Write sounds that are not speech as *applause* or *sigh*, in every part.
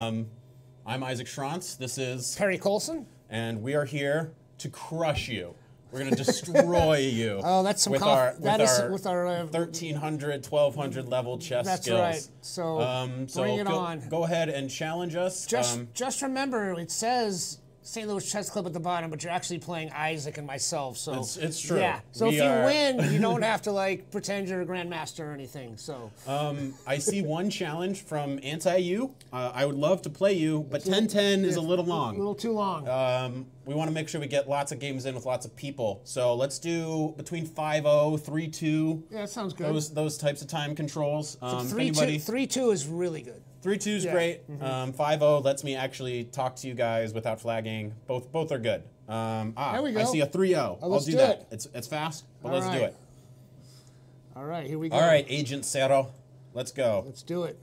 Um, I'm Isaac Schrantz. This is, Perry Colson. and we are here to crush you. We're going to destroy *laughs* you. Oh, that's some with our that with is our with our, uh, 1300, 1200 level chess That's skills. right. So, Um, so bring it go, on. Go ahead and challenge us. Just Um, just remember, it says St. Louis Chess Club at the bottom, but you're actually playing Isaac and myself. So It's- it's true. Yeah. So We if you are- win, you *laughs* don't have to like pretend you're a grandmaster or anything. So um, I see one challenge from Anti You. Uh, I would love to play you, but 1010 is a little long. a little too long. Um, we want to make sure we get lots of games in with lots of people. So let's do between 5-0, 3-2. yeah, that sounds good. Those those types of time controls. Um, if three anybody, two three two is really good. Three two is Yeah. great. Um, five zero lets me actually talk to you guys without flagging. Both both are good. Um, ah, There we I see a three zero. I'll let's do do that. it. It's it's fast, but All let's do it. All right, here we go. All right, Agent Cerro, let's go. let's do it.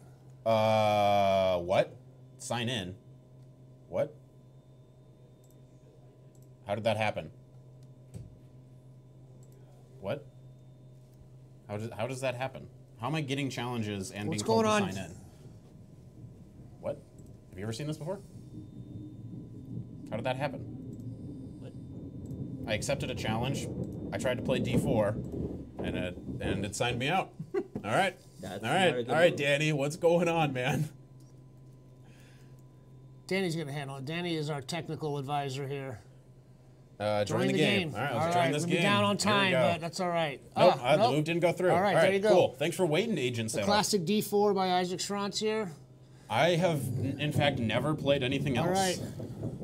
Uh, what? Sign in. What? How did that happen? What? How does how does that happen? How am I getting challenges and What's being told going to on? sign in? Have you ever seen this before? How did that happen? What? I accepted a challenge. I tried to play D4, and it and it signed me out. *laughs* All right. That's all right. All right. Danny. What's going on, man? Danny's gonna handle it. Danny is our technical advisor here. Uh, join, the, game. All right, let's All join right, this we'll game. down on time, but that's all right. Nope, Ah, uh, nope. the move didn't go through. All right, there you go. Cool. Thanks for waiting, Agent Settle. Classic D4 by Isaac Schrantz here. I have, in fact, never played anything else. All right,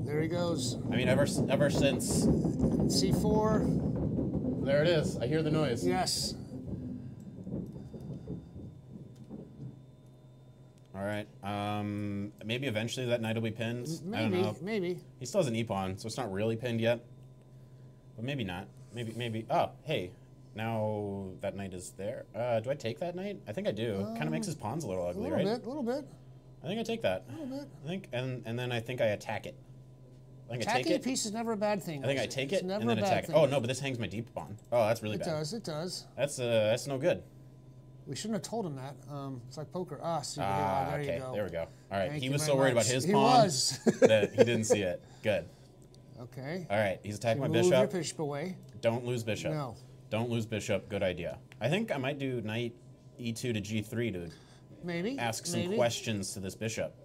there he goes. I mean, ever ever since. C4. There it is. I hear the noise. Yes. All right. Um, maybe eventually that knight will be pinned. I don't Maybe. know. Maybe. He still has an e-pawn, so it's not really pinned yet. But maybe not. Maybe maybe. Oh, hey. Now that knight is there. Uh, do I take that knight? I think I do. kind of makes his pawns a little ugly, A little right? bit. A little bit. I think I take that. A little bit. I think, and and then I think I attack it. I think I Attacking take a piece is never a bad thing. I think I take it's it never and then attack it. thing. Oh no, but this hangs my d pawn. Oh, that's really good. It bad. does. It does. That's uh, that's no good. We shouldn't have told him that. Um, it's like poker. Ah, see, Ah, there okay, you go. there we go. All right, Thank he was so worried much. about his He pawn was. *laughs* that he didn't see it. Good. Okay. All right, he's attacking my Move your bishop. bishop away. Don't lose bishop. No. Don't lose bishop. Good idea. I think I might do knight e2 to g3 to Maybe. ask some maybe. questions to this bishop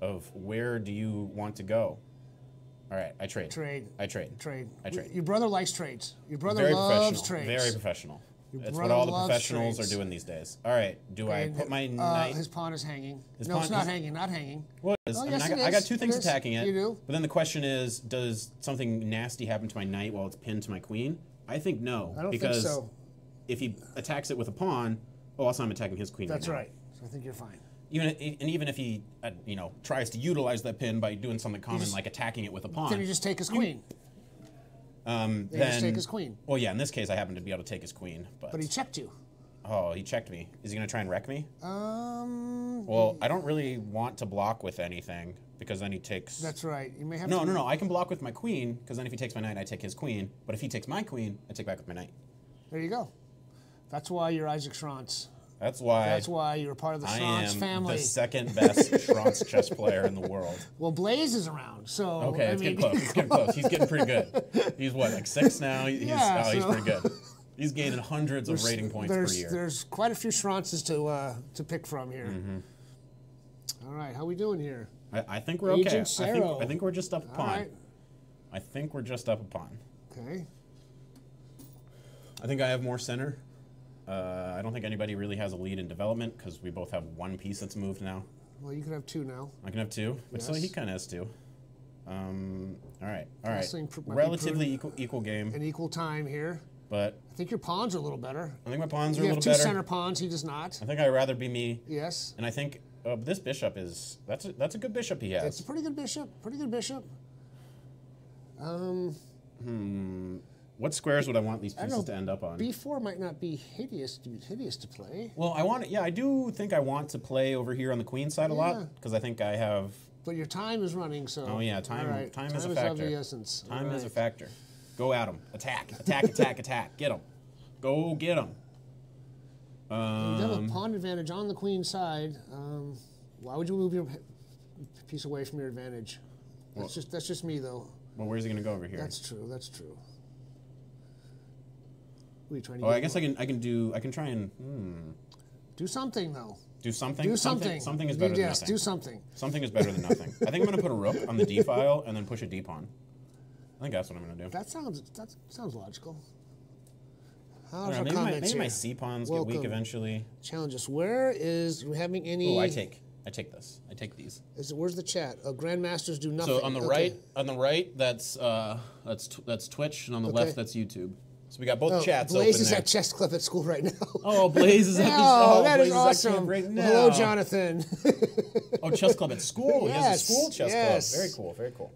of where do you want to go. All right, I trade. Trade. I trade. Trade. I trade. Your brother likes trades. Your brother Very loves professional. trades. Very professional. Your It's what all the professionals trades. are doing these days. All right, do I put my uh, knight? His pawn is hanging. His no, it's not hanging. Not hanging. Well. Oh, I, mean, yes, I, it got, I got two things is. attacking it. You do. But then the question is, does something nasty happen to my knight while it's pinned to my queen? I think no. I don't because think so. if he attacks it with a pawn, oh, also I'm attacking his queen. That's right. right. So I think you're fine. Even and even if he, uh, you know, tries to utilize that pin by doing something common just- like attacking it with a pawn, Then you just take his queen. um, then then you just take his queen. Well, yeah. In this case, I happen to be able to take his queen, but, But he checked you. oh, he checked me. Is he gonna try and wreck me? Um, Well, I don't really want to block with anything because then he takes. that's right. You may have No, to. no, no. I can block with my queen because then if he takes my knight, I take his queen. But if he takes my queen, I take back with my knight. There you go. That's why you're Isaac Schrantz. That's why That's why you're part of the I Schrantz am family. the second best *laughs* Schrantz chess player in the world. Well, Blaze is around, so Okay, I it's mean, getting close. It's getting close. He's getting pretty good. He's what, like six now? He's, Yeah, oh, he's pretty good. *laughs* He's gaining hundreds of rating points per there's, year. There's quite a few Schrantzes to uh, to pick from here. Mm-hmm. All right, how we doing here? I, I think we're okay. Agent I think, I think we're just up a pawn. right. I think we're just up a pawn. Okay. I think I have more center. Uh, I don't think anybody really has a lead in development because we both have one piece that's moved now. Well, you could have two now. I can have two, but so he kind of has two. Um, all right, all right. Wrestling pr- might be Relatively equal, equal game, An equal time here. but I think your pawns are a little better. I think my pawns are You a have two center pawns. He does not. I think I'd rather be me, Yes. and I think uh, this bishop is that's a, that's a good bishop he has. It's a pretty good bishop. Pretty good bishop. Um, What squares would I want these pieces know. to end up on? B4 might not be hideous to hideous to play, well, I want it. yeah, I do think I want to play over here on the queen side a lot because I think I have but your time is running. So. Oh, yeah, time- right. time is a factor. of factor. the essence. time All is a factor. Go at him, attack, attack, attack, *laughs* attack, get him, go get him. You have Um, a pawn advantage on the queen side. Um, why would you move your piece away from your advantage. Well- That's just that's just me though. Well, where's he gonna go over here? That's true. That's true. What are you trying to oh, I guess I can. I can do. I can try and hmm, do something though. do something. Do something. Something is Do- better than nothing. yes, do something. Something is better than nothing. I think I'm gonna put a rook on the d file and then push a d pawn. I think that's what I'm gonna do. That sounds that sounds logical. How's our maybe my, maybe my c pawns get weak eventually. Challenge us. Where is we having any? Oh, I take. I take this. I take these. Is, where's the chat? Uh, grandmasters do nothing. So on the Okay. right, on the right, that's uh, that's that's Twitch, and on the Okay. left, that's YouTube. So we got both Oh, chats Blaze open is there. at chess club at school right now. *laughs* oh, Blaze is at *laughs* this. Oh, Oh, that is Blaze at awesome. camp right now. Hello, Jonathan. Oh, chess club at school. He has *laughs* Yes, a school chess yes. club. Very cool. Very cool.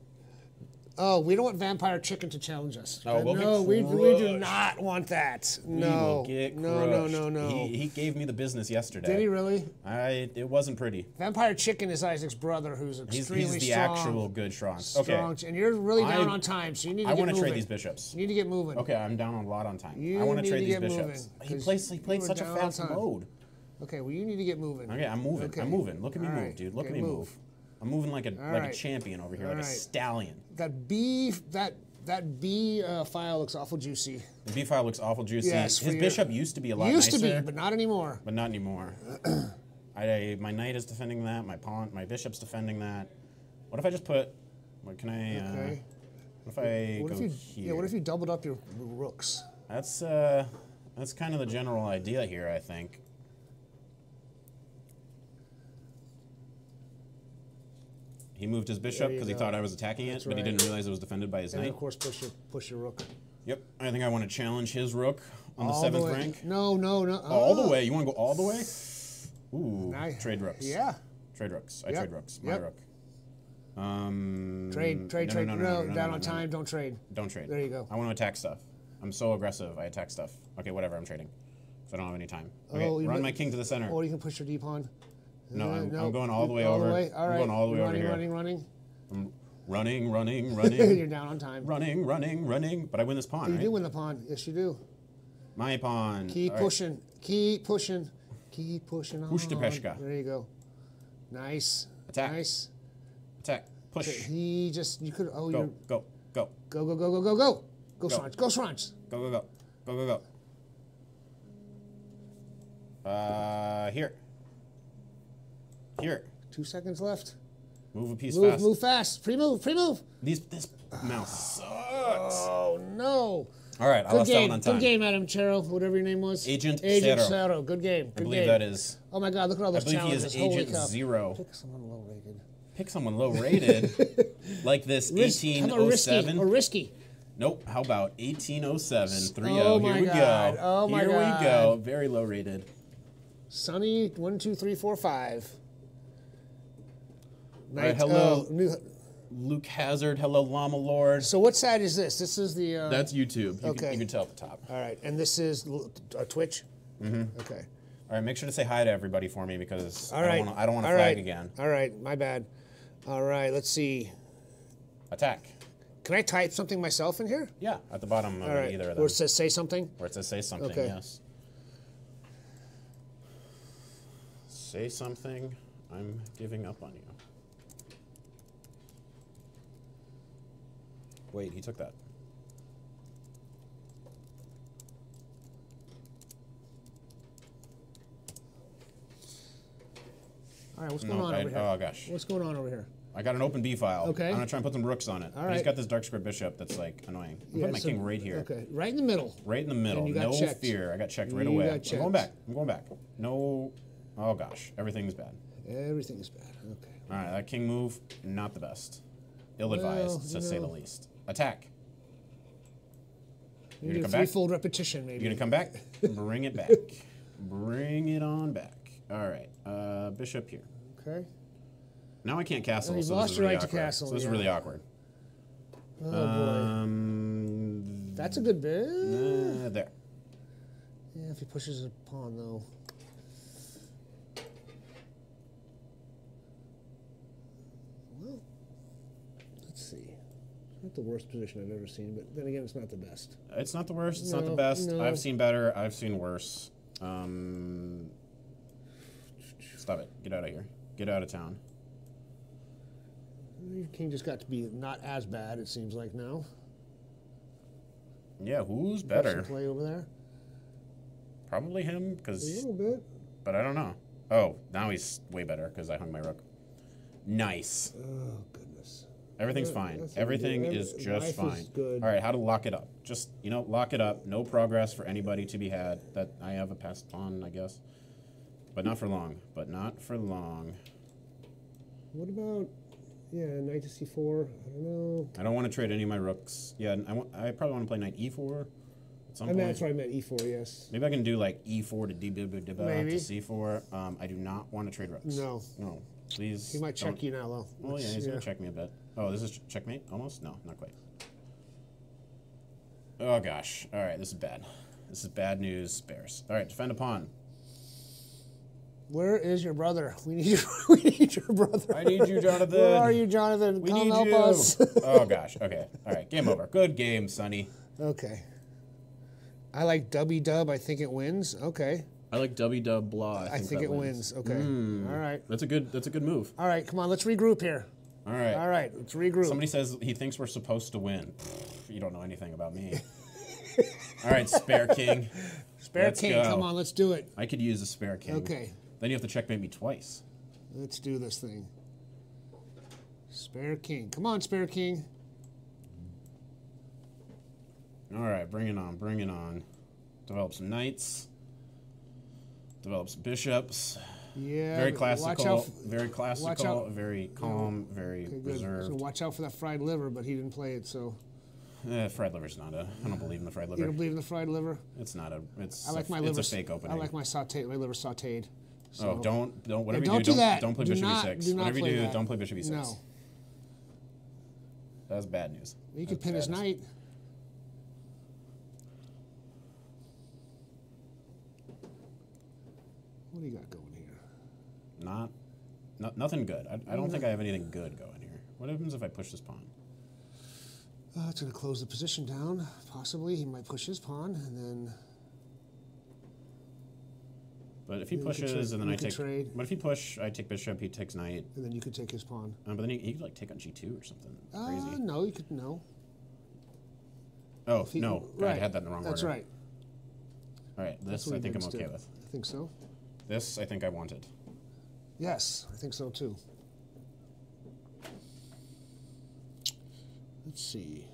Oh, we don't want Vampire Chicken to challenge us. Oh, we'll no, we, we do not want that. No, no, no, no, no. He, he gave me the business yesterday. Did he really? I. It wasn't pretty. Vampire Chicken is Isaac's brother, who's He's, extremely he's the strong. actual good. Okay. strong, and you're really down I- on time, so you need to I get moving. I want to trade these bishops. You need to get moving. Okay, I'm down on a lot on time. You I want to trade these bishops. moving, He plays. He played such a fast mode. Okay, well you need to get moving. Okay, I'm moving. Okay. I'm moving. Look at me move, dude. Look Okay, at me move. move. I'm moving like a like right. a champion over here, All like a stallion. That B that that B uh, file looks awful juicy. The B file looks awful juicy. Yes, His bishop used to be a lot Used nicer, to be, but not anymore. but not anymore. *clears throat* I my knight is defending that. My pawn, my bishop's defending that. What if I just put? What can I? Uh, Okay. What if I What go if you here? yeah? What if you doubled up your rooks? That's uh, that's kind of the general idea here, I think. He moved his bishop because he go. thought I was attacking it, That's but he didn't realize it was defended by his And knight. of course push your push your rook. Yep, I think I want to challenge his rook on the seventh way. rank. No, no, no. All the oh. way. You want to go all the way? Ooh, Nice. trade rooks. Yeah. Trade rooks. I Yep. trade rooks. My Yep. rook. Um, Trade, trade, no, trade. No, No, no, no, no, down on time. Don't trade. Don't trade. There you go. I want to attack stuff. I'm so aggressive. I attack stuff. Okay, whatever. I'm trading. So I don't have any time. Okay, Oh, run my king to the center. Or you can push your d pawn. No, I'm- I'm going all the way all over. The way. All I'm going all the way over running, here. running, running, I'm running, running, *laughs* You're running, down on time. running, running, running. But I win this pawn, You right? do win the pawn. Yes, you do. My pawn. Keep All right. pushing. Keep pushing. Keep pushing on. Push the peshka. There you go. Nice. Attack. Nice. Attack. Push. He just you could oh Go, you go, go, go go go go go go go Go. Srunch go Srunch. go, go, go, go, go, go. Uh, here. Here. Two seconds left. Move a piece Move fast. move fast. Pre move pre move. These this mouse ah. sucks. Oh no. All right, I Good lost that game. one on time. Good game, Adam Chero, whatever your name was. Agent Agent Cero. Cero. Good game. Good I believe game. that is. Oh my God! Look at all I those believe he challenges. is Holy Agent. Zero. Pick someone low rated. Pick someone low rated, *laughs* like this Risk- how about oh risky 1807. or risky? Nope. How about 1807 30? Oh Here my we God. go. Oh my Here God. we go. Very low rated. Sunny one two three four five. Right, hello. oh, new- Luke Hazard. Hello, Llama Lord. so what side is this? This is the. Uh, That's YouTube. You, Okay. can, you can tell at the top. all right, and this is uh, Twitch. Mm-hmm. Okay. All right, make sure to say hi to everybody for me because All I don't want to. I don't want to All flag right. again. All right, my bad. All right, let's see. Attack. Can I type something myself in here? Yeah, at the bottom of right. either of Where them, it says say something. where it says say something. Okay. Yes. Say something. I'm giving up on you. Wait, he took that. All right, what's No, going on I- over here? oh gosh. What's going on over here? I got an open B file. Okay. I'm gonna try and put some rooks on it. All But He's right. got this dark square bishop that's like annoying. I'm Yeah, putting my so- king right here. Okay, right in the middle. Right in the middle. No checked. fear. I got checked right You away. got I'm going back. I'm going back. No. Oh gosh, everything's bad. Everything is bad. Okay. All right, that king move, not the best. Ill-advised, Well, to you say the least. Attack. You're gonna come back? threefold repetition, maybe. You're gonna come back? *laughs* Bring it back. Bring it on back. All right, uh, bishop here. Okay. Now I can't castle. You've so lost this is your really right to awkward. castle, So this yeah. is really awkward. Oh boy. Um, That's a good bit. uh, there. Yeah, if he pushes a pawn though. Well, let's see. Not the worst position I've ever seen, but then again, it's not the best. It's not the worst. It's not the best. no. I've seen better. I've seen worse. Um, stop it. Get out of here. Get out of town. king just got to be not as bad. It seems like now. Yeah, who's better? play over there. Probably him, because A little bit. but I don't know. Oh, now he's way better because I hung my rook. Nice. Oh. Everything's Yeah, fine. Everything is Every- just life fine. is good. All right, how to lock it up? Just you know, lock it up. No progress for anybody to be had. That I have a passed pawn, I guess, but not for long. But not for long. What about yeah, knight to c4? I don't know. I don't want to trade any of my rooks. Yeah, I want. I probably want to play knight e4 at some I mean, point. that's what I meant. e4. Yes. Maybe I can do like e4 to d to Maybe. c4. Um, I do not want to trade rooks. No. No, please. He might don't- check you now, though. Oh yeah, Let's- he's gonna check me a bit. Oh, this is checkmate almost? No, not quite. Oh gosh. All right, this is bad. This is bad news, Bears. All right, defend a pawn. Where is your brother? We need you. *laughs* we need your brother. I need you, Jonathan. Where are you, Jonathan? We Come need help you. us. *laughs* oh gosh. Okay. All right. Game over. Good game, Sonny. okay. I like W Dub. I think it wins. Okay. I like W Dub Blah. I think that it wins. Okay. Mm. All right. That's a good. That's a good move. All right. Come on. Let's regroup here. All right. All right. Let's regroup. Somebody says he thinks we're supposed to win. You don't know anything about me. All right, spare *laughs* king. Spare let's king. go. Come on. Let's do it. I could use a spare king. Okay. Then you have to checkmate me twice. Let's do this thing. Spare king. Come on, spare king. All right, bring it on, bring it on. Develop some knights. Develop some bishops. Yeah. Very classical. F- very classical. Very calm. Very Okay, reserved. So watch out for that fried liver, but he didn't play it, so Eh, fried liver's not a. I don't believe in the fried you liver. don't believe in the fried liver. It's not a. It's. I like a, my it's liver. a fake opening. I like my sauteed, my liver sauteed. oh, So- don't don't whatever don't you do do don't, don't play Do bishop not- e6. do whatever you do, that. don't play bishop e6. No, That's bad news. you can That's pin his knight. What do you got going? Not, no, nothing good. I, I don't think I have anything good going here. What happens if I push this pawn? Uh, it's going to close the position down. Possibly he might push his pawn, and then But if he pushes and then I take, trade. but if he push, I take bishop. He takes knight. and then you could take his pawn. Um, but then he, he could like take on g2 or something Uh, crazy. no, you could no. Oh He- no, right. I had that in the wrong That's order. That's right. All right, this I think I'm okay with. I think so. This I think I wanted. Yes, I think so too. Let's see.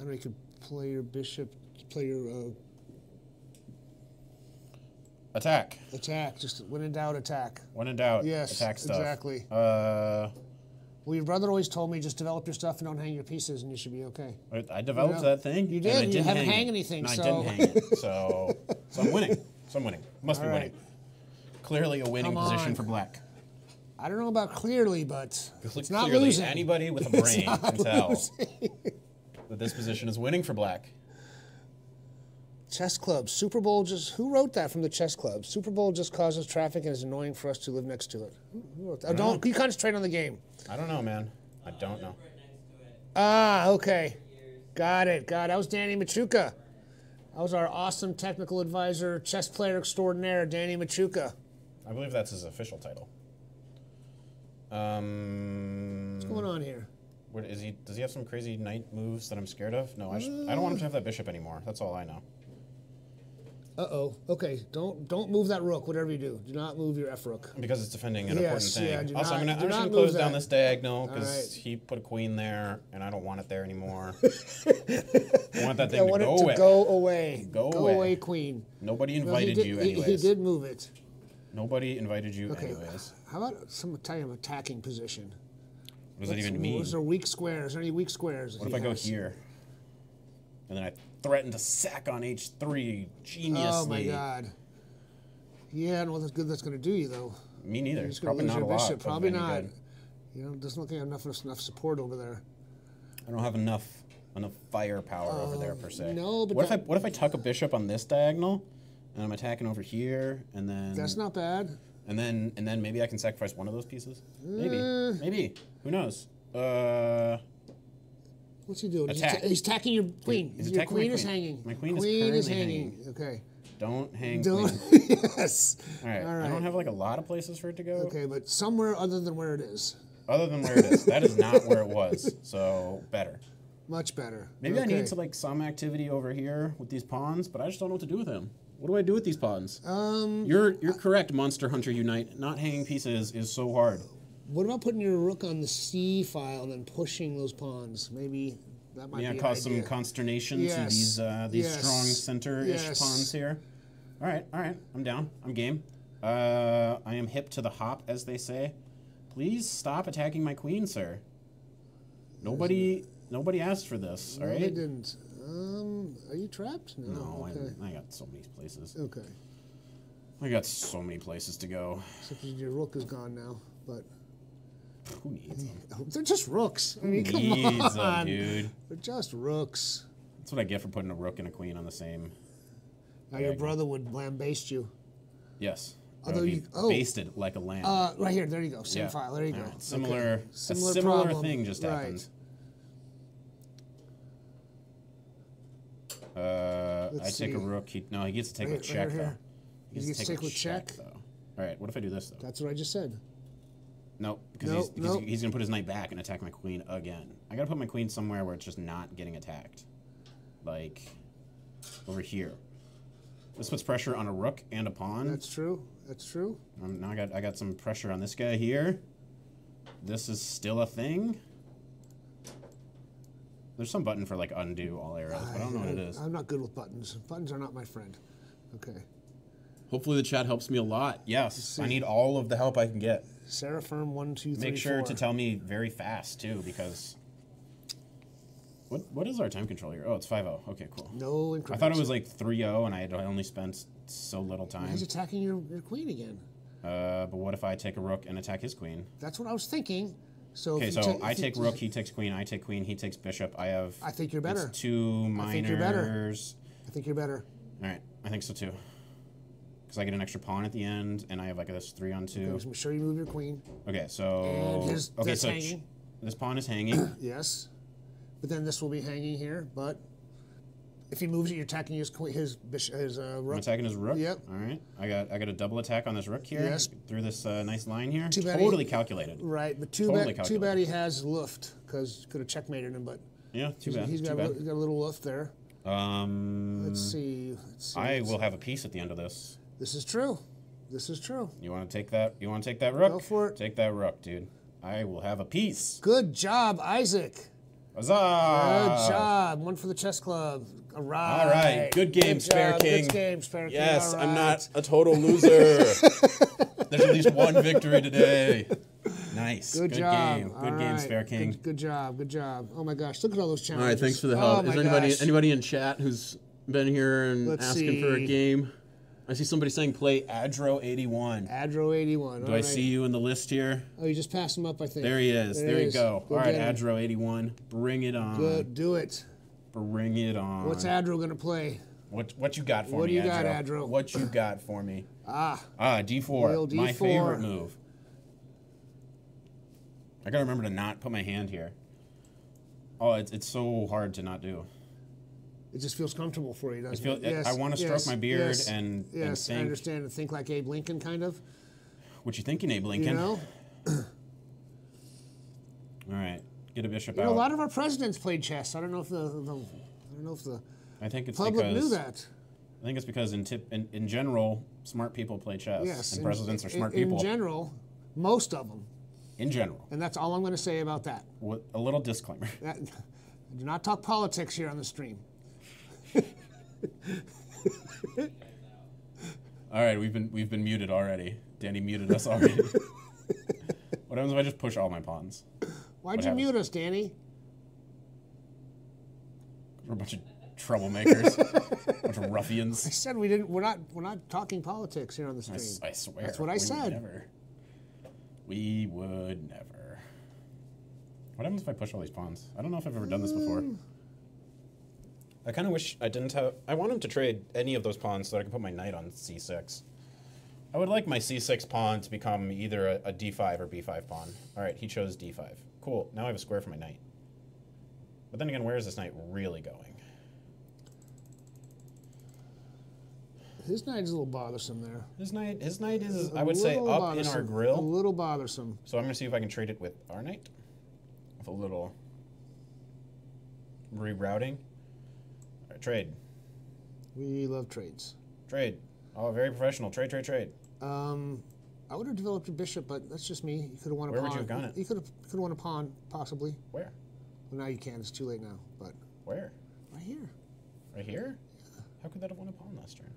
I know you could play your bishop, play your uh, Attack. attack. Just when in doubt, attack. When in doubt, Yes, attack stuff. exactly. Uh, Well, your brother always told me just develop your stuff and don't hang your pieces, and you should be okay. I- I developed know, that thing. you and did, I you didn't haven't hang hang anything, No, I so- didn't hang it. So, so I'm winning. *laughs* So I'm winning. Must be All winning. Clearly a winning Come position on. for black. I don't know about clearly, but it's not Clearly, losing. anybody with a *laughs* brain can tell that this position is winning for black. Chess club, Super Bowl just who wrote that from the chess club? Super Bowl just causes traffic and is annoying for us to live next to it. Who- who wrote that? Oh, don't you concentrate on the game. I don't know, man. I don't know. Ah, okay. Got it. God. That was Danny Machuca. That was our awesome technical advisor, chess player extraordinaire, Danny Machuca. I believe that's his official title. Um, What's going on here? what is he? Does he have some crazy knight moves that I'm scared of? No, I, sh- I don't want him to have that bishop anymore. That's all I know. Uh oh. Okay. Don't don't move that rook. Whatever you do, do not move your f rook. Because it's defending an Yes, important thing. yeah, do also, I'm not- gonna, do I'm just gonna close move down that. this diagonal because right. he put a queen there, and I don't want it there anymore. *laughs* I want that thing I to want go it to away. go away. Go go away. away, queen. Nobody Well, he invited did- you he- anyways. He, did move it. Nobody invited you Okay. anyways. How about some type of attacking position? What does that even mean? Is there weak squares? Are there any weak squares? What if I go here? And then I threaten to sack on h3 geniusly. Oh my god. Yeah, I don't know what good that's going to do you though. Me neither. Just Probably not a lot. bishop. Probably not. good. You know, doesn't look like I have enough enough support over there. I don't have enough enough firepower over there per se. Um, no, but what if I what if I tuck a bishop on this diagonal, and I'm attacking over here, and then That's not bad. and then and then maybe I can sacrifice one of those pieces. Maybe, Uh. maybe. Who knows? Uh, What's he doing? He's, Attack. ta- he's attacking your queen. He's your my queen is hanging. My queen is is currently hanging. Okay. don't hang. Don't. queen. *laughs* yes. All right. All I don't have like a lot of places for it to go. Okay, but somewhere other than where it is. other than where it is. that is not where it was. *laughs* So better. Much better. Maybe I need to like some activity over here with these pawns, but I just don't know what to do with him. What do I do with these pawns? Um, You're you're correct, Monster Hunter Unite. Not hanging pieces is so hard. what about putting your rook on the C file and then pushing those pawns? Maybe that might Yeah, be cause some idea. consternation Yes. to these uh, these Yes. strong center-ish Yes. pawns here. All right, all right, I'm down. I'm game. Uh, I am hip to the hop, as they say. Please stop attacking my queen, sir. Nobody, nobody asked for this. All No, right. they didn't. Um, are you trapped? No. No, okay. I, I got so many places. Okay. I got so many places to go. Except your rook is gone now, but Who needs them? they're just rooks. I mean, come needs them, on. dude? They're just rooks. That's what I get for putting a rook and a queen on the same. Now your brother would lambaste you. Yes. Although you- oh. basted like a lamb. Uh, right here. There you go. Same Yeah. file. There you go. right, Okay. Similar, Similar a similar problem. thing just Right. happened. Uh, I take a rook. He, no, he gets to take Right- right check here. though. He gets to take a with check? though. All right. What if I do this though? That's what I just said. No, because Nope, he's, because nope. he's gonna put his knight back and attack my queen again. I gotta put my queen somewhere where it's just not getting attacked, like over here. This puts pressure on a rook and a pawn. That's true. That's true. Um, now I got I got some pressure on this guy here. This is still a thing. There's some button for like undo all arrows, but I don't know what it is. I'm not good with buttons. Buttons are not my friend. Okay. Hopefully the chat helps me a lot. Yes. I need all of the help I can get. Seraphim one two three Make sure four. to tell me very fast too, because what what is our time control here? Oh, it's 5-0. Okay, cool. No I thought it was like 3-0, and I had only spent so little time. He's attacking your, your queen again. Uh, but what if I take a rook and attack his queen? That's what I was thinking. So Okay, so I take rook, he takes queen, I take queen, he takes bishop. I have. I think you're better. Two minors. I think you're better. I think you're better. All right, I think so too. Because I get an extra pawn at the end, and I have like this three on two. Make sure you move your queen. Okay, so And his- okay, so hanging. this pawn is hanging. *coughs* Yes. But then this will be hanging here. But if he moves it, you're attacking his queen, his bishop, his uh, I'm rook. attacking his rook. Yep. All right, I got I got a double attack on this rook here. Yes. Through this uh, nice line here. Too bad he- totally calculated. Right, but too Totally bad. Too bad he has luft because could have checkmated him. But Yeah, too he's- bad. he's too got, a, bad. he's got a little luft there. Um, Let's see. Let's see. I Let's- will have a piece at the end of this. This is true. This is true. You want to take that? You want to take that rook? Go for it. Take that rook, dude. I will have a piece. Good job, Isaac. Huzzah! Good job. One for the chess club. All right. All right. Good game, Spare job. King. Good game, Spare King. Yes, All I'm right. not a total loser. *laughs* There's at least one victory today. Nice. Good, job. game. All Good game, right. Spare King. Good, good job. Good job. Oh my gosh, look at all those All challenges. right, thanks for the Oh help. my Is there anybody gosh. anybody in chat who's been here and Let's asking for a game? I see somebody saying play Adro81. Adro 81. Do I see you in the list here? Oh, you just passed him up, I think. There he is. There, he you is. go. All right. Adro81. Bring it on. Good. Do it. Bring it on. What's Adro going to play? What what you got for What me? do you got, Adro? Adro? What you got for me? *sighs* Ah, Ah, D4. My favorite move. I gotta remember to not put my hand here. Oh, it's, it's so hard to not do. it just feels comfortable for you, doesn't feel- it? I wanna stroke my beard yes, and- and Yes, I understand. And think like Abe Lincoln, kind of. What you thinking, Abe Lincoln? You know? All right, get a bishop You out. a lot of our presidents played chess. I don't know if the, the I don't know if the I think it's public because knew that. I think it's because in tip in, in general, smart people play chess. Yes, and in- presidents are smart in, people. In general, most of them, in general, and that's all I'm going to say about that. with a little disclaimer. *laughs* that do not talk politics here on the stream. *laughs* All right, we've been we've been muted already. Danny muted us already. *laughs* what happens if I just push all my pawns? Why'd What you happens? mute us, Danny? We're a bunch of troublemakers, a *laughs* bunch of ruffians. I said we didn't. We're not. We're not talking politics here on the I, stream. s- I swear. That's what I we said. Would never. We would never. What happens if I push all these pawns? I don't know if I've ever done this before. Mm. I kind of wish I didn't have. I want him to trade any of those pawns so that I can put my knight on c6. I would like my c6 pawn to become either a, a d5 or b5 pawn. All right, he chose d5. Cool. Now I have a square for my knight. But then again, where is this knight really going? His knight is a little bothersome there. His knight, his knight is, A I would say, up in our grill. A little bothersome. So I'm gonna see if I can trade it with our knight, with a little rerouting. All right, trade, We love trades. trade. Oh, very professional. Trade, trade, trade. Um, I would have developed a bishop, but that's just me. You could have won a Where pawn. would you have gone it? You could have could have won a pawn, possibly. Where? Well, now you can't. It's too late now. But Where? right here, Right here? Yeah. How could that have won a pawn last turn?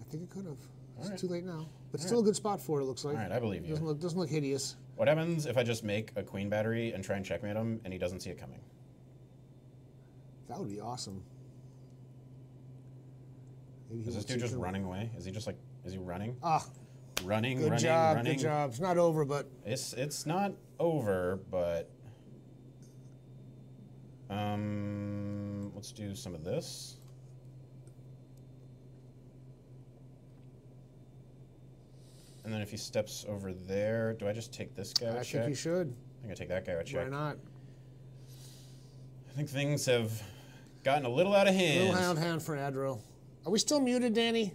I think it could have. It's Alright. too late now, but Alright. still a good spot for it. it Looks like. All right, I believe you. Doesn't look doesn't look hideous. What happens if I just make a queen battery and try and checkmate him, and he doesn't see it coming? That would be awesome. Maybe he Is this dude just running away? Is he just like, is he running? Ah, Running, good running, job, running. good job. It's not over, but It's it's not over, but um, let's do some of this. And then if he steps over there, do I just take this guy? I think check? you should. I'm gonna take that guy with check. Why not? I think things have gotten a little out of hand. Little hound hound for Adro. Are we still muted, Danny?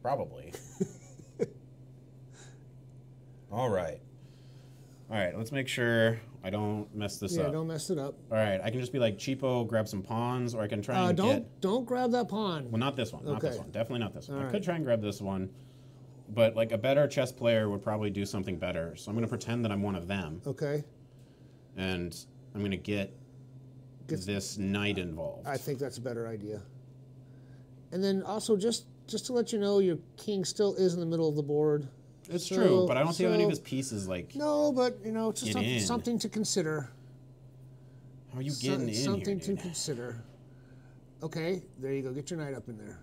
Probably. *laughs* All right. All right, let's make sure I don't mess this yeah, up. don't mess it up. All right, I can just be like cheapo, grab some pawns, or I can try Uh, and don't get. don't grab that pawn. Well, not this one. Not this Okay. one. Definitely not this one. I All could right. try and grab this one, but like a better chess player would probably do something better. So I'm going to pretend that I'm one of them, Okay. and I'm going to get Get- this knight involved. I think that's a better idea. And then also just just to let you know, your king still is in the middle of the board. It's so- true, but I don't see how any of his pieces like. No, but you know, it's just something, something to consider. How are you So- getting in something here, to consider. Okay, there you go. Get your knight up in there.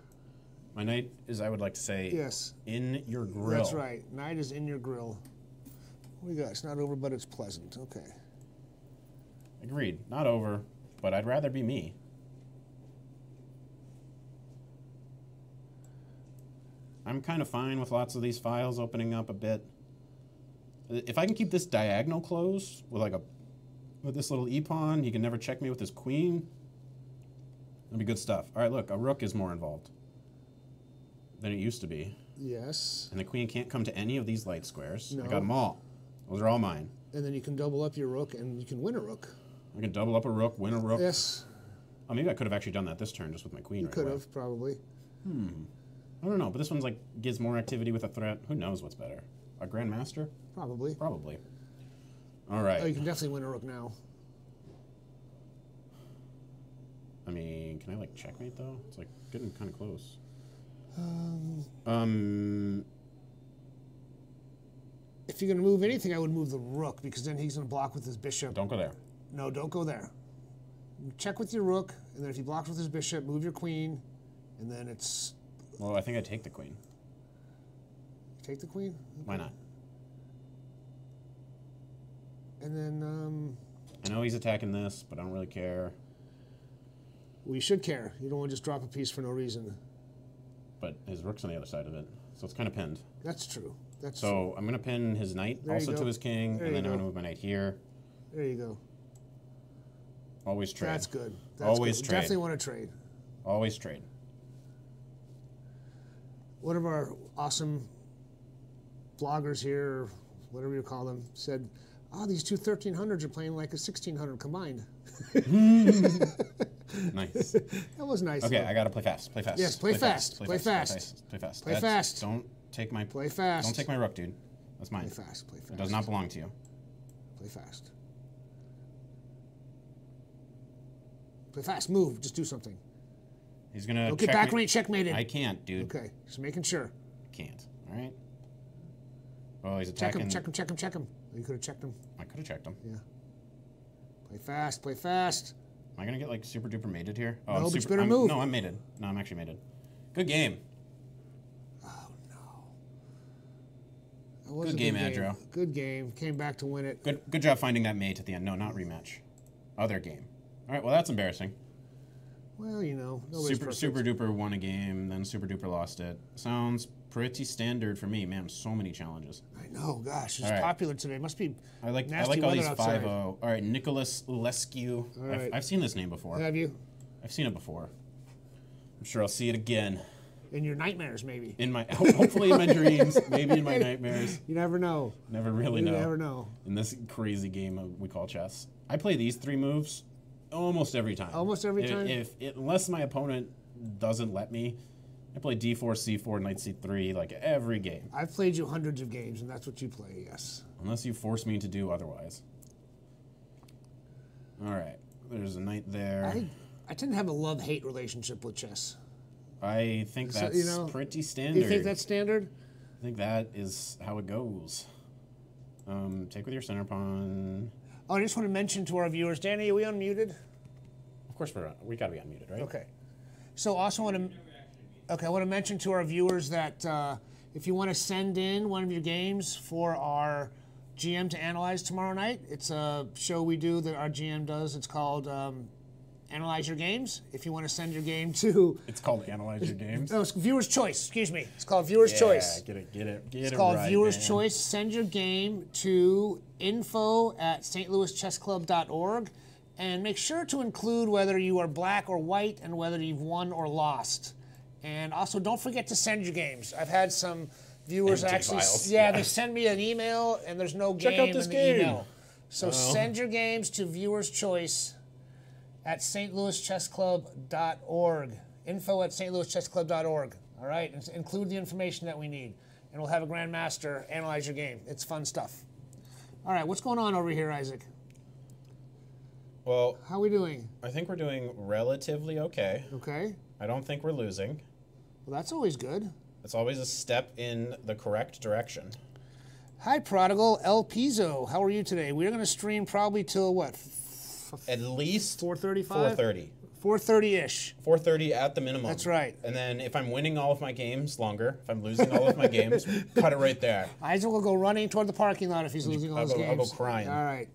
My knight is, I would like to say, Yes, in your grill. that's right. Knight is in your grill. What do got? It's not over, but it's pleasant. Okay. Agreed. Not over, but I'd rather be me. I'm kind of fine with lots of these files opening up a bit. If I can keep this diagonal closed with like a with this little e pawn, he can never check me with his queen. That'd be good stuff. All right, look, a rook is more involved than it used to be, Yes. and the queen can't come to any of these light squares. No. I got them all. Those are all mine. And then you can double up your rook, and you can win a rook. I can double up a rook, win a rook. Yes, Oh, maybe I could have actually done that this turn just with my queen. you right could away. have probably. Hmm. I don't know, but this one's like gives more activity with a threat. Who knows what's better? A grandmaster? Probably. Probably. All right. Oh, you can definitely win a rook now. I mean, can I like checkmate though? It's like getting kind of close. Um, Um, If you're going to move anything, I would move the rook because then he's going to block with his bishop. don't go there. No, don't go there. Check with your rook, and then if he blocks with his bishop, move your queen, and then it's Well, I think I take the queen. take the queen, Why not? and then um, I know he's attacking this, but I don't really care. we should care. You don't want to just drop a piece for no reason. But his rook's on the other side of it, so it's kind of pinned. That's true. That's So I'm gonna pin his knight There also to his king, There and then I'm gonna move my knight here. There you go. Always trade. That's good. That's Always good. trade. Definitely want to trade. Always trade. One of our awesome bloggers here, or whatever you call them, said, "Oh, these two 1300s are playing like a 1600 combined." *laughs* Nice. That was nice. Okay, though. I gotta play fast. Play fast. Yes, play fast, play Play fast. fast. Play fast. Play That's- fast. Don't take my. Play fast. Don't take my rook, dude. That's mine. Play fast. Play fast. It does not belong to you. Play fast. Play fast. Move. Just do something. He's gonna. Don't get back rank checkmated. I can't, dude. Okay, just making sure. Can't. All right. Oh, he's attacking. Check him, check him, check him, check him. Oh, You could have checked him. I could have checked him. Yeah. Play fast, play fast. Am I gonna get like super duper mated here? Oh, No, I'm but you super, better I'm- move. No, I'm mated. No, I'm actually mated. Good game. Oh no. That was Good game, Adro. Good game. Came back to win it. Good. Good job finding that mate at the end. No, not rematch. Other game. All right. Well, that's embarrassing. Well, you know, Super super duper won a game, then super duper lost it. Sounds pretty standard for me. Man, so many challenges. I know. Gosh, it's right. popular today. It Must be. I like I like all these outside. 5 All right, Nicholas Lescu. All I've. I've seen this name before. Have you? I've seen it before. I'm sure I'll see it again. In your nightmares, maybe. In my hopefully in my *laughs* dreams, maybe in my nightmares. You never know. Never really You know. never know. In this crazy game we call chess, I play these three moves almost every time. Almost every If- time? If, it, unless my opponent doesn't let me, I play d4, c4, knight c3 like every game. I've played you hundreds of games, and that's what you play. Yes. Unless you force me to do otherwise. All right. There's a knight there. I I tend to have a love hate relationship with chess. I think So, that's you know, pretty standard. you think that's standard? I think that is how it goes. Um, take with your center pawn. Oh, I just want to mention to our viewers, Danny, are we unmuted? Of course, we're we gotta be unmuted, right? Okay. So also want to, okay, I want to mention to our viewers that uh, if you want to send in one of your games for our GM to analyze tomorrow night, it's a show we do that our GM does. It's called um, Analyze Your Games. If you want to send your game to, It's called analyze your games. no, it's Viewer's Choice. Excuse me. It's called Viewer's Choice. Get it, get it, get It's it called right, Viewer's man. Choice. Send your game to info at stlouischessclub.org and make sure to include whether you are black or white and whether you've won or lost. And also, don't forget to send your games. I've had some viewers Empty actually, yeah, yeah. they send me an email and there's no Check game out this in the game. email. So send your games to Viewer's Choice at stlouischessclub.org. Info at stlouischessclub.org. All right, and include the information that we need, and we'll have a grandmaster analyze your game. It's fun stuff. All right, what's going on over here, Isaac? Well, How are we doing? I think we're doing relatively okay. Okay. I don't think we're losing. Well, that's always good. It's always a step in the correct direction. Hi, Prodigal El Piso. How are you today? We're going to stream probably till what? At least 4:35? 4:30. 4:30 ish. 4:30 at the minimum. That's right. And then if I'm winning all of my games longer, if I'm losing all of my games, *laughs* cut it right there. Isaac will go running toward the parking lot if he's losing all I'll his go- I'll go crying. All right.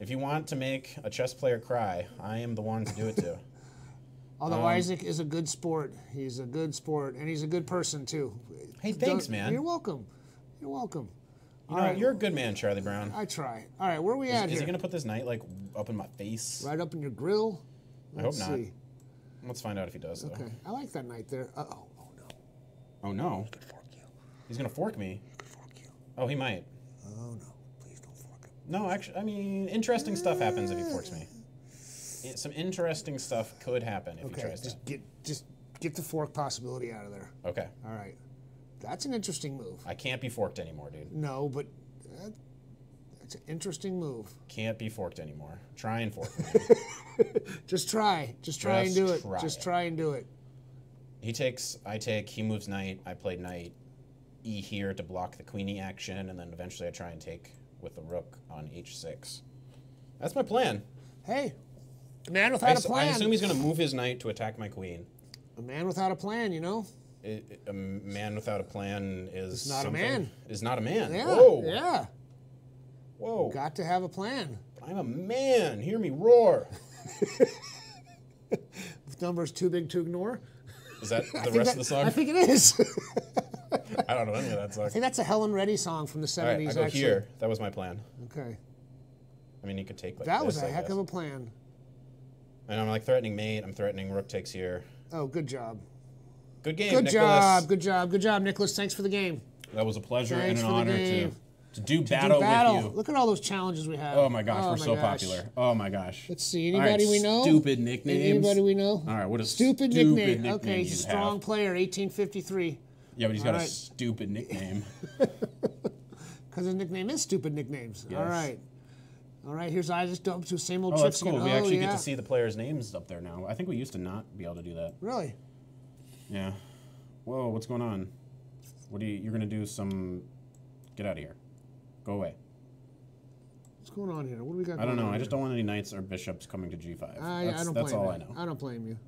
If you want to make a chess player cry, I am the one to do it to. *laughs* Although Um, Isaac is a good sport, he's a good sport, and he's a good person too. Hey, thanks, Don't- man. You're welcome. You're welcome. You know, you're a good man, Charlie Brown. I try. All right, where are we at Is here? he gonna put this knight like up in my face? Right up in your grill. I hope Let's not. See. Let's find out if he does. Though. Okay, I like that knight there. Uh oh, oh no, Oh no, fork you, he's gonna fork me. fork you. Oh, he might. Oh no, please don't fork him. No, actually, I mean, interesting stuff happens if he forks me. It- some interesting stuff could happen if he Okay, tries to. just get just get the fork possibility out of there. Okay, All right, that's an interesting move. I can't be forked anymore, dude. No, but that, that's an interesting move. Can't be forked anymore. Try and fork me. *laughs* Just try, just try and Just do it. try Just it. try and do it. he takes, I take, he moves knight. I play knight, e here to block the queenie action, and then eventually I try and take with the rook on h6. That's my plan. Hey, a man without a s- I plan. I assume he's gonna move his knight to attack my queen. a man without a plan, you know. I- I- a man without a plan is not a man. Is not a man. Yeah. Whoa. Yeah. Whoa. Got to have a plan. I'm a man. Hear me roar. *laughs* Numbers too big to ignore. Is that *laughs* the rest that- of the song? I think it is. *laughs* I don't know any of that song. I think that's a Helen Reddy song from the All right, I seventies. go actually. here. That was my plan. Okay. I mean, you could take like That this, was a I heck guess. of a plan. And I'm like threatening mate. I'm threatening rook takes here. Oh, good job. Good game, Good Nicholas. job. Good job. Good job, Nicholas. Thanks for the game. That was a pleasure Thanks and an honor to, to do Do battle, battle. with you. Look at all those challenges we have. Oh my gosh, Oh we're my so gosh. popular. Oh my gosh. Let's see. All right, Anybody we know? Stupid nicknames. Anybody we know? All right, what a Stupid, stupid nickname. nickname Okay, he's a strong have. player. 1853. Yeah, but he's got All a stupid nickname. *laughs* Because his nickname is Stupid Nicknames. All Yes. right. All right, here's Isaac Dump to same old Oh, that's cool. We oh, actually yeah. get to see the players' names up there now. I think we used to not be able to do that. Really? Yeah. Whoa, what's going on? What are you? You're gonna do some? Get out of here. Go away. What's going on here? What do we got I don't know. I just don't want any knights or bishops coming to G5. I, that's I don't that's blame all you. I know. I don't blame you.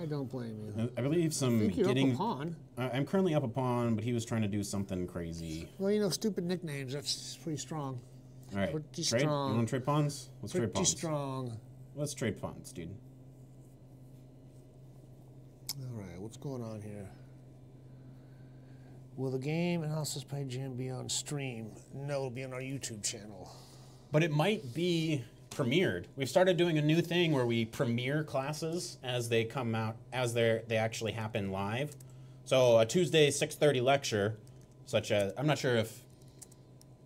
I don't blame you. I believe some I think you're getting. up a pawn. I- I'm currently up a pawn, but he was trying to do something crazy. Well, you know, stupid nicknames, that's pretty strong. All right, Pretty trade. strong. You want to trade pawns? Let's trade pawns. Pretty strong. Let's trade pawns, dude. All right, what's going on here? Will the game analysis by Jim be on stream? No, it'll be on our YouTube channel. But it might be premiered. We've started doing a new thing where we premiere classes as they come out, as they they actually happen live. So a Tuesday 6:30 lecture, such as I'm not sure if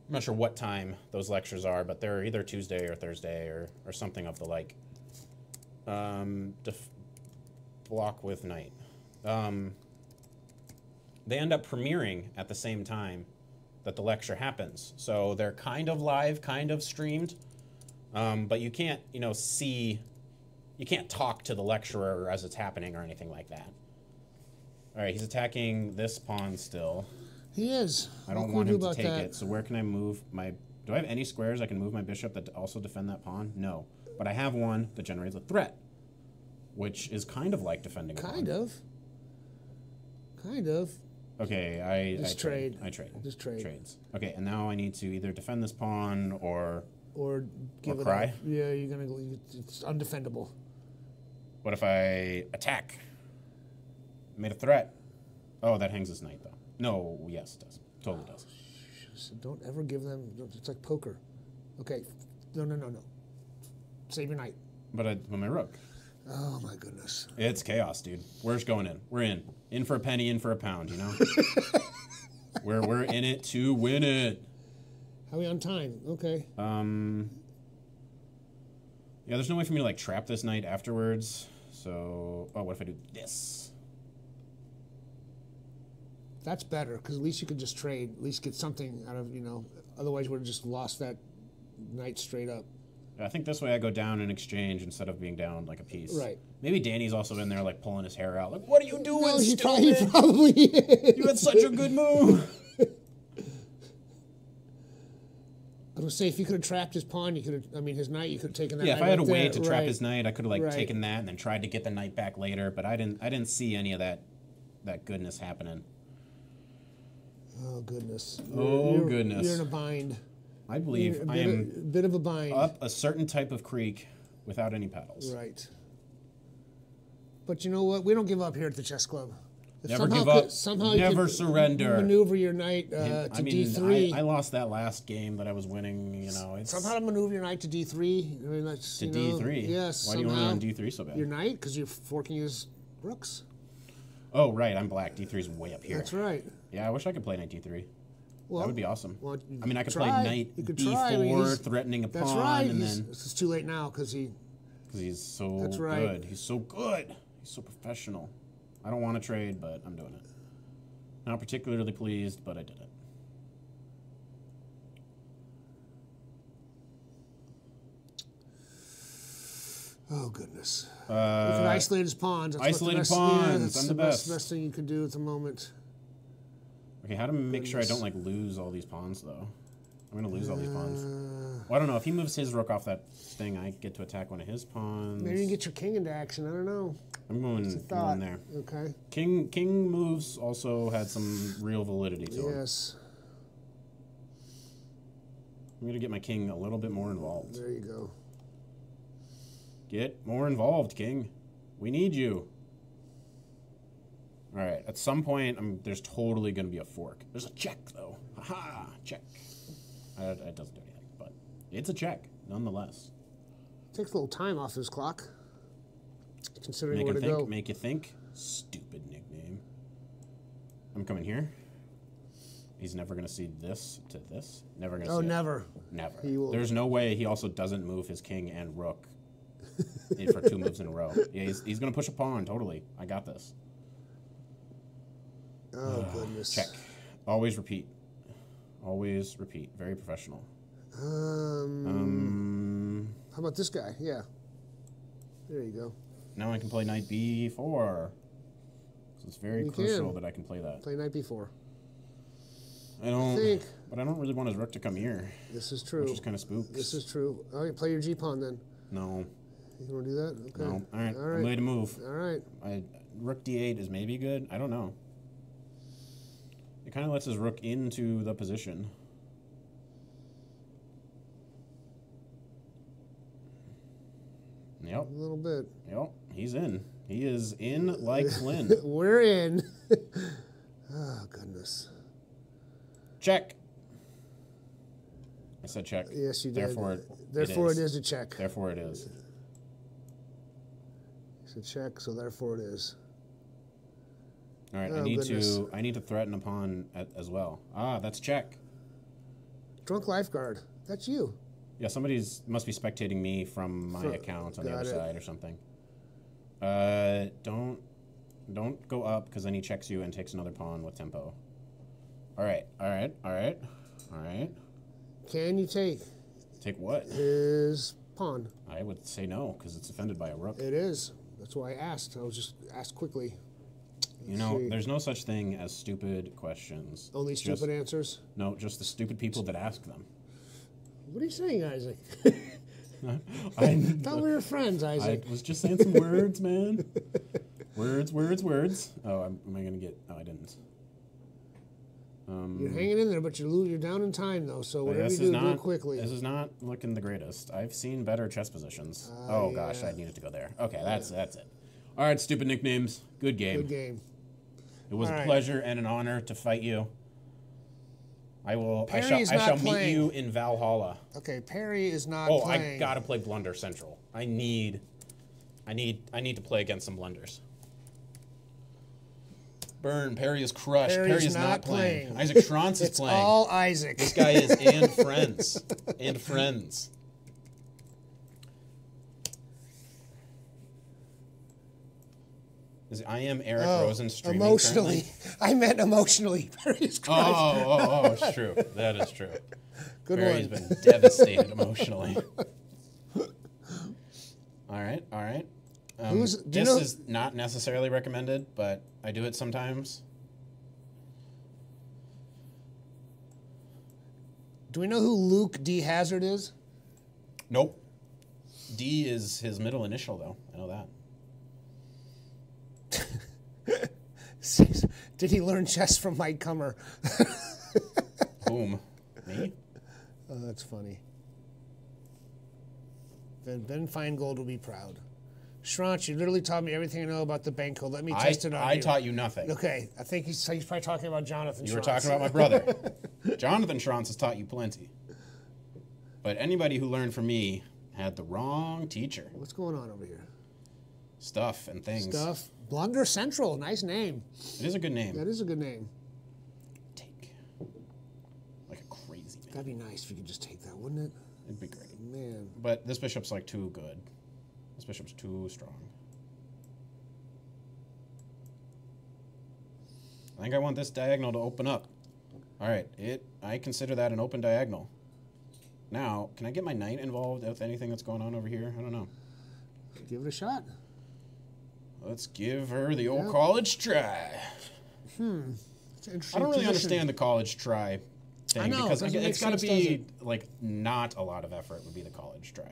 I'm not sure what time those lectures are, but they're either Tuesday or Thursday or or something of the like. Um, def- block with Knight. Um, they end up premiering at the same time that the lecture happens. So they're kind of live, kind of streamed, um, but you can't, you know, see, you can't talk to the lecturer as it's happening or anything like that. All right, he's attacking this pawn still. He is. I don't we want do him to take that? it. So where can I move my? Do I have any squares I can move my bishop that also defend that pawn? No, but I have one that generates a threat, which is kind of like defending. Kind of. Kind of. Okay, I Just I trade. trade. I trade. Just trade. Trades. Okay, and now I need to either defend this pawn or Or give it cry? up. Yeah, you're gonna. It's undefendable. what if I attack? Made a threat. Oh, that hangs his knight though. No, yes, it does. Totally does. Oh, so don't ever give them. It's like poker. Okay. No, no, no, no. Save your knight. But I, but my rook. Oh my goodness. It's chaos, dude. We're just going in. We're in. In for a penny, in for a pound. You know. *laughs* we're we're in it to win it. How are we on time? Okay. Um. Yeah, there's no way for me to like trap this night afterwards. So, oh, what if I do this? That's better because at least you could just trade. At least get something out of you know. Otherwise, have just lost that night straight up. I think this way I go down in exchange instead of being down like a piece. Right. Maybe Danny's also in there like pulling his hair out. Like, what are you doing, Well, he probably, he probably *laughs* is. You had such a good move. *laughs* I was gonna say if you could have trapped his pawn, you could have. I mean, his knight, you could have taken that. yeah, if I had a way to trap Right. his knight, I could have like Right. taken that and then tried to get the knight back later. But I didn't. I didn't see any of that. That goodness happening. Oh goodness. Oh, you're, goodness. You're in a bind. I believe a I bit, am of, bit of a bind. up a certain type of creek without any paddles. Right. But you know what? We don't give up here at the chess club. If Never somehow give up. somehow you Never surrender. Maneuver your knight uh, to I mean, d3. I, I lost that last game that I was winning. You know, it's somehow to maneuver your knight to d3. I mean, that's, to you D know, three. Yes. Why do you want somehow it on D three so bad? Your knight, because you're forking his rooks. Oh right, I'm black. D 3 is way up here. That's right. Yeah, I wish I could play knight D three. Well, that would be awesome. well, I mean, I could try. play knight You could B try. I mean, four, threatening a That's pawn, right. and he's, then It's too late now because he. because he's so That's right. good. He's so good. He's so professional. I don't want to trade, but I'm doing it. Not particularly pleased, but I did it. Oh goodness. Uh, you can isolate his pawns. That's isolated what the best, pawns, Yeah, that's I'm the the best, best. best thing you can do at the moment. Okay, how to make sure I don't like lose all these pawns though? I'm gonna lose all these pawns. Well, I don't know. If he moves his rook off that thing, I get to attack one of his pawns. maybe you can get your king into action. I don't know. I'm going, going there. Okay. King King moves also had some real validity to him. Yes. I'm gonna get my king a little bit more involved. There you go. Get more involved, King. We need you. All right. At some point, I'm, there's totally gonna be a fork. There's a check though. Haha, check. Uh, it doesn't do anything, but it's a check nonetheless. Takes a little time off his clock. Considering Make where to think. go. Make you think. Stupid nickname. I'm coming here. He's never gonna see this to this. Never gonna oh, see it. never. Never. He will- There's no way he also doesn't move his king and rook *laughs* for two moves in a row. Yeah, he's, he's going to push a pawn, totally. I got this. Oh goodness. Check. Always repeat. Always repeat. Very professional. Um, Um, how about this guy? Yeah. There you go. now I can play knight b4. So it's very You crucial that I can play that. Play knight b4. I don't, think- but I don't really want his rook to come here, This is true. which is kind of spooks. This is true. All right, play your G pawn then. no, You want to do that? Okay. no. All right, All I'm right. ready to move. All right. I, rook d8 is maybe good. I don't know. It kind of lets his rook into the position. Yep, A little bit. yep, he's in. He is in like *laughs* Flynn. We're in. *laughs* oh goodness. Check. I said check. Yes, you did. Therefore, it, Therefore, it is. a check. Therefore, it is. It's a check, so therefore it is. All right, I Oh, need goodness. to. I need to threaten a pawn at, as well. Ah, that's check. Drunk lifeguard. That's you. Yeah, somebody's must be spectating me from my account on the other it. side or something. Uh, don't don't go up because then he checks you and takes another pawn with tempo. All right, all right, all right, all right. Can you take Take what? his pawn? I would say no because it's offended by a rook. It is. That's why I asked. I was just asked quickly. You know, see. there's no such thing as stupid questions. Only Just- stupid answers. No, just the stupid people that ask them. What are you saying, Isaac? *laughs* I, thought we were friends, Isaac. I was just saying some words, man. Words, words, words. Oh, am, am I gonna get? Oh, I didn't. Um, You're hanging in there, but you're you're down in time though. So whatever this you is do, do not it quickly. This is not looking the greatest. I've seen better chess positions. oh gosh. I needed to go there. Okay, that's that's it. All right, stupid nicknames. Good game. Good game. It was All a right. pleasure and an honor to fight you. I will. I Perry shall. is I shall meet you in Valhalla. Okay, Perry is not Oh, playing. I gotta play Blunder Central. I need. I need. I need to play against some blunders. Burn. Perry is crushed. Perry's Perry is not, not playing. playing. Isaac Schrantz is *laughs* playing. all Isaac. This guy is and *laughs* friends and friends. Is I am Eric Rosen streaming Oh, emotionally, currently? *laughs* I meant emotionally. *laughs* Perry's Oh, crushed. oh, oh, it's true. That is true. *laughs* Good Barry's one. been devastated emotionally. All right, all right. Um, Who's- this know- is not necessarily recommended, but I do it sometimes. Do we know who Luke D. Hazard is? Nope. D is his middle initial, though. I know that. *laughs* Did he learn chess from Mike Cummer? *laughs* Boom. Me? Oh, that's funny. Ben, ben Finegold will be proud. Schrantz, you literally taught me everything I know about the bank code. Let me I, test it on I you. taught you nothing. Okay, I think he's, he's probably talking about Jonathan. You were talking about my brother. *laughs* Jonathan Schrantz has taught you plenty. But anybody who learned from me had the wrong teacher. What's going on over here? Stuff and things. Stuff. Blunder Central, nice name. It is a good name. That is a good name. Take. Like a crazy man. That'd be nice if you could just take that, wouldn't it? It'd be great. Man. But this bishop's like too good. This bishop's too strong. I think I want this diagonal to open up. All right, it. I consider that an open diagonal. Now, can I get my knight involved with anything that's going on over here? I don't know. Give it a shot. Let's give her the old Yeah. college try. Hmm. It's interesting I don't really position. understand the college try thing I know, it because doesn't it's got to be like not a lot of effort would be the college try.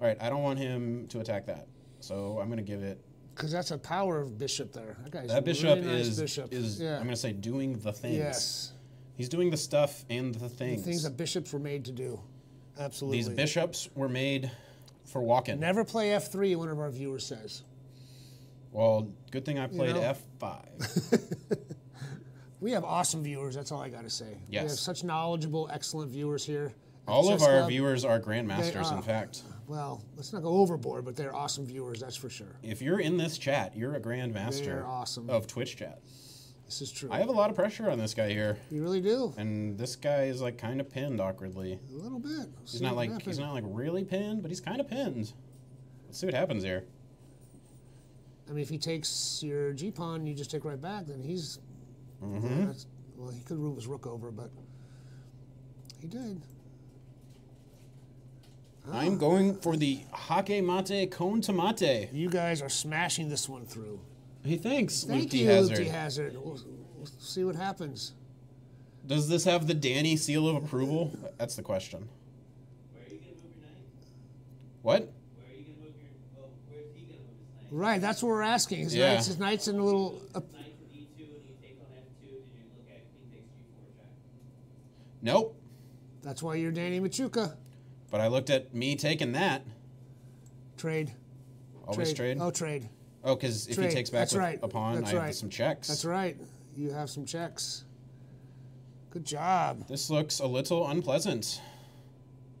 All right, I don't want him to attack that, so I'm going to give it. Because that's a power of bishop there. That guy's That bishop really nice is bishop. is yeah. I'm going to say doing the things. yes. He's doing the stuff and the The things. things that bishops were made to do. Absolutely. These bishops were made for walking. Never play F3, one of our viewers says. Well, good thing I played know? F5. *laughs* We have awesome viewers, that's all I got to say. Yes. We have such knowledgeable, excellent viewers here. All of our viewers are grandmasters, They in fact. Well, let's not go overboard, but they're awesome viewers, that's for sure. If you're in this chat, you're a grandmaster awesome. of Twitch chat. This is true. I have a lot of pressure on this guy here. you really do. And this guy is like kind of pinned awkwardly. A little bit. He's not like he's not like really pinned, but he's kind of pinned. Let's see what happens here. I mean, if he takes your G pawn, you just take right back. Then he's. Mm-hmm. yeah, that's- well, he could move his rook over, but he did. I'm going for the Hake Mate Cone Tomate. You guys are smashing this one through. He thinks Thank D. you, Hazard. Luke Hazard. We'll, we'll see what happens. Does this have the Danny seal of approval? That's the question. Where are you gonna move your knight? What? Where are you gonna move your? Well, where's he gonna move his knight? Right, that's what we're asking. His, Yeah. knight's, his knight's in a little. Uh, Knight to d2 and you take on f2. Did you look at king takes g4 check? Nope. that's why you're Danny Machuca. But I looked at me taking that. Trade. Always trade. Oh, trade. Oh, because if he takes back That's right. a pawn, That's I have some checks. That's right. You have some checks. Good job. This looks a little unpleasant.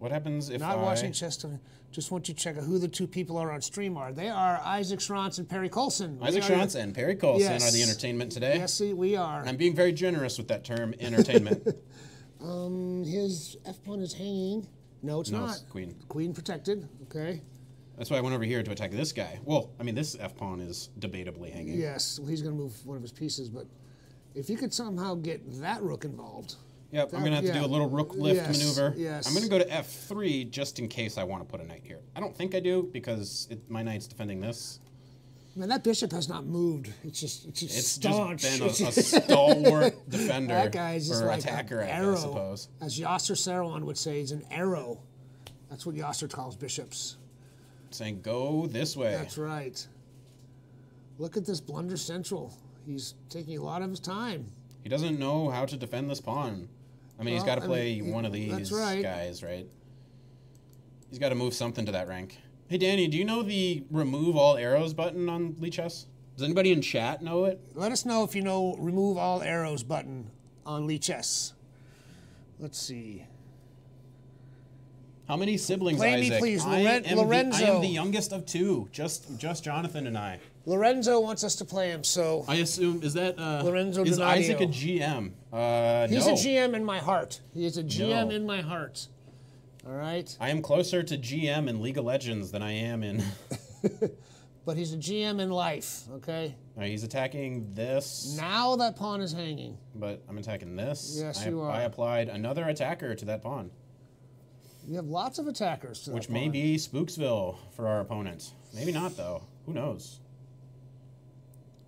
What happens if Not I... watching chess. Just want you to check out who the two people are on stream are. They are Isaac Schrantz and Perry Colson. Isaac Schrantz and Perry Colson Yes. are the entertainment today. Yes, see, we are. And I'm being very generous with that term, entertainment. *laughs* Um, his F pawn is hanging. No, it's no, not. it's queen. Queen protected. Okay. That's why I went over here to attack this guy. Well, I mean, this f pawn is debatably hanging. Yes, well, he's going to move one of his pieces, but if you could somehow get that rook involved, Yep, I'm gonna have to do a little rook lift Yes, maneuver. yes. I'm gonna go to f3 just in case I want to put a knight here. I don't think I do because it, my knight's defending this. man, that bishop has not moved. It's just it's just It's staunch. just been a, *laughs* a stalwart defender that guy's just like attacker, an I arrow, guess, suppose. as Yasser Seirawan would say, he's an arrow. That's what Yasser calls bishops. Saying go this way. That's right. Look at this blunder central. He's taking a lot of his time. He doesn't know how to defend this pawn. I mean, he's got to I play mean, one of these right. guys, right? He's got to move something to that rank. Hey, Danny, do you know the remove all arrows button on Lichess? Does anybody in chat know it? Let us know if you know remove all arrows button on Lichess. Let's see. How many siblings, Play me, Isaac? please, I, Loren- am the, I am the youngest of two. Just just Jonathan and I. Lorenzo wants us to play him, so I assume is that uh, Lorenzo is Donadio. Isaac a GM? Uh, he's no. a GM in my heart. He is a GM No. in my heart. All right, I am closer to GM in League of Legends than I am in. *laughs* but he's a GM in life. Okay. He's attacking this, Now that pawn is hanging. but I'm attacking this. Yes, I, you are. I applied another attacker to that pawn, You have lots of attackers. To that which may be Spooksville for our opponent. Maybe not though. Who knows?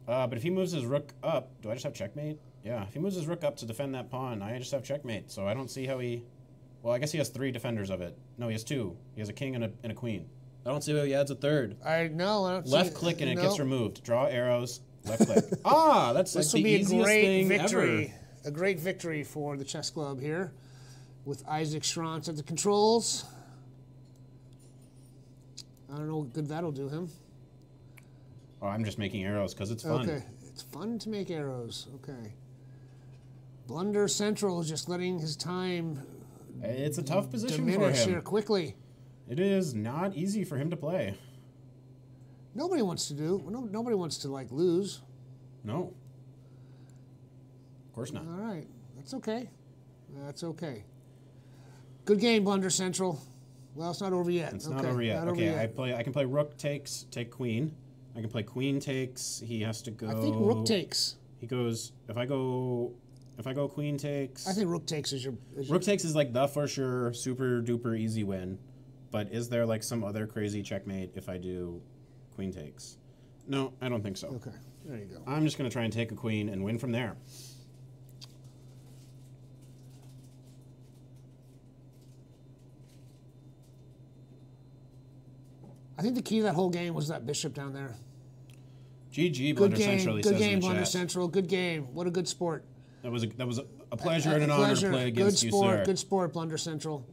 Uh, but if he moves his rook up, do I just have checkmate? Yeah, if he moves his rook up to defend that pawn, I just have checkmate. So I don't see how he. Well, I guess he has three defenders of it. No, he has two. He has a king and a, and a queen. I don't see how he adds a third. I know. I don't Left see, click and it no. gets removed. Draw arrows. Left click. *laughs* ah, that's like This the will be a great victory. ever. A great victory for the chess club here, with Isaac Schrantz at the controls. I don't know what good that'll do him. Oh, I'm just making arrows because it's fun. Okay, it's fun to make arrows. Okay. Blunder Central is just letting his time It's a tough position for him. here quickly. It is not easy for him to play. Nobody wants to do. No, nobody wants to like lose. No. Of course not. All right, that's okay. That's okay. Good game, Blunder Central. Well, it's not over yet. It's okay, not over yet. not over okay, yet. I play. I can play rook takes, take queen. I can play queen takes. He has to go. I think rook takes. He goes. If I go, if I go queen takes. I think rook takes is your. Is your rook takes is like the for sure super duper easy win. But is there like some other crazy checkmate if I do queen takes? No, I don't think so. okay, there you go. I'm just gonna try and take a queen and win from there. I think the key to that whole game was that bishop down there. GG Good Blunder game, Central. He good says game, in the Blunder chat. Central. Good game. What a good sport. That was a, that was a, a pleasure A- and an a honor pleasure. to play against good you, sport, sir. Good sport, Blunder Central.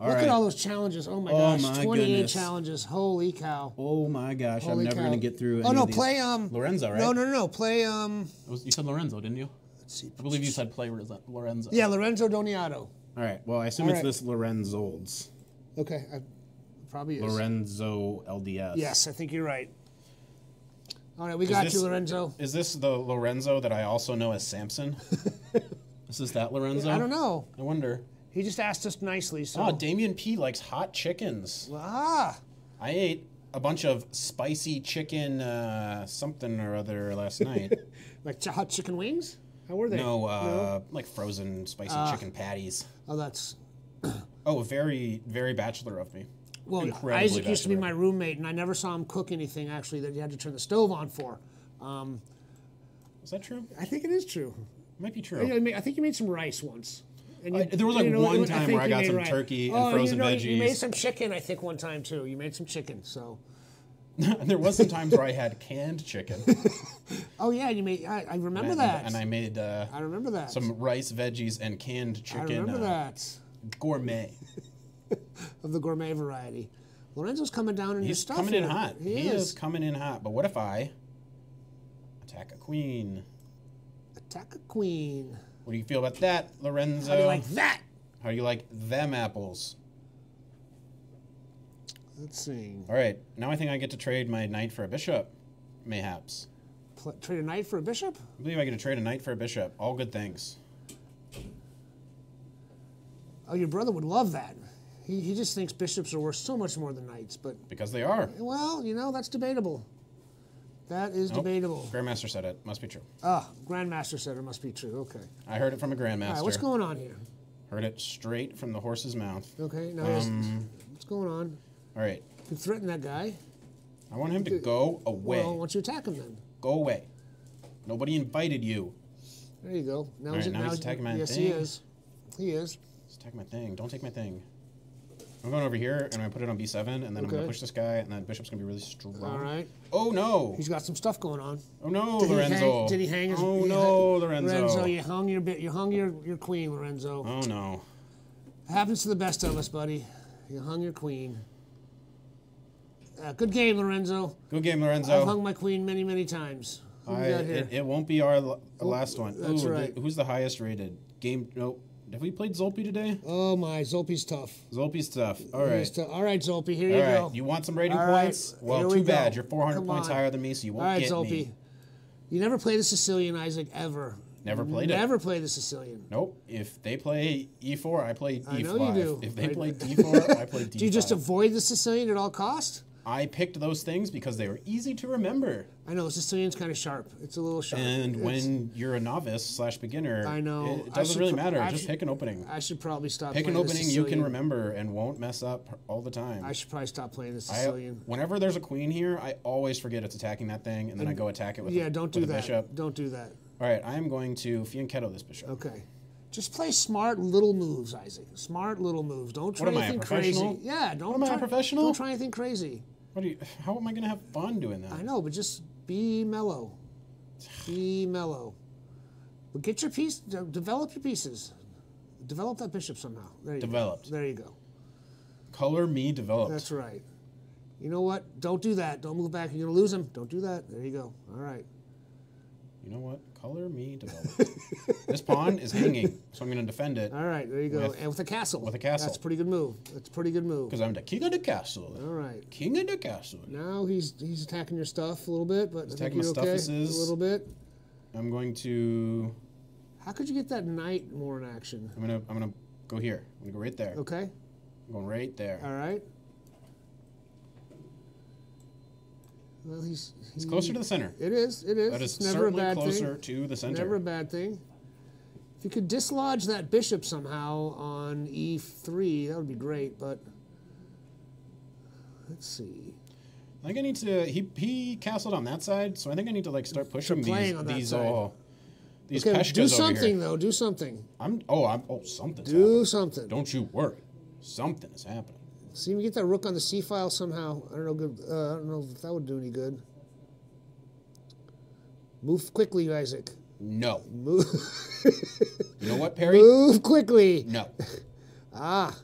All Look right. at all those challenges. Oh my Oh gosh, my 28 goodness. challenges. Holy cow. Oh my gosh, Holy I'm never cow. gonna get through. Oh no, of these. play um Lorenzo, right? No, no, no, no. Play um was- you said Lorenzo, didn't you? let's see. I believe you said play Rose- Lorenzo. Yeah, Lorenzo Doniato. All right. Well, I assume All it's right. this Lorenzo's. Okay, I, probably is. Lorenzo LDS. Yes, I think you're right. All right, we Is got this- you, Lorenzo. Is this the Lorenzo that I also know as Samson? *laughs* is this that Lorenzo? I don't know. I wonder. He just asked us nicely, so. Oh, Damien P likes hot chickens. ah, I ate a bunch of spicy chicken uh, something or other last night. *laughs* like hot chicken wings? How were they? no, uh, like frozen spicy Ah. chicken patties. Oh, that's. Oh, very, very bachelor of me. Well, Incredibly Isaac used to be my roommate, and I never saw him cook anything actually that you had to turn the stove on for. Um, Is that true? I think it is true. Might be true. I I think you made some rice once. And I- there was, like, know, one time think where I got some rice. turkey and oh, frozen you know, You made some chicken, I think, one time too. You made some chicken, so. *laughs* there was some times where I had canned chicken. *laughs* Oh yeah, you made. I, I remember and, that. and I made uh, I remember that. some rice, veggies, and canned chicken. I chicken. remember uh, that Gourmet. *laughs* of the gourmet variety. Lorenzo's coming down in your He's stuff. coming in here. hot. He, is coming in hot. But what if I attack a queen? Attack a queen. What do you feel about that, Lorenzo? How do you like that? How do you like them apples? Let's see. All right, now I think I get to trade my knight for a bishop, mayhaps. Pl- trade a knight for a bishop? I believe I get to trade a knight for a bishop. All good things. Oh, your brother would love that. He, he just thinks bishops are worth so much more than knights. But, Because they are. well, you know, that's debatable. That is Nope. debatable. Grandmaster said it. Must be true. Ah, Grandmaster said it must be true. Okay. I heard it from a grandmaster. All right, what's going on here? Heard it straight from the horse's mouth. Okay, now Um, what's going on? All right. You threaten that guy. I want him to go away. Well, why don't you attack him then? Go away. Nobody invited you. There you go. Now, right, now he's attacking my Yes, he is. He is. He's attacking my thing. Don't take my thing. I'm going over here and I'm gonna put it on b7, and then I'm gonna push this guy, and then bishop's gonna be really strong. All right. Oh no! He's got some stuff going on. Oh no, Did Lorenzo! He hang, did he hang his? oh no, hung- Lorenzo! Lorenzo, you hung your bit. You hung your, your queen, Lorenzo. Oh no! Happens to the best of us, buddy. You hung your queen. Uh, good game, Lorenzo. Good game, Lorenzo. I've hung my queen many, many times. I, it, it won't be our l- last one. that's Ooh, the- right. who's the highest rated game? Nope. Have we played Zolpi today? oh my, Zolpi's tough. Zolpi's tough. All right. Tough. All right, Zolpi, here All you right. go. You want some rating All right, points? Well, here too we bad. You're 400 Come points on. higher than me, so you won't All right, get Zolpi. me. You never play the Sicilian, Isaac, ever. Never played it. Never play the Sicilian. Nope. If they play E4, I play I E5. I know you do. If they *laughs* I- play D4, I play D5. Do you just avoid the Sicilian at all cost? I picked those things because they were easy to remember. I know the Sicilian's kind of sharp. It's a little sharp. And It's- when you're a novice slash beginner, I know. it, it doesn't really matter. I Just should- pick an opening. I should probably stop. Pick an opening you can remember and won't mess up all the time. I should probably stop playing the I- Sicilian. whenever there's a queen here, I always forget it's attacking that thing, and then I go attack it with a bishop. yeah, a, don't do that. bishop. Don't do that. All right, I am going to fianchetto this bishop. Okay. Just play smart little moves, Isaac. Smart little moves. Don't try What am I, a anything crazy. Yeah, don't am I, a try, professional? Don't try anything crazy. What do you? How am I going to have fun doing that? I know, but just be mellow. Be mellow. But get your piece. de- Develop your pieces. Develop that bishop somehow. There you Developed. Go. There you go. Color me developed. That's right. You know what? Don't do that. Don't move back. You're gonna lose him. Don't do that. There you go. All right. You know what? Color me developed. *laughs* this pawn is hanging, so I'm going to defend it All right. There you go. With- and with a castle. with a castle. That's a pretty good move. That's a pretty good move. because I'm the king of the castle. All right. King of the castle. Now he's he's attacking your stuff a little bit, but I think attacking my you're okay. A little bit. I'm going to. How could you get that knight more in action? I'm gonna. I'm gonna go here. I'm gonna go right there. Okay. I'm going right there. All right. Well, he's It's closer to the center. It is. It is. That is it's never a certainly bad closer thing. to the center. Never a bad thing. If you could dislodge that bishop somehow on e3, that would be great. But let's see. I think I need to. He he castled on that side, so I think I need to like start pushing these on that these side. all these Okay, do something though. Do something. I'm oh I'm oh something's Do happening. something. Don't you worry, something is happening. See if you get that rook on the c file somehow. I don't know. Good. Uh, I don't know if that would do any good. Move quickly, Isaac. No, Move, *laughs* you know what, Perry? move quickly. No, *laughs* Ah,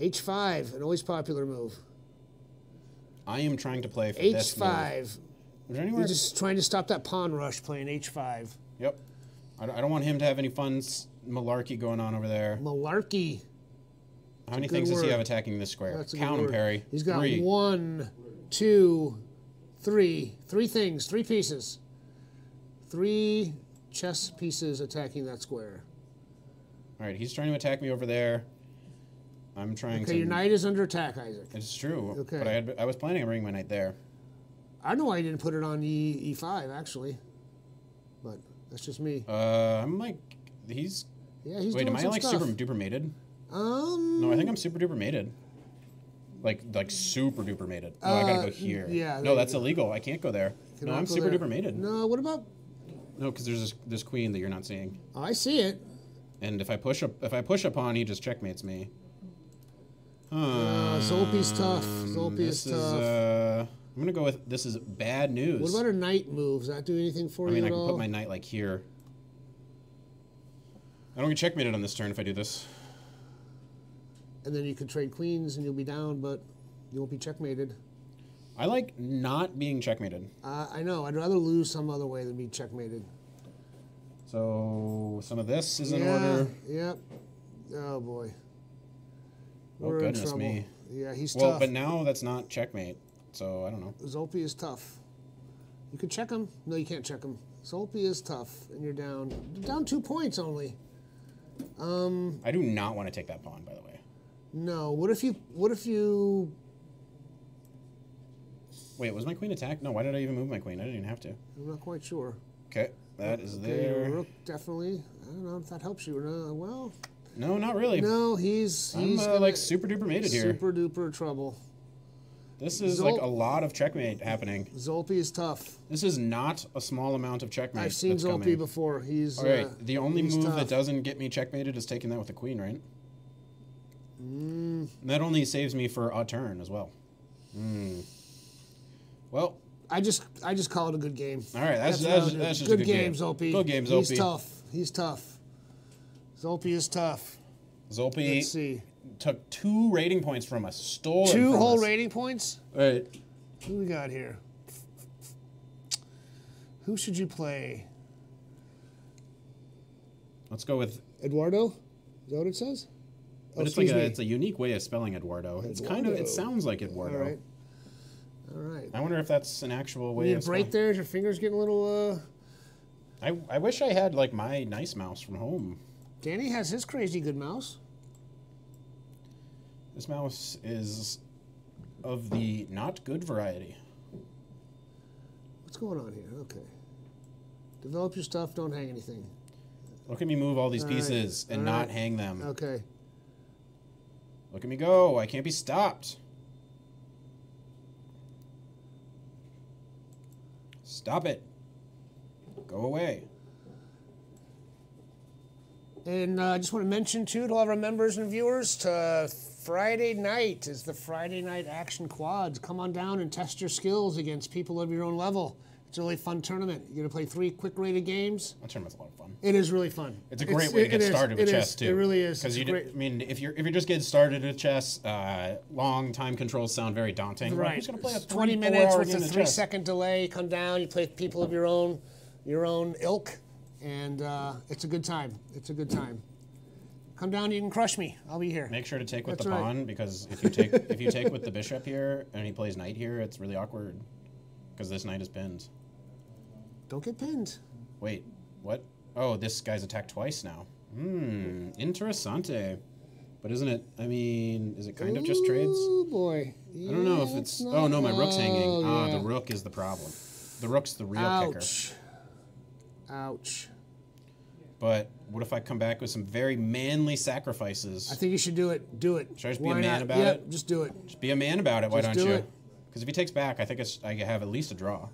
h5, an always popular move. I am trying to play for this move. h5. Is there anywhere? You're just trying to stop that pawn rush playing h5. Yep. I don't, want him to have any fun malarkey going on over there. Malarkey. How many things does he have attacking this square? That's Count them. Perry. He's got Three. one, two, three, three things, three pieces. Three chess pieces attacking that square. All right, he's trying to attack me over there. I'm trying Okay, to. your knight is under attack, Isaac. It's true. Okay. But I had I was planning on bringing my knight there. I know why you didn't put it on e e5 actually, but that's just me. Uh, I'm like, he's. Yeah, he's wait, doing am I like stuff. super duper mated? Um, No, I think I'm super duper mated. Like like super duper mated. No, I gotta Uh, go here. yeah, No, that's illegal. I can't go there. Can no, I I'm super there? duper mated. No, what about? No, because there's this, this queen that you're not seeing. I see it. And if I push up, if I push a pawn, he just checkmates me. Uh, Zolpi's tough. Um, Zolpi is is. tough. Uh, I'm gonna go with this is bad news. what about a knight move? Does that do anything for I you mean, I can all? put my knight like here. I don't get checkmated on this turn if I do this. And then you can trade queens and you'll be down, but you won't be checkmated. I like not being checkmated. Uh, I know. I'd rather lose some other way than be checkmated. So some of this is in yeah, order. Yep. Oh boy. Oh We're in goodness trouble. me! Yeah, he's Well, tough. but now that's not checkmate. So I don't know. Zolpi is tough. You can check him. No, you can't check him. Zolpi is tough, and you're down. Down two points only. Um, I do not want to take that pawn, by the way. No. What if you? What if you? Wait, was my queen attacked? No, why did I even move my queen? I didn't even have to. I'm not quite sure. Okay, that is there. Rook definitely. I don't know if that helps you or not. Well, No, not really. no, he's I'm he's uh, like super duper mated here. super duper trouble. This is Zol- like a lot of checkmate happening. Zolpi is tough. This is not a small amount of checkmate. I've seen Zolpi coming. before. He's All right, uh, the only move tough. that doesn't get me checkmated is taking that with the queen, right? Mm. That only saves me for a turn as well. Hmm. Well, I just I just call it a good game. all right, that's what that's, I that's just good a good game. Zolpi. Good game, He's tough. He's tough. Zolpi is tough. Zolpi Let's see. took two rating points from us. Stole Two whole us. rating points. All right. Who we got here? Who should you play? Let's go with. Eduardo? Is that what it says? But oh, it's like a, me. it's a unique way of spelling Eduardo. It's kind of it sounds like Eduardo. All right. All right. I wonder if that's an actual way Need a break there? Is your fingers getting a little? Uh... I, I wish I had like my nice mouse from home. Danny has his crazy good mouse. This mouse is of the not good variety. What's going on here? Okay. Develop your stuff. Don't hang anything. Look at me move all these All right, pieces and all not right. hang them. Okay. Look at me go. I can't be stopped. Stop it. Go away. And uh, I just want to mention too to all of our members and viewers, to Friday night is the Friday night action quads. Come on down and test your skills against people of your own level. It's a really fun tournament. You're gonna play three quick rated games. That tournament's a lot of fun. It is really fun. It's a great way to get it is, started with chess is, too. It really is. Because you, a do, great- I mean, if you're if you're just getting started with chess, uh, long time controls sound very daunting. Like, Right. who's gonna play a It's 20 minutes with a three second delay. You come down, you play with people of your own, your own ilk, and uh, it's a good time. It's a good time. Come down, you can crush me. I'll be here. Make sure to take with That's the right. pawn because if you take if you take with the bishop here and he plays knight here, it's really awkward because this knight is pinned. Don't get pinned. Wait, what? Oh, this guy's attacked twice now. Hmm, interessante. But isn't it? I mean, is it kind of just trades? Oh boy. I don't know if it's. Oh no, my rook's hanging. Ah, the rook is the problem. The rook's the real kicker. Ouch. Ouch. But what if I come back with some very manly sacrifices? I think you should do it. Do it. Should I just be Why a man not? about it? Just do it. Just be a man about it. Why Just don't do you? Because if he takes back, I think it's, I have at least a draw.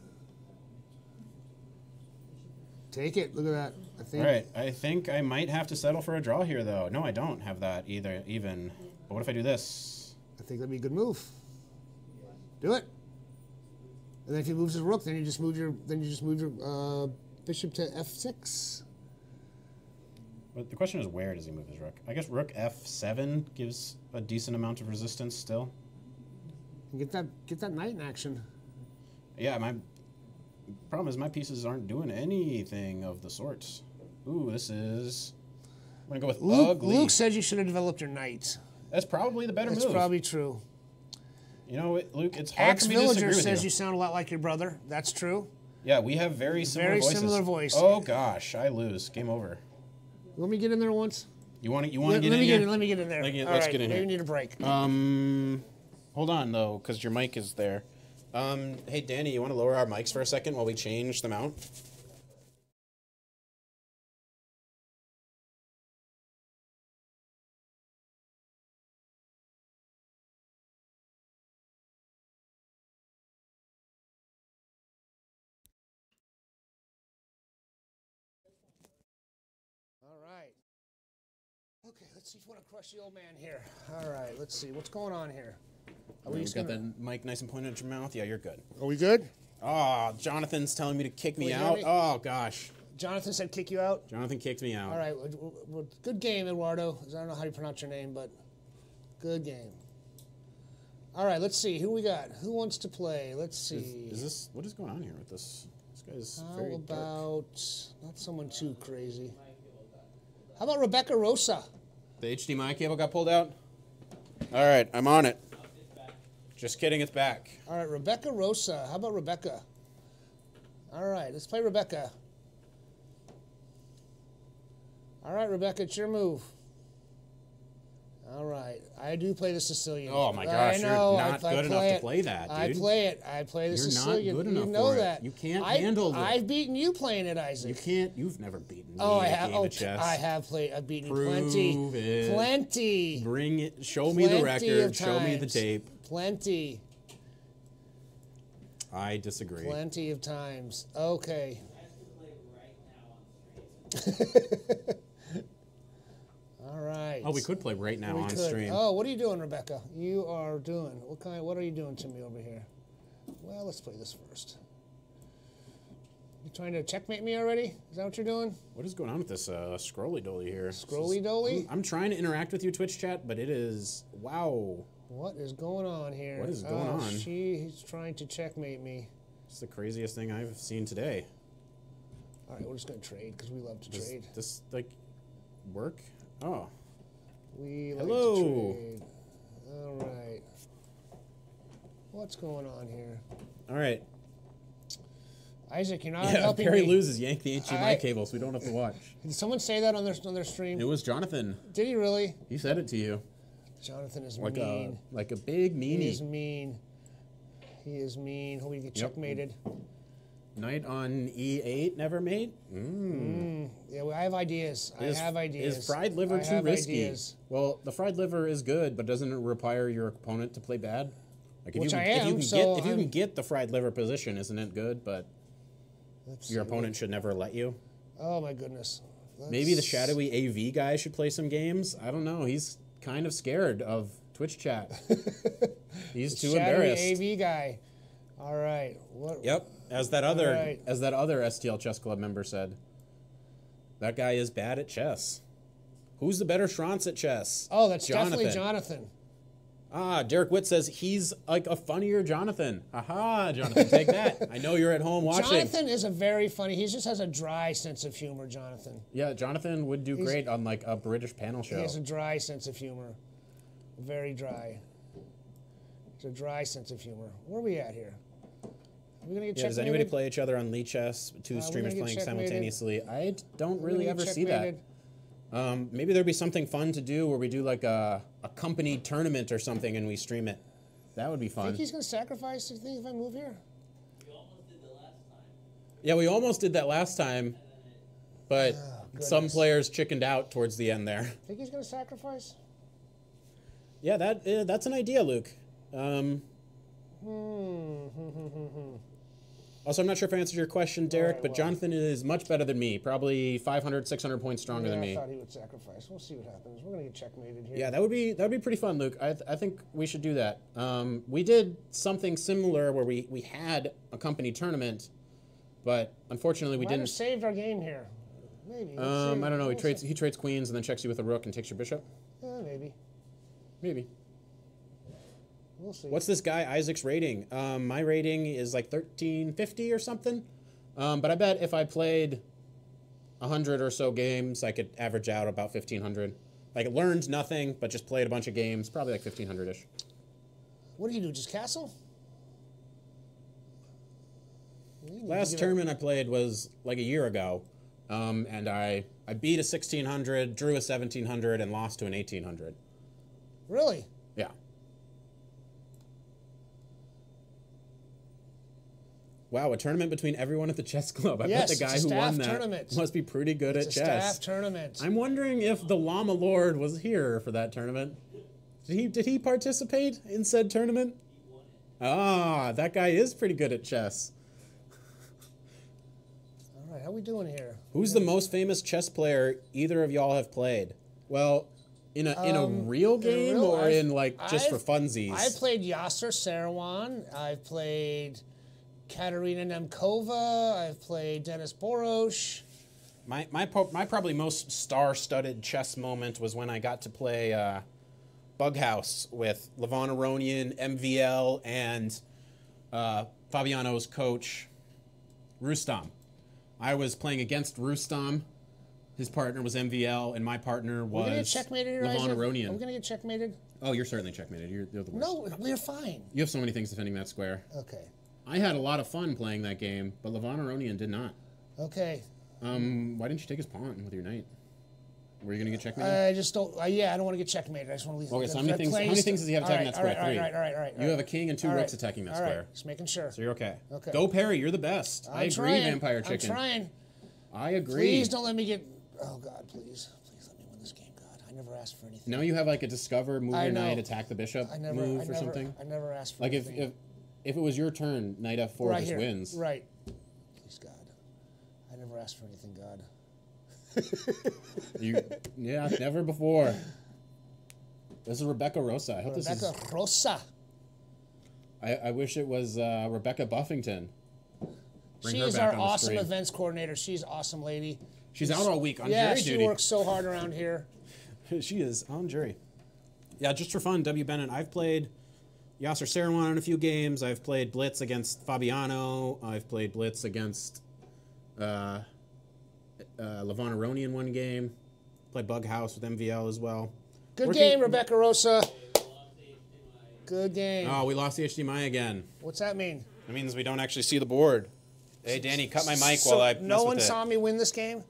Take it. Look at that. I think. All right, I think I might have to settle for a draw here, though. No, I don't have that either. Even. But what if I do this? I think that'd be a good move. Do it. And then if he moves his rook, then you just move your then you just move your uh, bishop to f6. But the question is, where does he move his rook? I guess rook f7 gives a decent amount of resistance still. And get that get that knight in action. Yeah, my problem is my pieces aren't doing anything of the sorts. Ooh, this is. I'm gonna go with Luke, ugly. Luke said you should have developed your knight. That's probably the better That's move. probably true. You know, Luke, it's hard Axe for me to disagree Villager with says you. you sound a lot like your brother. That's true. Yeah, we have very similar Very voices. similar voice. Oh gosh, I lose. Game over. Let me get in there once. You want to? You want to Let, get let in me here? get in. Let me get in there. Let me- All let's right, get in maybe here. need a break. Um, hold on though, because your mic is there. Um, hey Danny, you want to lower our mics for a second while we change the mount? All right. Okay, let's see if we want to crush the old man here. All right, let's see what's going on here. Are we just got gonna? that mic nice and pointed at your mouth. Yeah, you're good. Are we good? Oh, Jonathan's telling me to kick me out. Oh gosh, Jonathan said kick you out. Jonathan kicked me out. All right, good game, Eduardo. I don't know how you pronounce your name, but good game. All right, let's see who we got. Who wants to play? Let's see. Is, is this what is going on here with this? This guy's How very dark. about not someone too crazy? How about Rebecca Rosa? The HDMI cable got pulled out. All right, I'm on it. Just kidding, it's back. All right, Rebecca Rosa. How about Rebecca? All right, let's play Rebecca. All right, Rebecca, it's your move. All right, I do play the Sicilian. Oh my I gosh, you're not I, I good enough play to play that, I play it. I play the You're not Sicilian. good you enough know for it. that. You can't I, handle it. I've beaten you playing it, Isaac. You can't. You've never beaten me. Oh, I in have. Oh. I have played. I've beaten you Prove plenty. it. Plenty. Bring it. Show me the record. Show me the tape. Plenty. I disagree. Plenty of times. Okay. Has to play right now on stream. All right. Oh, we could play right now We on could. stream. Oh, what are you doing, Rebecca? You are doing what kind? What are you doing to me over here? Well, let's play this first. You trying to checkmate me already? Is that what you're doing? What is going on with this uh, scrolly dolly here? Scrolly dolly? I'm, I'm trying to interact with you, Twitch chat, but it is wow. What is going on here? What is going oh, on? She's trying to checkmate me. It's the craziest thing I've seen today. All right, we're just gonna trade because we love to Does trade. this like work? Oh, We like Hello. to trade. All right. What's going on here? all right. Isaac, you're not Yeah, helping Perry me. loses, yank the HDMI I- cables. We don't have to watch. *laughs* Did someone say that on their on their stream? It was Jonathan. Did he really? He said it to you, Jonathan is like mean. a like a big meanie. He is mean. He is mean. Hope you get Yep. checkmated. Knight on E8, never mate. Mm. Yeah, well, I have ideas. I have ideas. Is fried liver I too risky? ideas. Well, the fried liver is good, but doesn't it require your opponent to play bad? Like if Which you, I can- if you am, can so get if you can get the fried liver position, isn't it good? But Let's your see. opponent should never let you. Oh my goodness. Maybe the shadowy AV guy should play some games. I don't know. He's kind of scared of Twitch chat. *laughs* He's too shadowy embarrassed. AV guy. All right. What? Yep, as that other Alright. as that other STL chess club member said. That guy is bad at chess. Who's the better Schrantz at chess? Oh, that's definitely Jonathan. Ah, Derek Witt says he's like a funnier Jonathan. Aha, Jonathan, take that. I know you're at home watching. Jonathan is a very funny. He just has a dry sense of humor. Jonathan. Yeah, Jonathan would do He's- great on like a British panel show. He has a dry sense of humor. Very dry. It's a dry sense of humor. Where are we at here? Are we gonna get Yeah, does anybody play each other on Lichess? Two Uh, streamers playing simultaneously. I don't really ever see that. Um, maybe there'd be something fun to do where we do like a, a company tournament or something and we stream it. That would be fun. Think he's gonna sacrifice? If I move here? You almost did the last time. Yeah, we almost did that last time, but Oh, some players chickened out towards the end there. Think he's gonna sacrifice? Yeah, that uh, that's an idea, Luke. Um, Hmm. Also, I'm not sure if I answered your question, Derek, Alright, but well. Jonathan is much better than me. Probably 500, 600 points stronger yeah, than me. I thought he would sacrifice. We'll see what happens. We're gonna get checkmated here. Yeah, that would be that would be pretty fun, Luke. I, th- I think we should do that. Um, we did something similar where we, we had a company tournament, but unfortunately we Might didn't. saved our game here. Maybe. Um. I don't know. He trades he trades queens and then checks you with a rook and takes your bishop. Yeah, maybe. Maybe. We'll see. What's this guy Isaac's rating? Um, my rating is like thirteen fifty or something. Um, but I bet if I played hundred or so games, I could average out about fifteen hundred. Like learned nothing, but just played a bunch of games, probably like fifteen hundred ish. What do you do? Just castle? You need to Last tournament I played was like a year ago, um, and I I beat a sixteen hundred, drew a seventeen hundred, and lost to an eighteen hundred. Really? Yeah. Wow, a tournament between everyone at the chess club. I Yes, bet the guy who won that tournament. must be pretty good It's at a chess. staff tournament. I'm wondering if the Llama Lord was here for that tournament. Did he did he participate in said tournament? Ah, that guy is pretty good at chess. All right, how we doing here? Who's the most famous chess player either of y'all have played? Well, in a in a real Um, in game real- or in like just for I've- funsies? I played Yasser Seirawan. I've played Katerina Nemcova. I've played Dennis Borosh. My my po- my probably most star-studded chess moment was when I got to play uh, Bughouse with Levon Aronian, MVL, and uh, Fabiano's coach Rustam. I was playing against Rustam. His partner was MVL, and my partner We're gonna get was checkmated Levon? Are we gonna get checkmated? Oh, you're certainly checkmated. You're, you're the worst. No, we're fine. You have so many things defending that square. Okay. I had a lot of fun playing that game, but Levon Aronian did not. Okay. Um, why didn't you take his pawn with your knight? Were you gonna get checkmated? I just don't. Uh, yeah, I don't want to get checkmated. I just want to leave. Okay, so how many things- how many things does he have attacking right, that square? All right, Three. all right, all right, all right. You have a king and two all rooks right, attacking that all right, square. Just making sure. so you're okay. Okay. Go Perry, you're the best. I I'm agree, trying. Vampire Chicken. I'm trying. I agree. Please don't let me get. Oh God, please, please let me win this game. God, I never asked for anything. Now you have like a discover, move I your knight, attack the bishop, I never. move I or never, something. I never asked for Like anything. if if it was your turn, knight f4 right just here. wins. Right. Please God, I never asked for anything. God. You, yeah, never before. This is Rebecca Rosa. I hope this Rebecca is. Rosa. I, I wish it was uh, Rebecca Buffington. Bring she her is back our on awesome screen. events coordinator. She's awesome lady. She's out all week on yeah, jury she works so hard around here. *laughs* she is on jury. Yeah, just for fun, W. Bennett. I've played Yasser Seirawan in a few games. I've played Blitz against Fabiano. I've played Blitz against uh, uh, Levon Aronian in one game. Played Bug House with MVL as well. Good Working- game, Rebecca Rosa. Lost the HDMI. Good game. Oh, we lost the HDMI again. What's that mean? It means we don't actually see the board. Hey, Danny, cut my mic So while I mess no with one it. saw me win this game.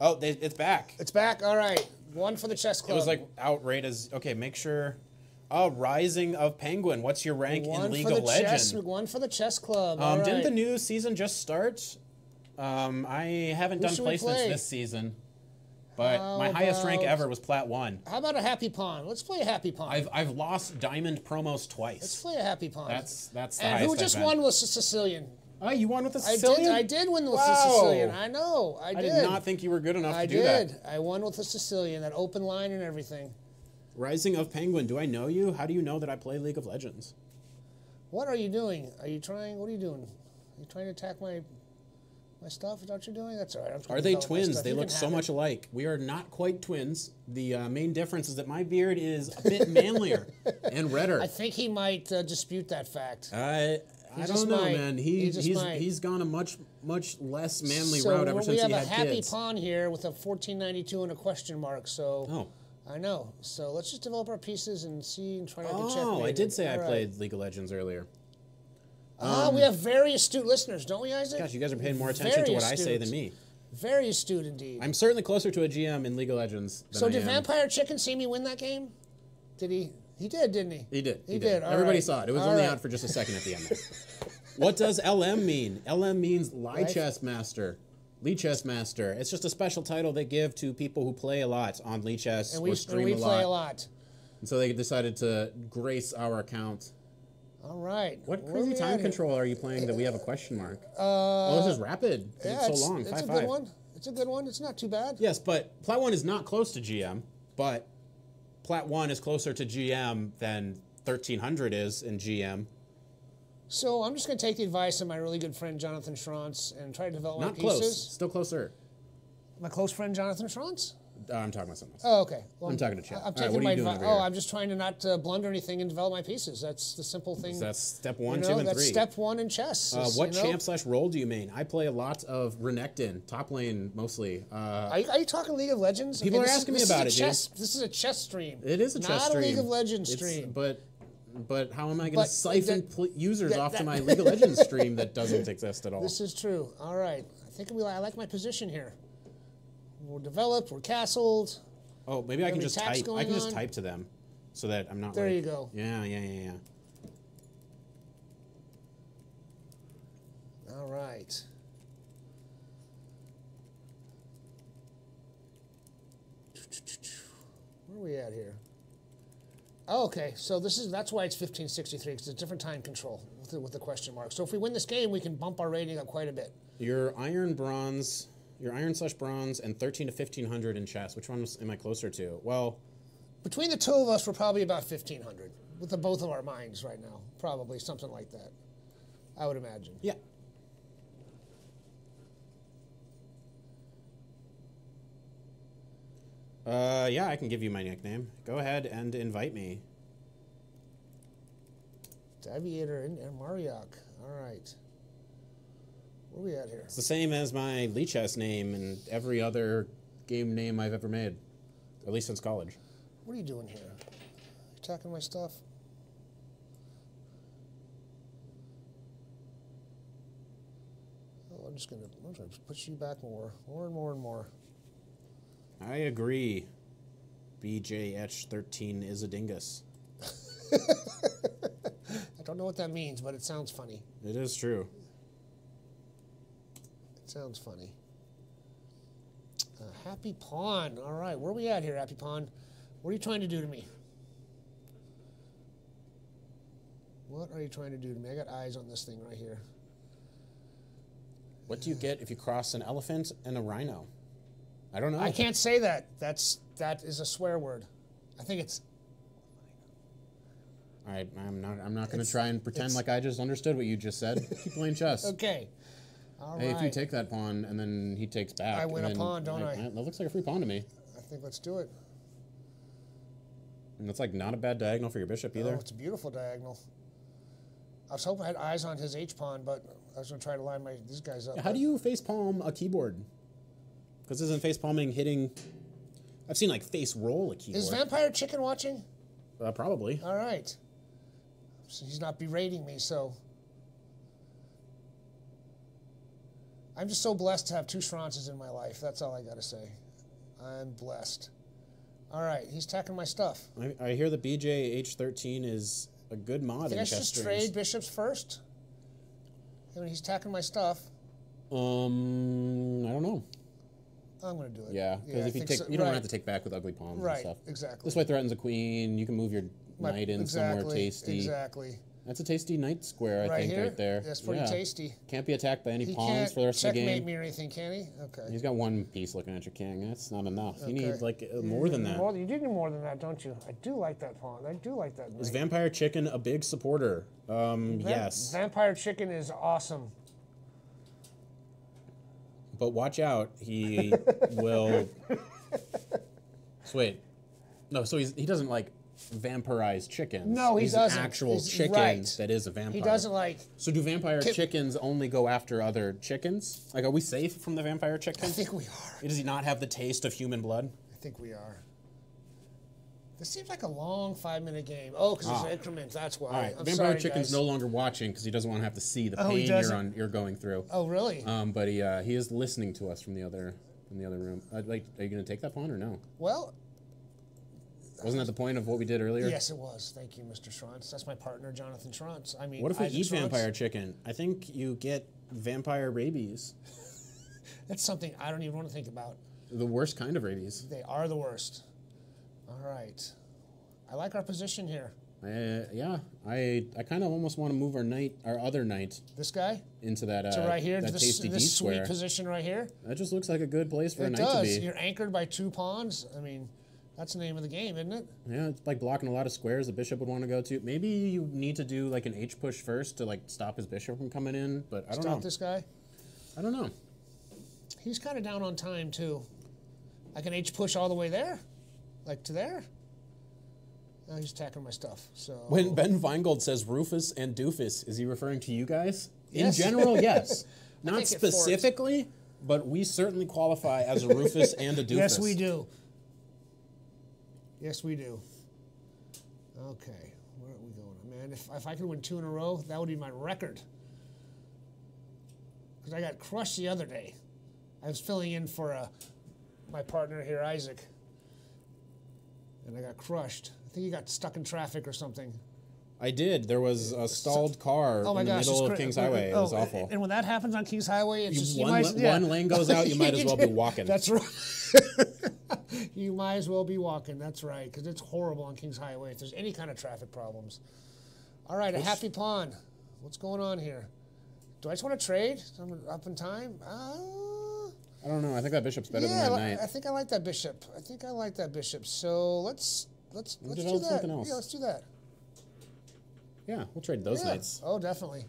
Oh, they, it's back. It's back. All right, one for the chess club. It was like outright as okay. Make sure. Oh, Rising of Penguin. What's your rank one in League of Legends? chess. One for the chess club. Um, All Didn't the new season just start? Um, I haven't Who done placements this season, but How my highest rank ever was Plat One. How about a happy pawn? Let's play a happy pawn. I've I've lost Diamond promos twice. Let's play a happy pawn. That's that's the and who just won was a Sicilian. Oh, you won with the I Sicilian. did. I did win with Wow. the Sicilian. I know. I I did. did not think you were good enough I to do did. that. I did. I won with the Sicilian. That open line and everything. Rising of Penguin. Do I know you? How do you know that I play League of Legends? What are you doing? Are you trying? What are you doing? Are you trying to attack my my stuff? Is that what you're doing? That's all right. Are they twins? They You look so it. much alike. We are not quite twins. The uh, main difference is that my beard is a bit *laughs* manlier and redder. I think he might uh, dispute that fact. I I don't know, might. man. He, He he's might. he's gone a much much less manly so route ever since he had kids. So we have a happy kids. pawn here with a 1492 and a question mark. So Oh, I know. So let's just develop our pieces and see and try not to check. oh, I did say I played League of Legends earlier. Ah, we have very astute listeners, don't we, Isaac? Gosh, you guys are paying more attention Very to what I say than me. Very astute indeed. I'm certainly closer to a GM in League of Legends. Than so I did am. Vampire Chicken see me win that game? Did he? He did, didn't he? He did. He did, all Everybody right. saw it. It was All only right. out for just a second at the end. *laughs* What does LM mean? LM means Life- Lichess Master. Lichess Master. It's just a special title they give to people who play a lot on Lichess And or we, and stream we a, play lot. a lot. And so they decided to grace our account. All right. What crazy time control are you playing that we have a question mark? Uh, oh, this is rapid. Yeah, it's so long. It's Five a five. good one. It's a good one. It's not too bad. Yes, but Plat One is not close to GM, but Plat One is closer to GM than thirteen hundred is in GM. So I'm just going to take the advice of my really good friend Jonathan Schrantz and try to develop Not my close. Still closer. My close friend Jonathan Schrantz. Uh, I'm talking about something else. Oh, okay. Well, I'm talking to Chad. I'm taking what are my you advice. Oh. I'm just trying to not uh, blunder anything and develop my pieces. That's the simple thing. So that's step you one, know, two, and that's three. step one in chess. uh, what you know? champ slash role do you main? I play a lot of Renekton, top lane mostly. Uh, Are you, are you talking League of Legends? People are is- asking me about a it, dude. chess, This is a chess stream. it is a chess not stream. a League of Legends It's- stream. But but how am I going to siphon that- users that- off to my *laughs* League of Legends stream that doesn't exist at all? This is true. All right. I think we, I like my position here. We're developed. We're castled. Oh, maybe I can just type. I can just on? type to them, so that I'm not. There like- you go. Yeah, yeah, yeah, yeah. All right. Where are we at here? Oh, okay, so this is that's why it's 1563 because it's a different time control with the, with the question mark. So if we win this game, we can bump our rating up quite a bit. Your iron bronze, your iron slash bronze, and thirteen to fifteen hundred in chess. Which one am I closer to? Well, Between the two of us, we're probably about 1500 with the both of our minds right now. Probably something like that. I would imagine. yeah. Uh, yeah, I can give you my nickname. Go ahead and invite me. Aviator and, and Mariak. All right. Where are we at here? It's the same as my Lichess name and every other game name I've ever made, at least since college. What are you doing here? attacking my stuff? Oh, I'm just gonna, I'm just gonna push you back more, more and more and more. I agree. BJH13 is a dingus. *laughs* I don't know what that means, but it sounds funny. It is true. It sounds funny. Uh, Happy Pawn. All right, where are we at here, Happy Pawn? What are you trying to do to me? What are you trying to do to me? I got eyes on this thing right here. What do you get if you cross an elephant and a rhino? I don't know. I can't say that. That's that is a swear word. I think it's All right, I'm not. I'm not going to try and pretend like I just understood what you just said. Keep *laughs* playing chess. okay. All right. Hey, if you take that pawn and then he takes back, I win a pawn, don't I? That looks like a free pawn to me. I think let's do it. And it's like not a bad diagonal for your bishop Oh, either. it's a beautiful diagonal. I was hoping I had eyes on his H pawn, but I was going to try to line my these guys up. How do you face palm a keyboard? Because isn't face palming hitting? I've seen like face roll a keyboard. Is Vampire Chicken watching? uh, probably. All right. So he's not berating me, so. I'm just so blessed to have two Schrantzes in my life. That's all I got to say. I'm blessed. All right, he's attacking my stuff. I, I hear the BJ H13 is a good mod think in I should just trade bishops first. I mean, he's attacking my stuff. Um, I don't know. I'm going to do it. Yeah, because I if you take, so. you don't right. have to take back with ugly pawns Right, and stuff. exactly. This way threatens a queen. You can move your My- knight in exactly, somewhere tasty. Exactly. That's a tasty knight square, I right think, here. right there. That's pretty Yeah. tasty. Can't be attacked by any He pawns for the rest of the game. checkmate me or anything, can he? Okay. He's got one piece looking at your king. That's not enough. You need like uh, more than that. More, you do need more than that, don't you? I do like that pawn. I do like that. Is knight. Vampire Chicken a big supporter? Um, Va- yes, Vampire Chicken is awesome. But watch out. He *laughs* will. So wait, no. So he's, he doesn't like vampirize chickens. No, he he's doesn't. An actual He's- chicken right. that is a vampire. He doesn't like. So do vampire Ki- chickens only go after other chickens? Like, are we safe from the vampire chickens? I think we are. Does he not have the taste of human blood? I think we are. This seems like a long five-minute game. Oh, because Ah. it's increments. That's why. All right, I'm vampire sorry, chicken's guys. no longer watching because he doesn't want to have to see the Oh, pain you're on you're going through. Oh, really? Um, but he uh, he is listening to us from the other from the other room. Uh, like, are you going to take that pawn or no? well, Wasn't that the point of what we did earlier? yes, it was. Thank you, Mr. Schrantz. That's my partner, Jonathan Schrantz. I mean, What if we Isaac eat Schrantz. vampire chicken? I think you get vampire rabies. *laughs* That's something I don't even want to think about. The worst kind of rabies. They are the worst. All right. I like our position here. Uh, yeah, I I kind of almost want to move our knight, our other knight, This guy into that uh, to right here, that this, tasty this sweet square. position right here. That just looks like a good place for a knight does. to be. You're anchored by two pawns. I mean, that's the name of the game, isn't it? Yeah, it's like blocking a lot of squares the bishop would want to go to. Maybe you need to do like an H push first to like stop his bishop from coming in, but I don't Stop know. this guy. I don't know. He's kind of down on time too. I can H push all the way there, like to there. Oh, he's attacking my stuff. So When Ben Finegold says Rufus and Doofus, is he referring to you guys? Yes. In general, *laughs* yes. Not think it forks. specifically, but we certainly qualify as a Rufus and a *laughs* Doofus. yes, we do. Yes, we do. Okay, where are we going, man? If, if I could win two in a row, that would be my record. Because I got crushed the other day. I was filling in for uh, my partner here, Isaac, and I got crushed. I think he got stuck in traffic or something. I did. There was a stalled car Oh my in the gosh! middle of Kings Highway. It was oh, awful. And when that happens on Kings Highway, it's You- just you one might, la- yeah. one lane goes out, you might as well be *laughs* walking. That's right. *laughs* you might as well be walking. That's right, because it's horrible on Kings Highway if there's any kind of traffic problems. All right, a happy pawn. What's going on here? Do I just want to trade? I'm up in time. Uh, I don't know. I think that bishop's better yeah, than that knight. I think I like that bishop. I think I like that bishop. So let's let's We'll let's do that. something else. Yeah, let's do that. Yeah, we'll trade those Yeah. knights. Oh, definitely.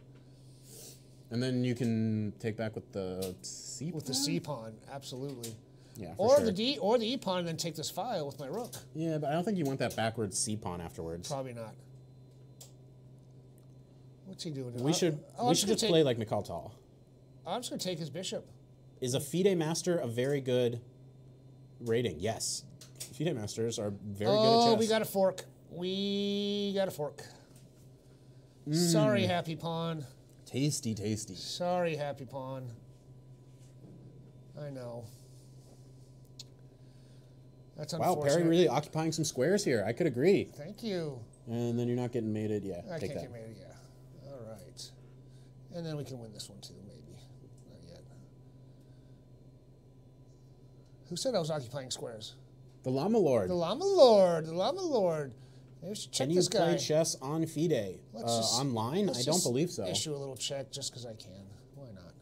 And then you can take back with the C With the? C pawn, absolutely. Yeah, Or sure. the D or the E pawn, and then take this file with my rook. Yeah, but I don't think you want that backwards C pawn afterwards. Probably not. What's he doing? We Uh, should oh, we should gonna just take, play like Mikhail Tal. I'm just going to take his bishop. Is a FIDE master a very good rating? Yes. FIDE masters are very good at oh, chess. we got a fork. we got a fork. Mm. Sorry, Happy Pawn. Tasty, tasty. Sorry, Happy Pawn. I know. That's Wow. Perry really occupying some squares here. I could agree. Thank you. And then you're not getting mated. Yeah, I take can't that. get made. Yeah. All right. And then we can win this one too, maybe. Not yet. Who said I was occupying squares? The Llama Lord. The Llama Lord. The Llama Lord. Maybe we should check Can you play chess on FIDE? Let's Uh, just- online? I don't believe so. Issue a little check just because I can. Why not?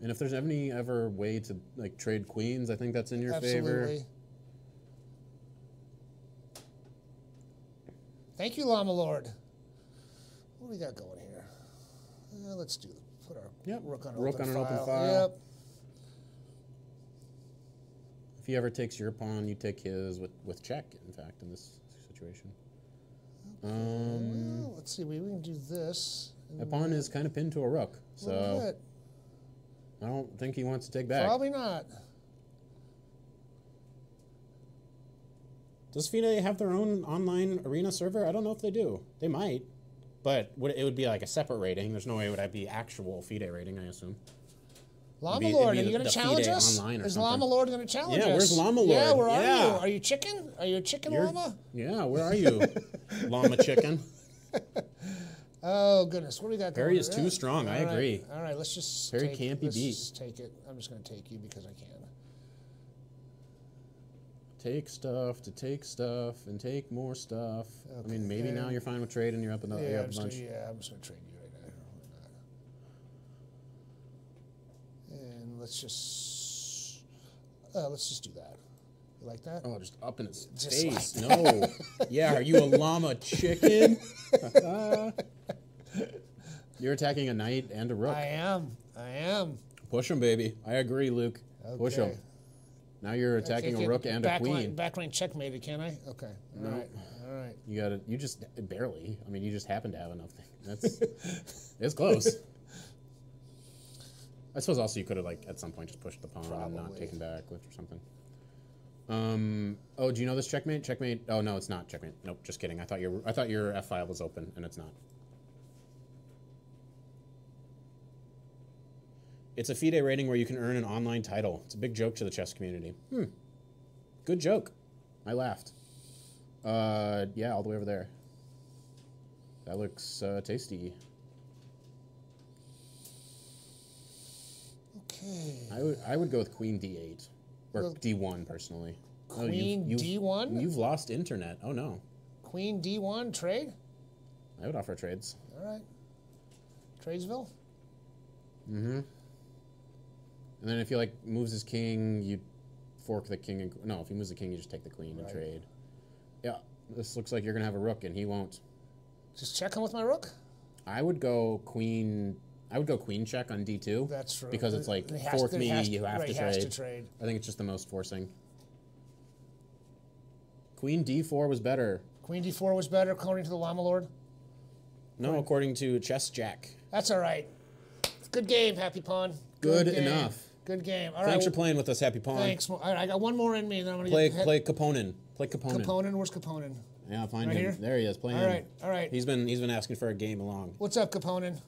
And if there's any ever way to like trade queens, I think that's in your favor. Absolutely. Thank you, Llama Lord. What do we got going here? Uh, let's do put our Yep, rook on rook open on an open file. Yep. If he ever takes your pawn, you take his with, with check, in fact, in this situation. Um, Well, let's see. We, we can do this. that pawn is kind of pinned to a rook, so. I don't think he wants to take back. Probably not. Does FIDE have their own online arena server? I don't know if they do. They might, but it would be like a separate rating. There's no way it would be actual FIDE rating, I assume. Llama Lord, are you going to challenge us? Is something. Llama Lord going to challenge Yeah, us? Yeah, where's Llama Yeah, where are Yeah. you? Are you chicken? Are you a chicken You're- llama? Yeah, where are you, *laughs* llama chicken? Oh goodness, what do we got? Perry is too strong, I All right, agree. All right, let's just. Perry take, can't be let's beat. Just take it. I'm just going to take you because I can. Take stuff to take stuff and take more stuff. I mean, maybe now you're fine with trade and you're up another Yeah, I'm up a just, bunch. gonna, yeah, I'm just going to trade you right now. Why not? And let's just. Uh, let's just do that. You like that? Oh, just up in his Just face. no. *laughs* Yeah, are you a llama chicken? *laughs* you're attacking a knight and a rook. I am. I am. Push him, baby. I agree, Luke. Push him. Now you're attacking a rook and a queen. Line, back line checkmated, can I? Okay. All No. right. All right. You got it. You just barely. I mean, you just happen to have enough. That's. it's close. *laughs* I suppose also you could have like at some point just pushed the pawn and not taken back with or something. Um. Oh, do you know this checkmate? Checkmate. Oh no, it's not checkmate. Nope. Just kidding. I thought your I thought your F file was open and it's not. It's a FIDE rating where you can earn an online title. It's a big joke to the chess community. Hmm. Good joke. I laughed. Uh, yeah, all the way over there. That looks uh, tasty. Okay. I would I would go with Queen D8 or Well- D1 personally. Oh, Queen D1? You've lost internet. Oh no. Queen D1 trade. I would offer trades. All right. Tradesville. Mm-hmm. And then if he like moves his king, you fork the king and no. If he moves the king, you just take the queen and Right. trade. Yeah, this looks like you're gonna have a rook, and he won't. Just check him with my rook. I would go queen. I would go queen check on D2. That's true. Because it's like has- fork me, has- you have right, to trade. to trade. I think it's just the most forcing. Queen D4 was better. Queen D4 was better according to the Llama Lord. No, according to Chess Jack. That's all right. Good game, Happy Pawn. Good game. enough. Good game. All Thanks right, for playing with us, Happy Pawn. Thanks. All right, I got one more in me, and then I'm gonna Play get play Caponin. Play Caponin. Caponin. Where's Caponin? Yeah, find Right him. here? There he is. Playing. All right. All right. He's been he's been asking for a game along. What's up, Caponin?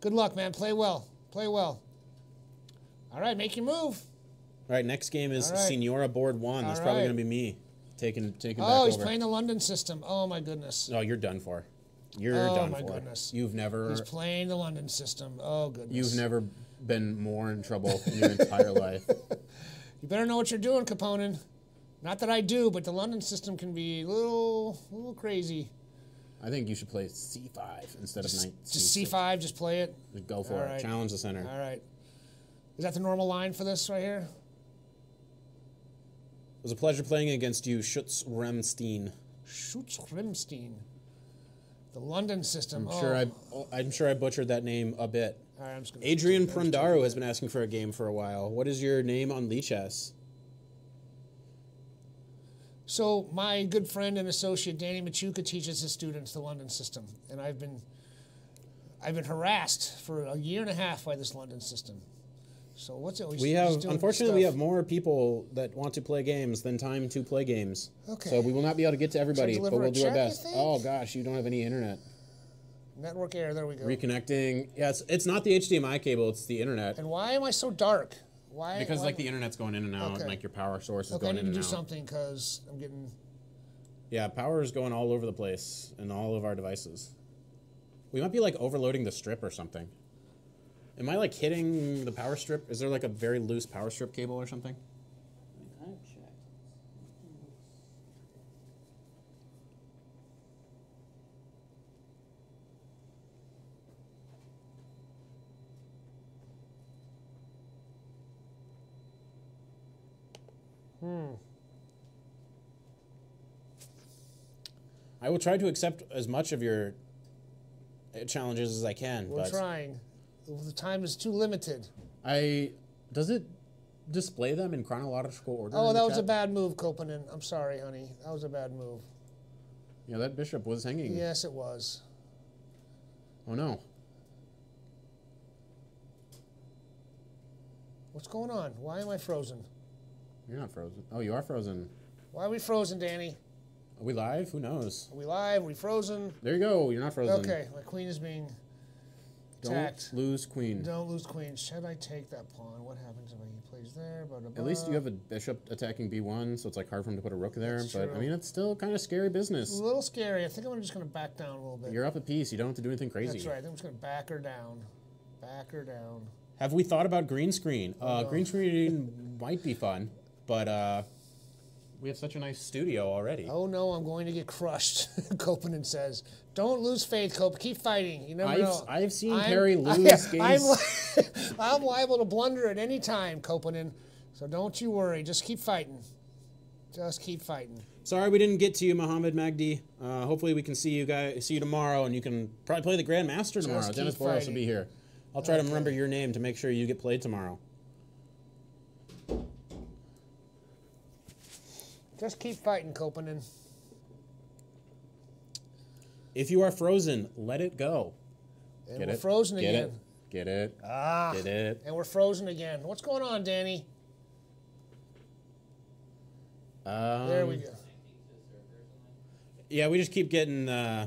Good luck, man. Play well. Play well. All right, make your move. All right, next game is right. Senora Board One. That's All probably right. gonna be me taking taking Oh, he's over. playing the London system. Oh my goodness. Oh, you're done for. You're Oh, done for. Oh my goodness. You've never He's playing the London system. Oh goodness. you've never been more in trouble in your entire *laughs* life. You better know what you're doing, Caponin. Not that I do, but the London system can be a little, a little crazy. I think you should play C5 instead of knight Just C6. C5, just play it. Just go for All it. right. Challenge the center. All right. Is that the normal line for this right here? It was a pleasure playing against you, Schutz Remstein. Schutz Rimstein. The London system. I'm oh. sure I oh. I'm sure I butchered that name a bit. All right, just Adrian just Prondaro has been asking for a game for a while. What is your name on Lichess? So my good friend and associate Danny Machuca teaches his students the London system, and I've been I've been harassed for a year and a half by this London system. So what's it? We just have, unfortunately, we have more people that want to play games than time to play games. Okay. So we will not be able to get to everybody, but we'll do our check, you best. Oh gosh, you don't have any internet. network error. There we go. Reconnecting. Yes, it's not the HDMI cable; it's the internet. and why am I so dark? Why? Because why like the internet's going in and out, Okay. and like your power source is Okay, I going need in to and do out. something because I'm getting. Yeah, power is going all over the place in all of our devices. We might be like overloading the strip or something. Am I like hitting the power strip? Is there like a very loose power strip cable or something? I kind of checked. I will try to accept as much of your uh, challenges as I can, We're but trying. The time is too limited. I does it display them in chronological order? Oh, that was a bad move, Kopanen. I'm sorry, honey. That was a bad move. Yeah, that bishop was hanging. Yes, it was. Oh no. What's going on? Why am I frozen? You're not frozen. Oh, you are frozen. Why are we frozen, Danny? Are we live? Who knows? Are we live? Are we frozen? There you go. You're not frozen. Okay, my queen is being Don't attacked. lose queen. Don't lose queen. Should I take that pawn? What happens if he plays there? Blah, blah, At least you have a bishop attacking b1, so it's like hard for him to put a rook there. That's but I mean, it's still kind of scary business. It's a little scary. I think I'm just going to back down a little bit. You're up a piece. You don't have to do anything crazy. That's right. I think I'm just going to back her down. Back her down. Have we thought about green screen? Uh, green screen *laughs* might be fun, but uh, we have such a nice studio already. Oh no, I'm going to get crushed. *laughs* Kopanen says, "Don't lose faith, Cope. Keep fighting. You never I've- know." I've seen I'm- Perry *laughs* I- lose *laughs* I'm, games. li- I'm liable to blunder at any time, Kopanen. So don't you worry. Just keep fighting. Just keep fighting. Sorry we didn't get to you, Mohammed Magdi. Uh, hopefully we can see you guys see you tomorrow, and you can probably play the Grand Master tomorrow. Dennis Boros will be here. I'll try to remember your name to make sure you get played tomorrow. Just keep fighting, Kopanen. If you are frozen, let it go. And Get we're it? frozen Get again. it? Get it? Ah. Get it? And we're frozen again. What's going on, Danny? Um, There we go. Yeah, we just keep getting uh,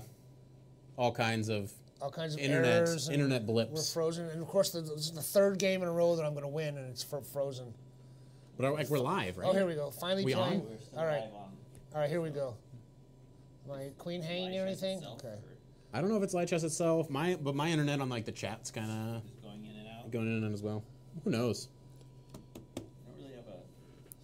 all kinds of All kinds of internet internet We're frozen, and of course, the, this is the third game in a row that I'm going to win, and it's for frozen. But like we're live, right? Oh, here we go. Finally We playing. on? All right, all right. here we go. My queen hanging live or anything? Okay. I don't know if it's live chess itself. My but my internet on like the chat's kind of going in and out. going in and out as well. Who knows? I don't really have a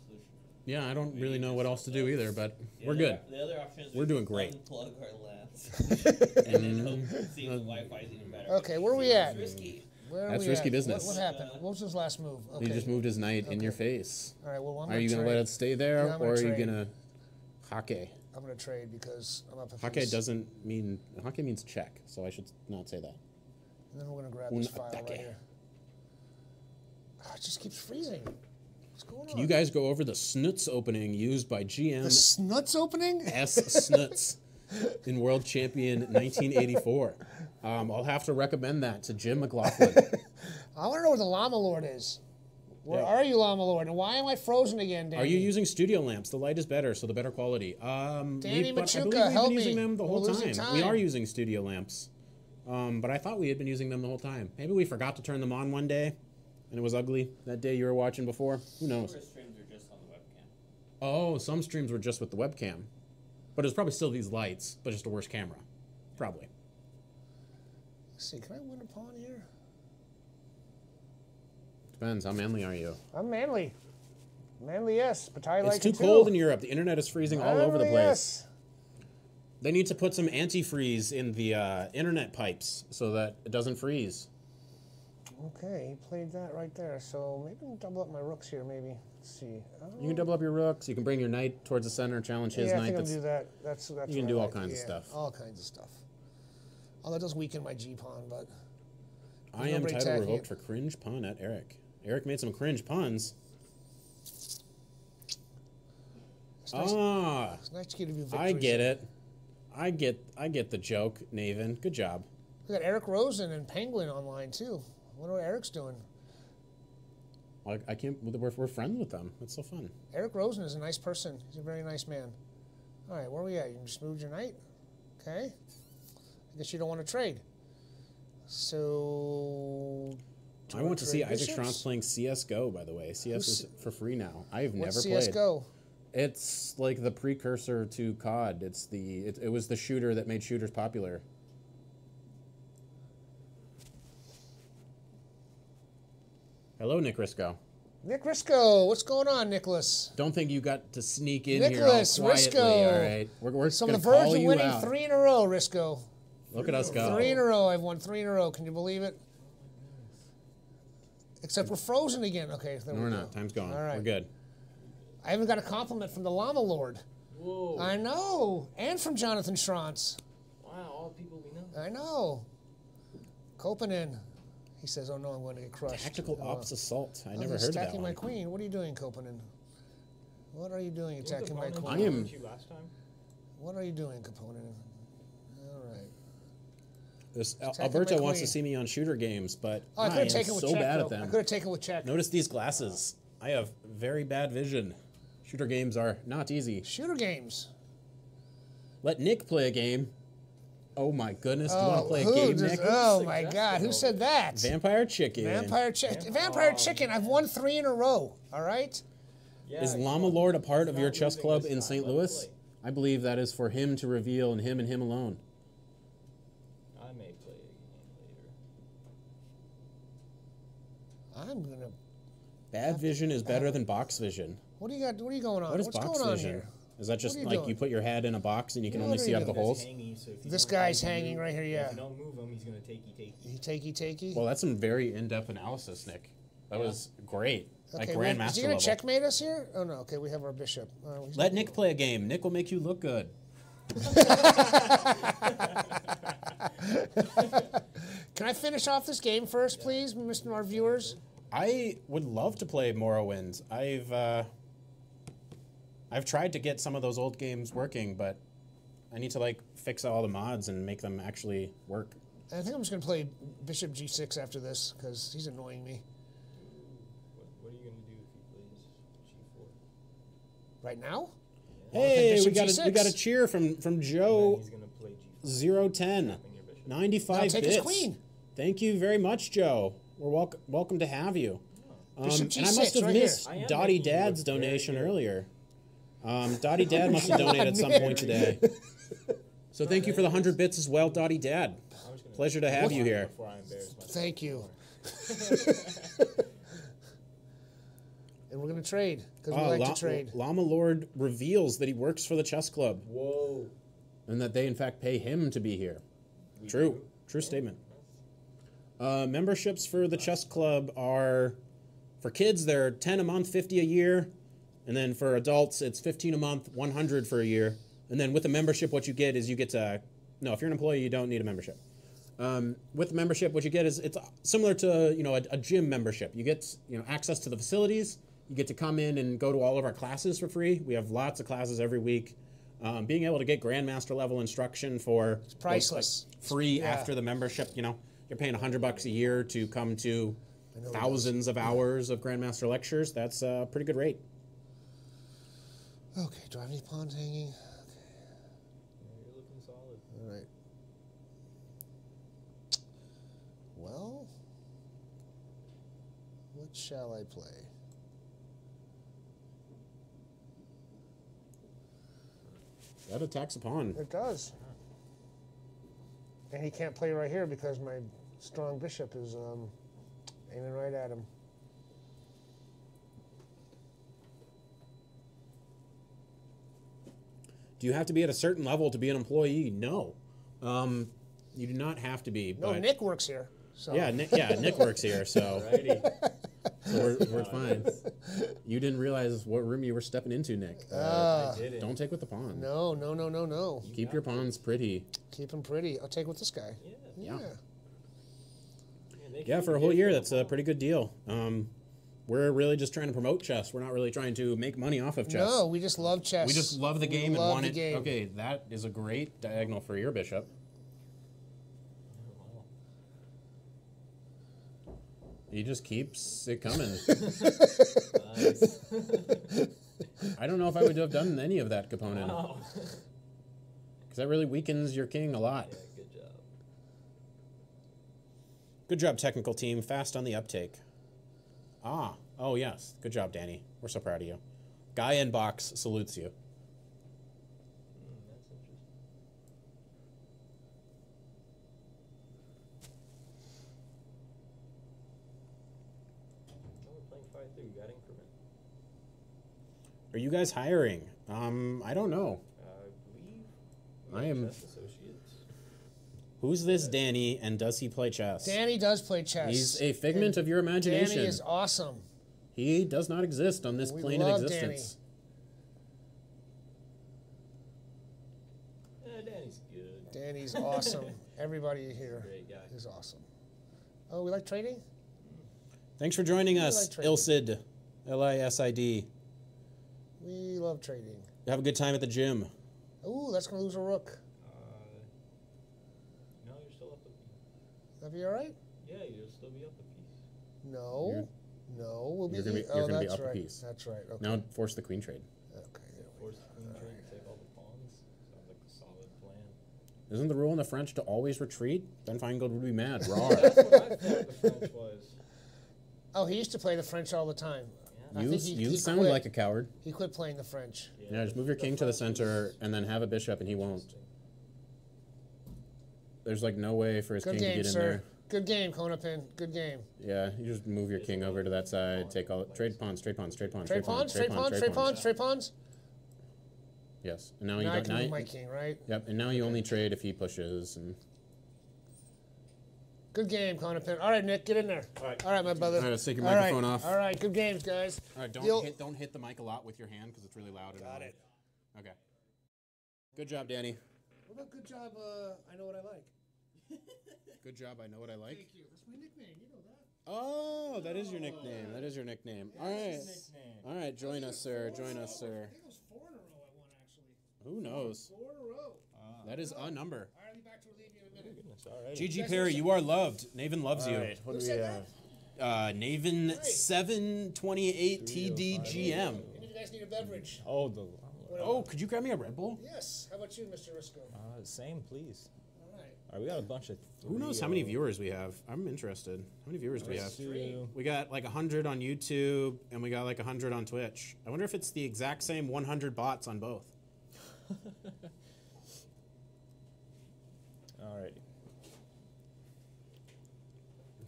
solution. Yeah, I don't really know what else to do either, but The we're other- good. The other option is We're doing great. Unplug our *laughs* lens *laughs* and then hope, see if the Wi-Fi is even better. Okay, where are we at? It's risky. Where are That's we risky at? business. What, what happened? What was his last move? Okay. He just moved his knight in Okay. your face. All right. Well, I'm Are gonna you gonna trade. let it stay there, Yeah, I'm gonna or are you trade. gonna hake? I'm gonna trade because I'm up a Hake doesn't mean hake means check, so I should not say that. And then we're gonna grab Un this file right ataque. here. Ah, it just keeps freezing. What's going Can on? you guys go over the Snuts opening used by GM the snuts opening? S Snuts *laughs* in World Champion 1984? Um, I'll have to recommend that to Jim McLaughlin. *laughs* I want to know where the Llama Lord is. Where Yeah. are you, Llama Lord? And why am I frozen again, Danny? Are you using studio lamps? The light is better, so the better quality. Um, Danny but I Machuca, believe we've help been using me. them the whole losing time. We are using studio lamps, um, but I thought we had been using them the whole time. Maybe we forgot to turn them on one day, and it was ugly that day you were watching before. Who knows? Our streams are just on the webcam. Oh, some streams were just with the webcam, but it was probably still these lights, but just a worse camera, probably. Let's see, can I win a pawn here? Depends. How manly are you? I'm manly. Manly, yes, but I It's like too it cold too. in Europe. The internet is freezing all over the Manly, place. yes. They need to put some antifreeze in the uh, internet pipes so that it doesn't freeze. Okay, he played that right there. So maybe I'll double up my rooks here. Maybe. Let's see. Oh, You can double up your rooks. You can bring your knight towards the center, challenge his yeah, I knight. think I'll do that. That's that's. You can do all like. kinds of stuff. All kinds of stuff. Oh, that does weaken my G pawn, but I am title revoked it. for cringe pun at Eric. Eric made some cringe puns. it's nice, Ah, it's nice to you. I get it. I get I get the joke, Naven. Good job. We got Eric Rosen and Penguin online too. I wonder what Eric's doing. I, I can't. We're, we're friends with them. It's so fun. Eric Rosen is a nice person. He's a very nice man. All right, where are we at? You can just moved your knight? Okay. I guess you don't want to trade. So. I want to see Isaac? Strauss playing CS:GO. By the way, CS is for free now. I've never What's played. CS:GO? It's like the precursor to COD. It's the it, it was the shooter that made shooters popular. Hello, Nick Risco. Nick Risco, what's going on, Nicholas? Don't think you got to sneak in Nicholas here all quietly. Risco. All right, we're, we're So on the verge of winning out. three in a row, Risco. Look at us go. Three in a row. I've won three in a row. Can you believe it? Except we're frozen again. Okay, there No, we we're go. not. Time's gone. All right. We're good. I haven't got a compliment from the Llama Lord. Whoa. I know, and from Jonathan Schrantz. wow, all people we know. I know. Kopanen. He says, "Oh no, I'm going to get crushed." Tactical Oh. ops assault. I Oh, never he's heard of that attacking my queen. What are you doing, Kopanen? What are you doing attacking my queen? I queen? am- What are you doing, Kopanen? All right. This, Al- Attacking Alberto wants to see me on shooter games, but Oh, I, I am with so check. bad though. at them. I could have taken with check. Notice these glasses. I have very bad vision. Shooter games are not easy. Shooter games. Let Nick play a game. Oh my goodness! Do you want to oh, play a game, does- Nick? oh my God! Who said that? Vampire Chicken. Vampire chicken. Vampire chicken. I've won three in a row. All right. Yeah, Is Llama on. Lord a part of your chess club in. St. Louis? play. I believe that is for him to reveal and him and him alone. I may play a game later. I'm gonna. Bad vision is better than box vision. What do you got? What are you going on? What is What's box going on vision? here? Is that just are you like doing? you put your head in a box and you can What only are see you out the doing? holes? Hanging, so if you This don't guy's move him, hanging right here, yeah. If you don't move him, he's gonna take you, take you. He takey takey. Well, that's some very in-depth analysis, Nick. That was great. like okay, well, grandmaster is he gonna level. checkmate us here? Oh no. Okay, we have our bishop. Uh, he's- Let Nick play a game. Nick will make you look good. *laughs* Can I finish off this game first, please, Mr. Our viewers? I would love to play Morrowind. I've uh, I've tried to get some of those old games working, but I need to like fix all the mods and make them actually work. I think I'm just gonna play Bishop G6 after this because he's annoying me What, what are you gonna do if he plays G4? right now. Hey, we Bishop got a, we got a cheer from from Joe he's gonna play G4. zero ten. Tapping your bishop. 95 Now take bits. his queen. Thank you very much, Joe. We're welcome welcome to have you. Um, Bishop and I G6 must have right here. missed I am Dottie making you Dad's very donation good. earlier. Um, Dottie Dad must have donated at some point today. So thank you for the 100 bits as well, Dottie Dad. I'm just gonna Pleasure to have you here. Before I embarrass myself. Thank you. *laughs* and we're gonna trade because we Uh, like La- to trade. Llama Lord reveals that he works for the chess club Whoa. and that they, in fact, pay him to be here. We True. do? True statement. Uh, memberships for the chess club are for kids they're 10 a month 50 a year and then for adults it's 15 a month 100 for a year and then with the membership what you get is you get to no if you're an employee you don't need a membership um, with membership what you get is it's similar to you know a, a gym membership you get you know access to the facilities you get to come in and go to all of our classes for free we have lots of classes every week um, being able to get grandmaster level instruction for it's priceless. free Yeah. after the membership. You know, you're paying hundred bucks a year to come to thousands of hours of Grandmaster lectures. That's a pretty good rate. Okay, do I have any pawns hanging? Yeah, you're looking solid. All right. Well, what shall I play? That attacks a pawn. It does. And he can't play right here because my strong bishop is um, aiming right at him. Do you have to be at a certain level to be an employee? No, um, you do not have to be. No, but Nick works here. So Yeah, Nick. Yeah, Nick works here, so, *laughs* so we're, we're fine. You didn't realize what room you were stepping into, Nick. Uh, Uh, I did it. don't take with the pawn. no, no, no, no, no. Keep your pawns pretty. Keep them pretty. I'll take with this guy. Yeah. Yeah. Yeah. Yeah, for a whole year, that's a pretty good deal. Um, we're really just trying to promote chess. We're not really trying to make money off of chess. No, we just love chess. We just love the We game and want it. game. Okay, that is a great diagonal for your bishop. He just keeps it coming. *laughs* I don't know if I would have done any of that, Caponin. wow. *laughs* Because that really weakens your king a lot. Yeah, good job. Good job, technical team. Fast on the uptake. Ah, oh yes. Good job, Danny. We're so proud of you. Guy in box salutes you. That's interesting. We're playing five three. We got increment. Are you guys hiring? Um, I don't know. Uh, I. I am-. Who's this Danny, and does he play chess? Danny does play chess. He's a figment of your imagination. Danny is awesome. He does not exist on this We plane love of existence. Eh, Danny's good. Danny's awesome. *laughs* Everybody here Great awesome. Oh, we like trading? Thanks for joining I us, like. Ilsid. L I S I D. We love trading. Have a good time at the gym. Ooh, that's gonna lose a rook. Uh, no, you're still up a piece. That be all right? Yeah, you'll still be up a piece. No, You're- no, we'll be. you're gonna be- oh, you're gonna be that's up a right. piece. That's right. Okay. Now force the queen trade. Okay. There we Force the queen trade and take all the pawns. Sounds like a solid plan. Isn't the rule in the French to always retreat? Then Finegold would be mad. *laughs* Raw. That's what I thought the French was. Oh, he used to play the French all the time. I you think he- you he sound quit. like a coward. He quit playing the French. Yeah, just move your king to the center and then have a bishop, and he won't. Interesting. There's like no way for his Good king to game, get in sir. there. Good game, Konopin. Good game. Yeah, you just move your king over to that side. Take all trade pawns, trade pawns, trade pawns, Trade pawns, trade pawns, trade pawns, trade pawns. Yes, and now you Now I don't. can Now move my king, right? Yep, and now you only trade if he pushes. And Good game, Konopin. All right, Nick, get in there. All right. All right, my brother. All right, let's take your All right, microphone off. All right, good games, guys. all right, don't You'll- hit don't hit the mic a lot with your hand because it's really loud. Got annoying. it. Okay. Good job, Danny. What about good job? Uh, I know what I like. *laughs* Good job. I know what I like. Thank you. That's my nickname. You know that. Oh, that is your nickname. That is your nickname. All right. All right, join us, sir. Join us, sir. I think it was four in a row I won, actually. Who knows? Four in a row. That is a number. All right, I'll be back to relieve you in a minute. Goodness, all right. GG guys Perry, you are loved. Naven loves All you. what Who do we said have? that? Uh, Naven seven twenty eight TDGM. Any of you guys need a beverage? Oh, the Oh, could you grab me a Red Bull? Yes. How about you, Mr. Risco? uh, same, please. All right. All right, we got a bunch of. Who knows how many uh, viewers we have? I'm interested. How many viewers do we have? two. We got like 100 on YouTube and we got like 100 on Twitch. I wonder if it's the exact same 100 bots on both. *laughs* All right.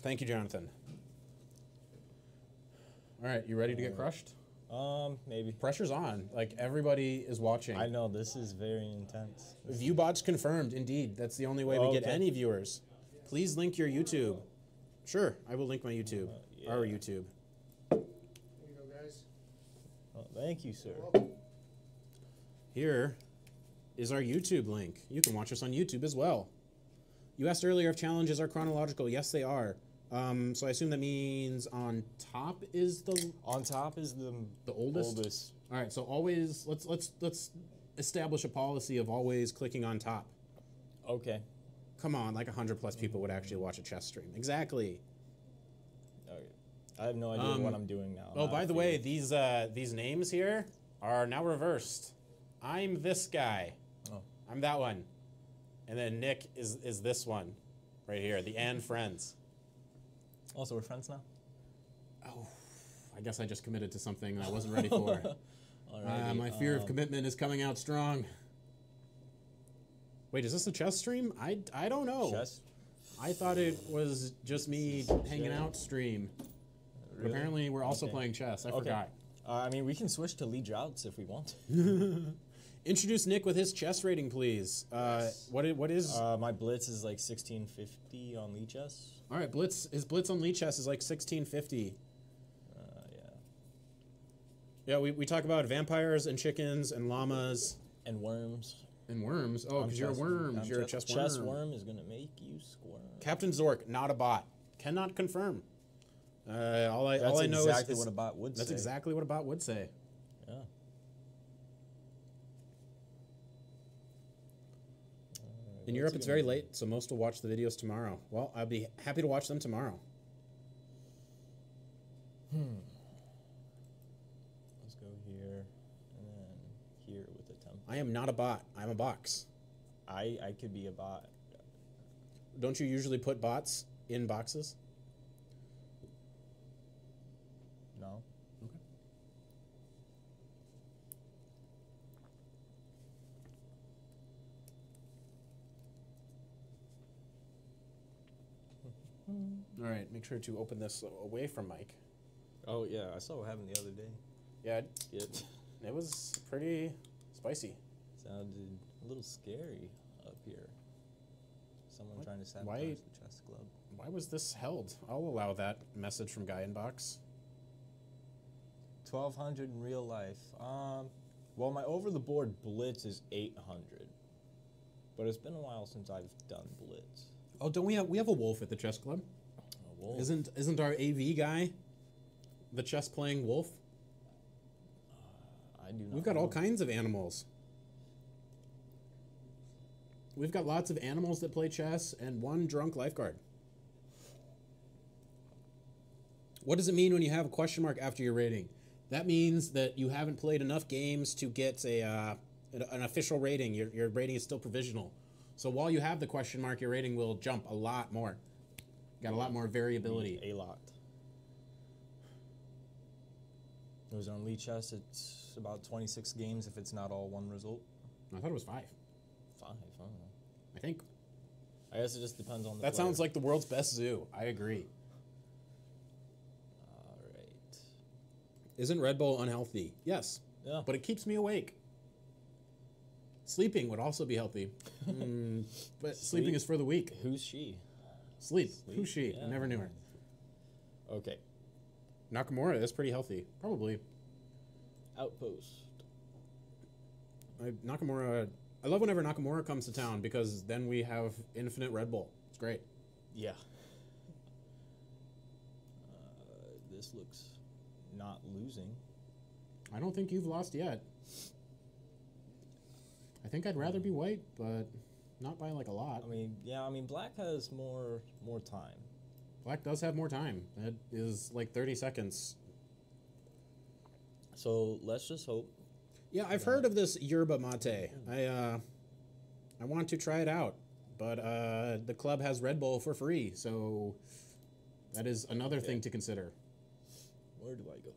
Thank you, Jonathan. All right, you ready to get crushed? Um, maybe. Pressure's on. Like everybody is watching. I know this is very intense. View bots confirmed. Indeed, that's the only way we get Okay. any viewers. Please link your YouTube. Sure, I will link my YouTube. Our YouTube. Here you go, guys. Oh, thank you, sir. Here is our YouTube link. You can watch us on YouTube as well. You asked earlier if challenges are chronological. Yes, they are. Um, so I assume that means on top is the On top is the the oldest. oldest. All right. So always let's let's let's establish a policy of always clicking on top. Okay. Come on, like hundred plus people would actually watch a chess stream. Exactly. Okay. I have no idea Um, what I'm doing now. Oh, by the way, these uh, these names here are now reversed. I'm this guy. Oh. I'm that one. And then Nick is is this one, right here. The and friends. Also, we're friends now. Oh, I guess I just committed to something I wasn't ready for. *laughs* uh, my fear of um, commitment is coming out strong. Wait, is this a chess stream? I, I don't know. Chess. I thought it was just me hanging out stream. Really? apparently, we're also Okay. playing chess. I Okay. forgot. Uh, I mean, we can switch to Lidraughts if we want. *laughs* *laughs* Introduce Nick with his chess rating, please. Uh, what i- what is? Uh, my blitz is like 1650 on Lichess. All right, Blitz. His Blitz on Lichess is like sixteen fifty. Uh, yeah. Yeah, we, we talk about vampires and chickens and llamas And worms. and worms. Oh, because you're a worm. I'm You're a chess- worm. Chess worm is gonna make you squirm. Captain Zork, not a bot. Cannot confirm. Uh, all I That's all I know exactly is, what a bot would That's say. exactly what a bot would say. Yeah. In Europe, it's very late, so most will watch the videos tomorrow. Well, I'll be happy to watch them tomorrow. Hmm. Let's go here and then here with a temp. I am not a bot. I'm a box. I I could be a bot. Don't you usually put bots in boxes? No. All right, make sure to open this away from Mike. Oh yeah, I saw what happened the other day. Yeah, it, It was pretty spicy. sounded a little scary up here. Someone What? trying to sabotage Why- the chess club. Why was this held? I'll allow that message from Guy Inbox. Twelve hundred in real life. Um, well, my over the board blitz is eight hundred, but it's been a while since I've done blitz. Oh, don't we have we have a wolf at the chess club? Whoa. Isn't isn't our AV guy the chess playing wolf? I do not. We've got all kinds of animals. We've got lots of animals that play chess and one drunk lifeguard. What does it mean when you have a question mark after your rating? That means that you haven't played enough games to get a uh, an, an official rating. Your, your rating is still provisional. So while you have the question mark, your rating will jump a lot more. Got a lot more variability. A lot. It was on Lichess. It's about 26 games if it's not all one result. I thought it was five. Five. I don't know. I think I guess it just depends on the. that sounds like the world's best zoo. I agree. All right. Isn't Red Bull unhealthy? Yes, Yeah. but it keeps me awake. Sleeping would also be healthy, *laughs* Mm, but sleeping is for the weak. Who's she? Sleep. Sleep, Who's she? I yeah. never knew her. Okay. Nakamura that's pretty healthy, probably. Outpost. I, Nakamura. I love whenever Nakamura comes to town because then we have infinite Red Bull. It's great. Yeah. Uh, this looks not losing. I don't think you've lost yet. I think I'd rather be white, but not by like a lot. I mean, yeah. I mean, black has more more time. Black does have more time. That is like 30 seconds. So let's just hope. Yeah, I've heard of this yerba mate. I uh, I want to try it out, but uh, the club has Red Bull for free, so that is another thing to consider. Where do I go?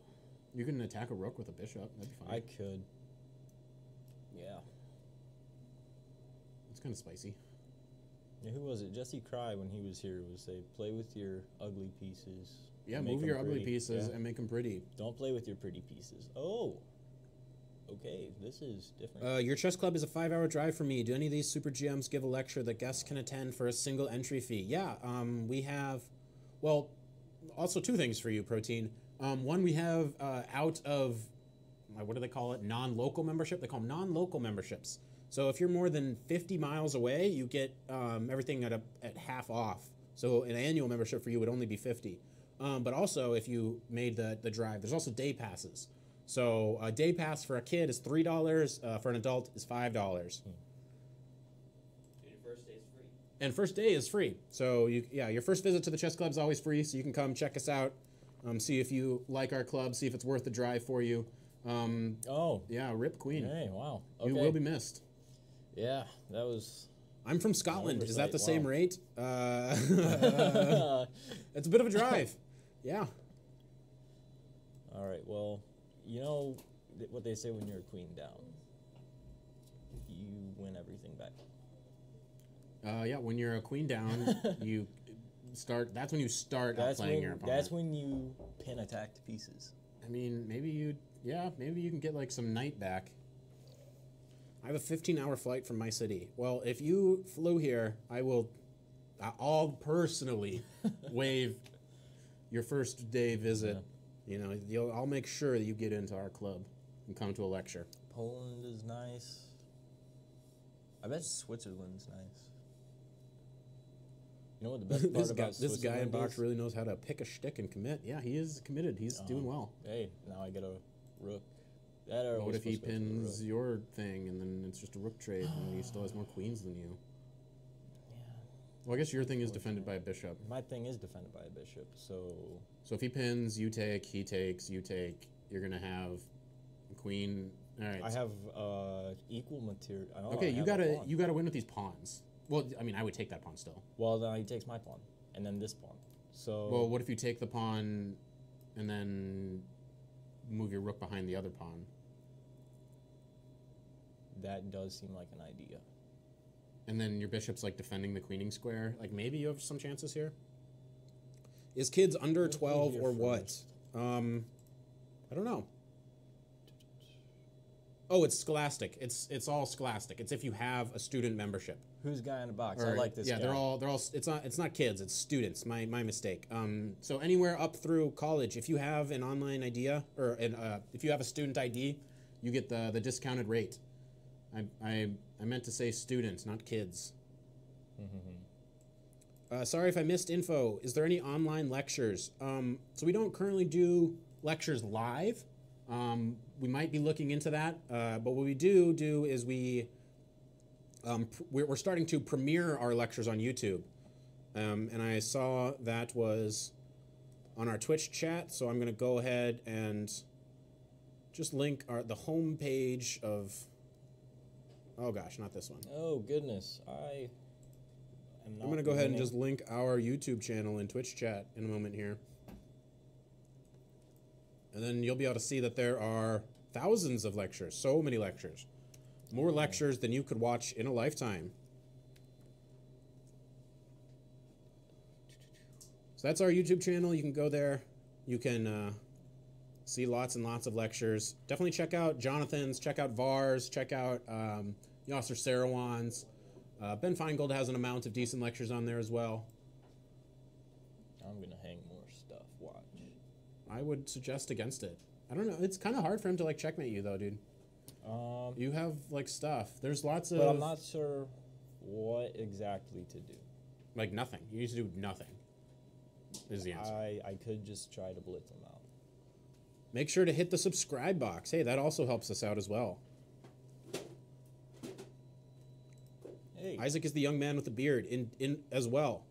You can attack a rook with a bishop. That'd be fine. I could. Yeah. it's kind of spicy. Yeah, who was it? Jesse Kraai when he was here would say, "Play with your ugly pieces." Yeah, move your ugly pretty." pieces Yeah. and make them pretty. Don't play with your pretty pieces. Oh. Okay, this is different. Uh, your chess club is a five-hour drive for me. Do any of these super GMs give a lecture that guests can attend for a single entry fee? Yeah, um, we have. Well, also two things for you, Protein. Um, one, we have uh, out of uh, what do they call it? Non-local membership. They call them non-local memberships. So if you're more than 50 miles away, you get um, everything at a, at half off. So an annual membership for you would only be 50. Um, but also, if you made the, the drive, there's also day passes. So a day pass for a kid is three dollars. Uh, for an adult is five dollars. And your first day's free. And first day is free. So you yeah, your first visit to the chess club is always free. So you can come check us out, um, see if you like our club, see if it's worth the drive for you. Um, oh. yeah, Rip Queen. Hey, wow. Okay. You will be missed. Yeah, that was. I'm from Scotland. Is that the oversight, same rate? Uh, *laughs* *laughs* it's a bit of a drive. *laughs* Yeah. All right. Well, you know what they say when you're a queen down. You win everything back. Uh, yeah, when you're a queen down, you start. That's when you start That's playing when. your opponent. That's when you pin attack to pieces. I mean, maybe you. Yeah, maybe you can get like some knight back. I have a 15-hour flight from my city. Well, if you flew here, I will. I'll personally *laughs* waive your first day visit. You know, you'll, I'll make sure that you get into our club and come to a lecture. Poland is nice. I bet Switzerland's nice. You know what the *laughs* best part this guy, about this guy in box is? really knows how to pick a shtick and commit. Yeah, he is committed. He's doing Uh-huh. well. Hey, now I get a rook. That What if he supposed to go for the pins your thing and then it's just a rook trade and he still has more queens than you? Yeah. Well, I guess your thing is defended by a bishop. My thing is defended by a bishop, so So if he pins, you take, he takes, you take. You're gonna have a queen. All right. I have uh, equal material. I okay, I you gotta you gotta win with these pawns. Well, I mean, I would take that pawn still. Well, then he takes my pawn, and then this pawn. So Well, what if you take the pawn, and then move your rook behind the other pawn? That does seem like an idea. and then your bishop's like defending the queening square. Like maybe you have some chances here. Is kids under Let twelve or what? Um, I don't know. Oh, it's Scholastic. It's it's all Scholastic. It's if you have a student membership. Who's guy in the box? I like this Yeah, guy. they're all they're all. It's not it's not kids. It's students. My my mistake. Um, so anywhere up through college, if you have an online idea or an, uh, if you have a student ID, you get the the discounted rate. I I I meant to say students, not kids. Uh, sorry if I missed info. Is there any online lectures? Um, so we don't currently do lectures live. Um, we might be looking into that. Uh, but what we do do is we um, we're, we're starting to premiere our lectures on YouTube. Um, and I saw that was on our Twitch chat, so I'm going to go ahead and just link our the home page of. Oh gosh, not this one. Oh goodness, I. Am not I'm going to go ahead and just link our YouTube channel and Twitch chat in a moment here. And then you'll be able to see that there are thousands of lectures, so many lectures. More lectures than you could watch in a lifetime. So that's our YouTube channel. You can go there. You can uh, see lots and lots of lectures. Definitely check out Jonathan's, check out Vars, check out um, Yasser Seirawan's. Uh, ben Finegold has an amount of decent lectures on there as well. I'm gonna hang more stuff. Watch. I would suggest against it. I don't know. It's kind of hard for him to like checkmate you though, dude. Um, You have like stuff. There's lots of but I'm not sure what exactly to do. like nothing. You need to do nothing. Is the answer. I I could just try to blitz them out. Make sure to hit the subscribe box. Hey, that also helps us out as well. Hey, Isaac is the young man with the beard in in as well.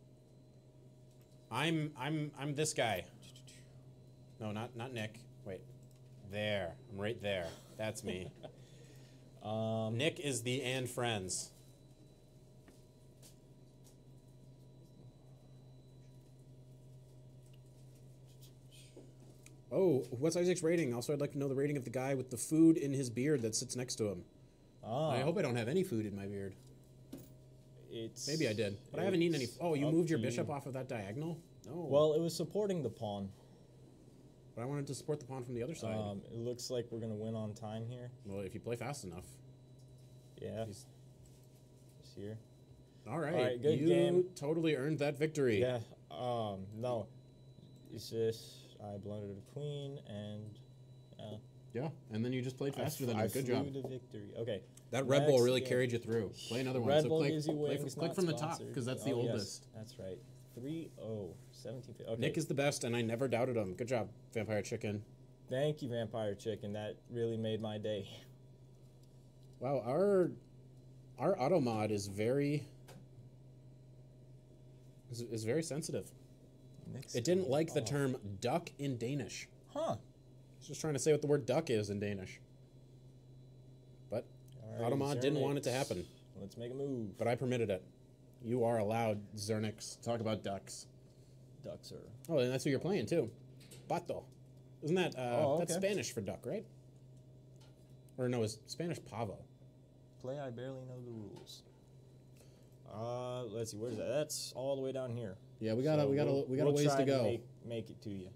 I'm I'm I'm this guy. No, not not Nick. Wait. There. I'm right there. That's me. um, *laughs* Nick is the and friends. Oh, what's Isaac's rating? Also, I'd like to know the rating of the guy with the food in his beard that sits next to him. ah, I hope I don't have any food in my beard. it's Maybe I did, but I haven't eaten any. Oh, you moved your bishop you. off of that diagonal? No. Well, it was supporting the pawn. but I wanted to support the pawn from the other side. Um, it looks like we're gonna win on time here. well, if you play fast enough. Yeah, He's- it's here. All right. right, good you game. totally earned that victory. Yeah. Um, no, it's just I blundered a queen and uh, Yeah, and then you just played faster f- than I him. Good flew job. to victory. Okay. That Red Bull really game. carried you through. Play another one. Red so Bull click, gives you wings. fr- click not from the top because that's the Oh, yes, oldest. that's right. 3 0, 17. Okay. Nick is the best, and I never doubted him. Good job, Vampire Chicken. Thank you, Vampire Chicken. That really made my day. Wow, our our auto mod is very is, is very sensitive. Next It didn't like the off. term duck in Danish. Huh. It's just trying to say what the word duck is in Danish. But right, Automod didn't want it to happen. Let's make a move. but I permitted it. You are allowed, Zernix. Talk about ducks. Duxer. Oh, and that's who you're playing too. Pato. Isn't that uh, Oh, that's. Spanish for duck, right? Or no, it's Spanish pavo. Play, I barely know the rules. Uh, let's see, where's that? That's all the way down here. Yeah, we got to So we got to we'll- we got a we'll ways try to go. make, make it to you.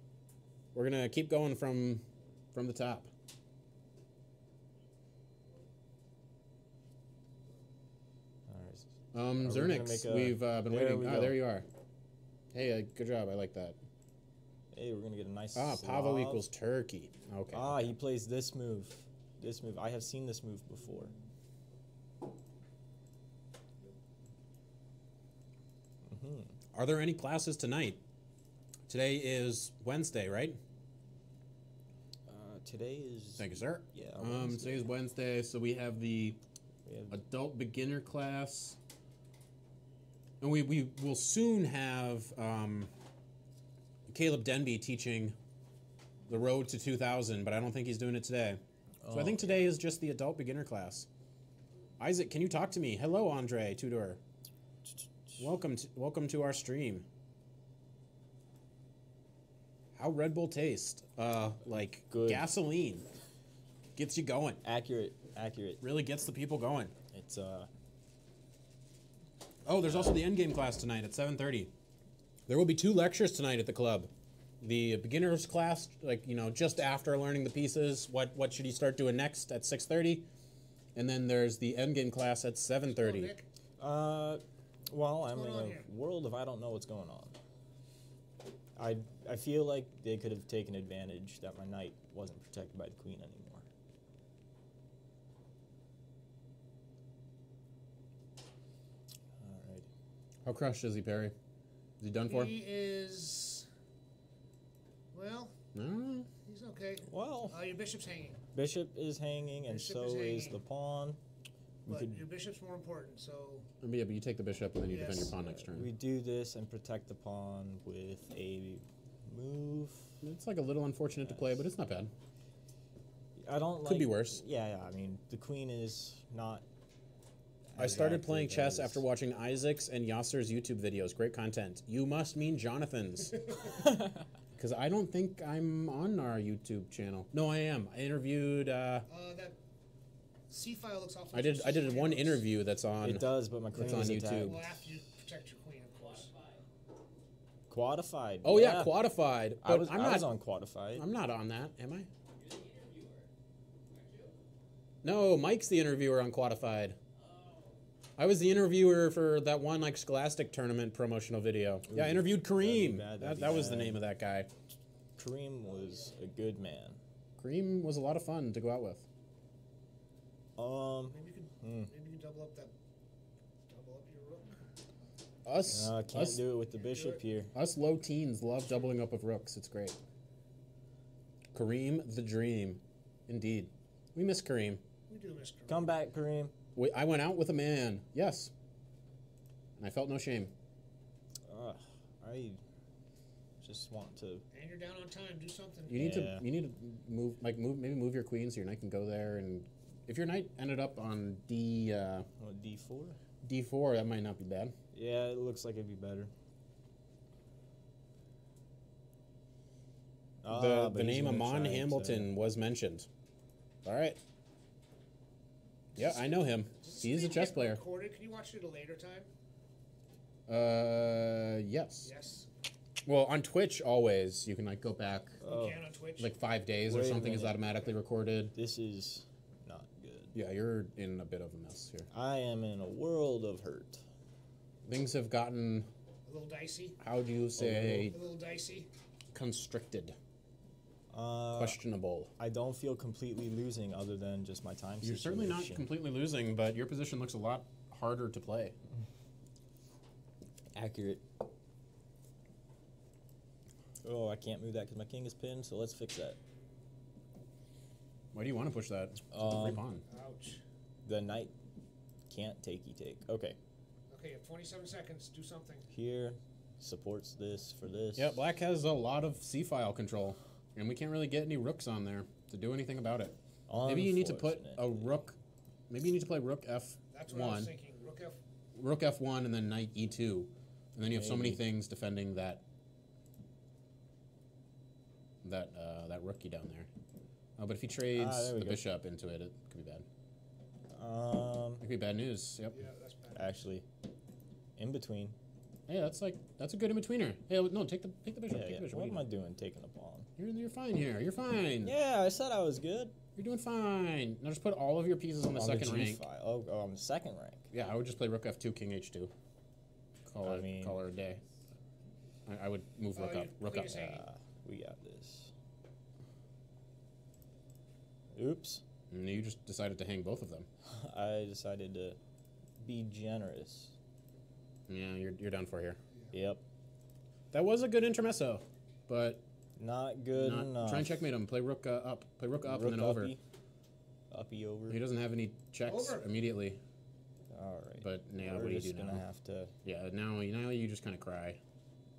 We're gonna keep going from from the top. All right. Um, Are we Zernix, a- we've uh, been waiting. we ah, go. there you are. Hey, uh, good job. I like that. Hey, we're gonna get a nice. Ah, pavo Slav. equals turkey. Okay. Ah, he plays this move. This move. I have seen this move before. hmm Are there any classes tonight? Today is Wednesday, right? Uh, today is. Thank you, sir. Yeah. Um, Wednesday. today is Wednesday, so we have the We have adult beginner class. And we, we will soon have um, Caleb Denby teaching the road to 2000, but I don't think he's doing it today. So I think today is just the adult beginner class. Isaac, can you talk to me? Hello, Andre Tudor. Welcome to, welcome to our stream. How Red Bull taste? Uh, like Good. gasoline. Gets you going. Accurate, accurate. Really gets the people going. It's uh, Oh, there's also the endgame class tonight at 7:30. There will be two lectures tonight at the club. The beginners class, like you know, just after learning the pieces, what what should you start doing next at 6:30, and then there's the endgame class at 7:30. Nick? uh, well, I'm in a here? world of I don't know what's going on. I I feel like they could have taken advantage that my knight wasn't protected by the queen anymore. Alright. How crushed is he, Perry? Is he done for? He is. Well, No. he's okay. Well, Uh, your bishop's hanging, bishop is hanging, and Bishop so is is, the pawn. We but could your bishop's more important. So Yeah, but you take the bishop and then you defend Yes. your pawn next turn. we do this and protect the pawn with a move. It's like a little unfortunate to play, but it's not bad. I don't Could be worse. Yeah, yeah. I mean, the queen is not. I started playing chess as- after watching Isaac's and Yasser's YouTube videos. Great content. You must mean Jonathan's. *laughs* Because I don't think I'm on our YouTube channel. No, I am. I interviewed. Uh, uh, that C file looks awful. I did. I did one interview that's on. It does, but my queen It's on is YouTube. attacked. Well, after you protect your queen, of course. Quadified. Oh yeah, quadified. But I was, I'm I not. was on quadified. I'm not on that, am I? No, Mike's the interviewer on Quadified. I was the interviewer for that one like Scholastic tournament promotional video. Yeah, I interviewed Kareem. bad, that'd that was the name of that guy. Kareem was a good man. Kareem was a lot of fun to go out with. Um, Maybe you could. Hmm. Maybe you could double up that. Double up your rook. Us, uh, can't us, do it with the bishop here. us low teens love doubling up of rooks. It's great. Kareem the Dream, indeed. We miss Kareem. We do miss Kareem. Come back, Kareem. We, I went out with a man. Yes. And I felt no shame. Ugh, I just want to. And you're down on time. Do something. You need Yeah. to you need to move like move maybe move your queen so your knight can go there and if your knight ended up on D uh, What, D4? D four that might not be bad. Yeah, it looks like it'd be better. Ah, the but the name gonna Aman try to- Hambleton was mentioned. All right. Yeah, I know him. Does this He's a chess player. Recorded. Can you watch it at a later time? Uh, yes. Yes. Well, on Twitch always you can like go back Oh, You can on Twitch. like five days or Wait a something is automatically recorded. this is not good. Yeah, you're in a bit of a mess here. I am in a world of hurt. Things have gotten a little dicey. how do you say A little dicey. constricted, Uh, questionable. I don't feel completely losing other than just my time You're certainly not completely losing, but your position looks a lot harder to play. accurate. Oh, I can't move that because my king is pinned, so let's fix that. Why do you want to push that? It's just a Um, pawn. Ouch. The knight can't takey take. Okay, Okay, you have 27 seconds. Do something. here supports this for this. Yeah, black has a lot of c file control, and we can't really get any rooks on there to do anything about it. Maybe you need to put a rook. Maybe you need to play rook f1. That's what I was one, thinking. Rook F. rook f one, and then knight e two, and then you have so many things defending that that uh, that rookie down there. Oh, but if he trades Ah, the go. bishop into it, it could be bad. Um, It could be bad news. Yep. Yeah, that's bad. actually, in between. Hey, that's like that's a good in betweener. Hey, no, take the take the bishop. Yeah, take yeah. the bishop. What What am I doing? Taking the pawn. You're, you're fine here. You're fine. Yeah, I said I was good. You're doing fine. Now just put all of your pieces on the on second the G rank. file. Oh, oh, on the second rank. Yeah, I would just play rook f2, king h2. Call I it mean- call it a day. I, I would move Oh, rook you- up. Rook up. is hanging. Yeah, we got this. Oops. And you just decided to hang both of them. *laughs* I decided to be generous. Yeah, you're you're done for here. Yep. That was a good intermezzo, but Not good not, enough. try and checkmate him. Play rook uh, up. Play rook up Rook and then over. uppy. Uppy over. He doesn't have any checks Over. immediately. All right. But now, We're what do you just do gonna now? have to. Yeah, now you now you just kind of cry.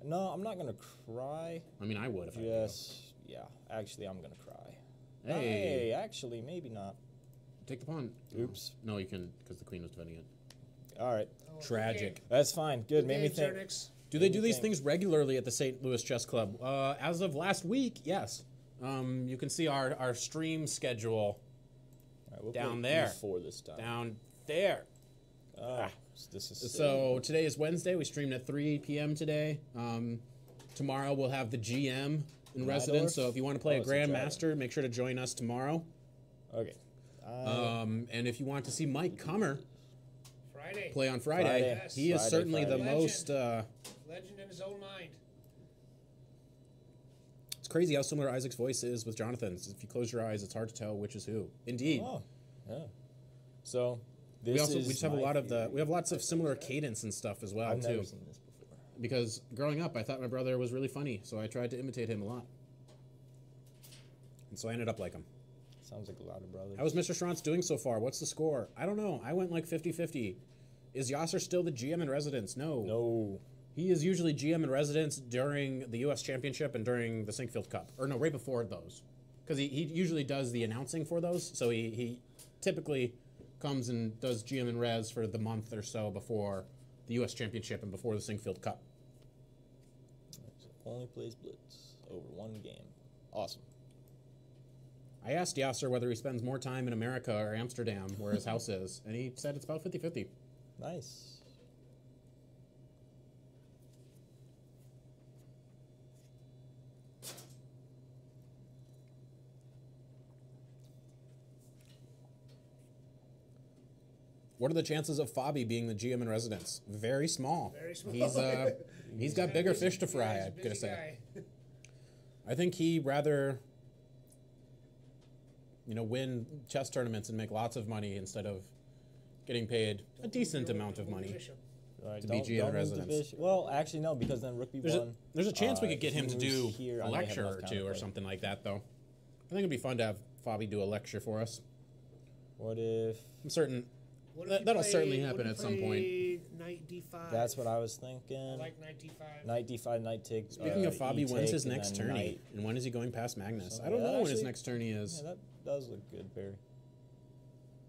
No, I'm not gonna cry. I mean, I would if I Just yeah. Actually, I'm gonna cry. Were you. Hey, actually, maybe not. take the pawn. Oops. No, you can because the queen was defending it. All right. Oh, Tragic. That's fine. Good. Made me think. Zernix. Do they do do these think? things regularly at the St. Louis Chess Club? Uh, as of last week, yes. Um, you can see our, our stream schedule All right, we'll Down there. E4 this time. down there. Ah, this is So today is Wednesday. We streamed at 3 p.m. today. Um, tomorrow we'll have the GM in residence. So if you want to play Oh, a it's a dragon. Grandmaster, make sure to join us tomorrow. okay. I- Um, and if you want to see Mike Comer Friday. play on Friday, Friday. Yes. he is Friday, certainly the Friday. most. Uh, Legend in his own mind. it's crazy how similar Isaac's voice is with Jonathan's. If you close your eyes, it's hard to tell which is who. Indeed. oh, yeah. So this we also is we just have a my lot of the theory. we have lots of similar cadence and stuff as well I've too. never seen this before. Because growing up, I thought my brother was really funny, so I tried to imitate him a lot. And so I ended up like him. Sounds like a lot of brothers. How is Mr. Schrantz doing so far? What's the score? I don't know. I went like 50 50. Is Yasser still the GM in residence? No. no. He is usually GM in residence during the U.S. Championship and during the Sinquefield Cup. Or no, right before those. Because he, he usually does the announcing for those. So he, he typically comes and does GM and Res for the month or so before the U.S. Championship and before the Sinquefield Cup. Only plays blitz over one game. Awesome. I asked Yasser whether he spends more time in America or Amsterdam, where his *laughs* house is, and he said it's about 50 50. Nice. What are the chances of Fabi being the GM in residence? Very small. Very small. He's uh, *laughs* he's got bigger Busy- fish to fry. he's a I'm gonna say. I think he rather, you know, win chess tournaments and make lots of money instead of getting paid a decent Move amount of money. bishop. To be don't- GM don't move residence. Well, actually, no, because then rook b1. There's a there's a chance we uh, could get him to do here, a I may have lecture or two or something like that, though. I think it'd be fun to have Fabi do a lecture for us. What if? I'm certain What if That- you that'll played- certainly what happen if at some point. played Knight d5. That's what I was I thinking. like knight d5. Knight d5, knight take. Speaking uh, of Fabi, e when's his next then tourney? knight. And when is he going past Magnus? So, I don't yeah, know when his actually- next tourney is. Yeah, that does look good, Barry.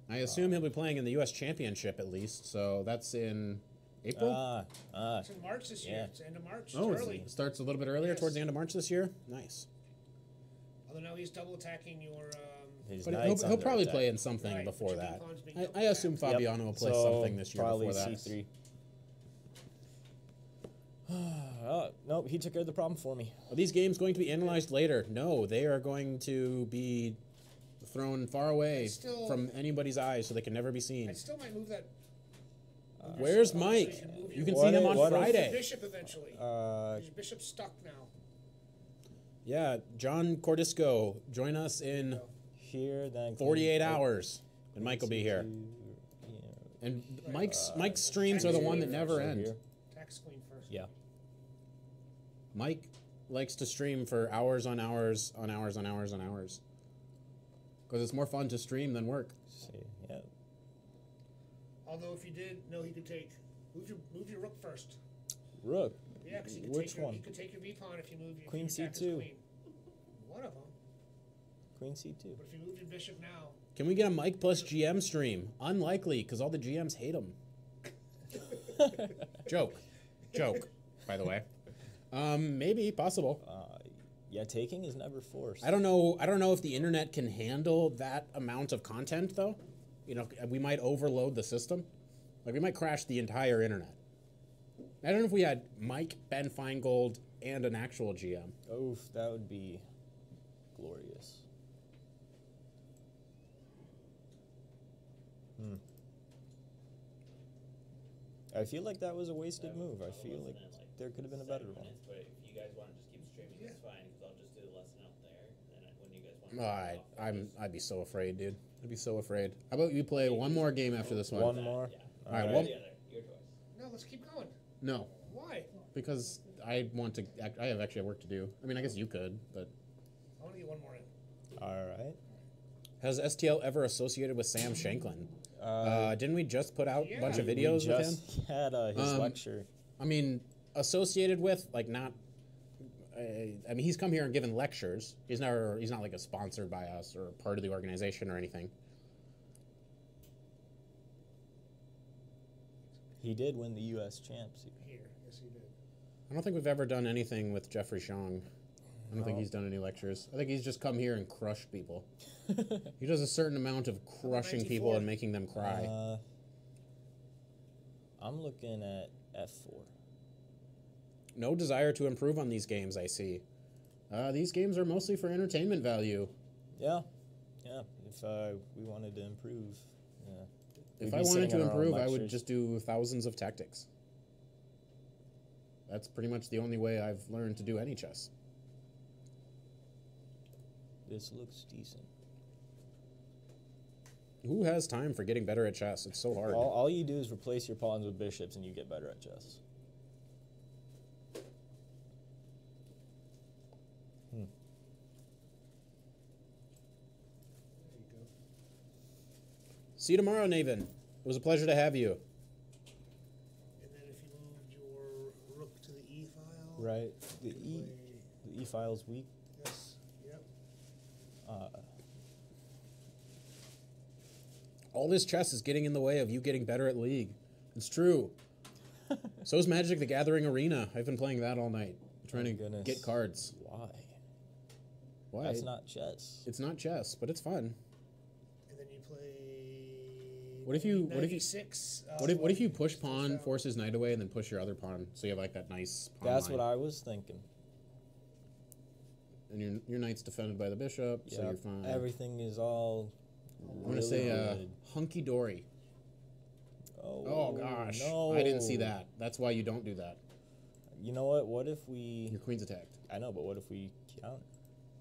I assume he'll be playing in the U.S. Championship at least, so that's in April. Ah, ah. It's in March this year. Yeah. It's end of March. It's oh, it's- early. it starts a little bit earlier, Yes. towards the end of March this year. Nice. Although now he's double attacking your. Um, His But he'll, he'll probably attack. play in something Right, before that. I, I assume tapped. Yep. Fabiano will play So, something this year probably before that. C3. oh, *sighs* nope, he took care of the problem for me. Are these games going to be analyzed later? No, they are going to be thrown far away Still- from anybody's eyes so they can never be seen. I still might move that. move your Where's Mike? you can You can What see him if- on what if- Your Friday. bishop eventually. Uh, Your bishop's stuck now. Yeah, John Cordisco, join us in here, then. 48 oh, hours, and Mike will be here. And Mike's Mike's streams are the one that never so end. here. Tax queen first. Yeah. Mike likes to stream for hours on hours on hours on hours on hours. Because it's more fun to stream than work. See, yeah. Although if you did, no, he could take. Move your move your rook first. Rook. Yeah, because he could Which take your, one? He could take your b pawn if you move your Queen if you attack his C2. One of them. Queen c2. But if you move your bishop now, Can we get a Mike plus GM stream? Unlikely, because all the GMs hate him. *laughs* Joke. Joke, by the way. Um, maybe, possible. Uh, yeah, taking is never forced. I don't know. I don't know if the internet can handle that amount of content, though. You know, we might overload the system. Like we might crash the entire internet. I don't know if we had Mike, Ben Finegold, and an actual GM. Oof, that would be glorious. I feel like that was a wasted move. I feel like there could have been a better one. Minutes, but if you guys want to just keep streaming, that's fine. Because I'll just do the lesson out there. And then when you guys want Oh, I, I'm. I'd be so afraid, dude. I'd be so afraid. How about you play one more game after this one? One more. Yeah. All right, one- The other, your choice. no, let's keep going. No, Why? because I want to. act- I have actually work to do. I mean, I guess you could, but I want to get one more in. All right. has STL ever associated with Sam Shankland? Uh, didn't we just put out a bunch of we videos with him? just had uh, his Um, lecture. I mean, associated with like not. Uh, I mean, he's come here and given lectures. He's never. He's not like a sponsored by us or part of the organization or anything. He did win the U.S. champs. Here, yes, he did. I don't think we've ever done anything with Jeffery Xiong. I don't think he's done any lectures. I think he's just come here and crushed people. *laughs* he does a certain amount of crushing people 94? and making them cry. Uh, I'm looking at F4. no desire to improve on these games. I see. Uh, these games are mostly for entertainment value. Yeah, yeah. If uh, we wanted to improve, yeah. If I wanted to on our own improve, I would just do thousands of tactics. That's pretty much the only way I've learned to do any chess. This looks decent. Who has time for getting better at chess? It's so hard. All, all you do is replace your pawns with bishops, and you get better at chess. There. See you tomorrow, Naven. It was a pleasure to have you. And then if you moved your rook to the E file. Right. The E, play- the E file's weak. Yes. Yep. Uh, All this chess is getting in the way of you getting better at League. It's true. *laughs* so is Magic the Gathering Arena. I've been playing that all night, trying Oh, to goodness. get cards. why? Why? That's not chess. It's not chess, but it's fun. And then you play. What if you- what if you- Six. uh, What if what if you push pawn, forces knight away, and then push your other pawn, so you have like that nice pawn That's line. what I was thinking. And your your knight's defended by the bishop, so you're fine. Everything is all. I'm gonna say uh, hunky dory. Oh, Oh gosh, no! I didn't see that. That's why you don't do that. You know what? What if we? Your queen's attacked. I know, but what if we counter?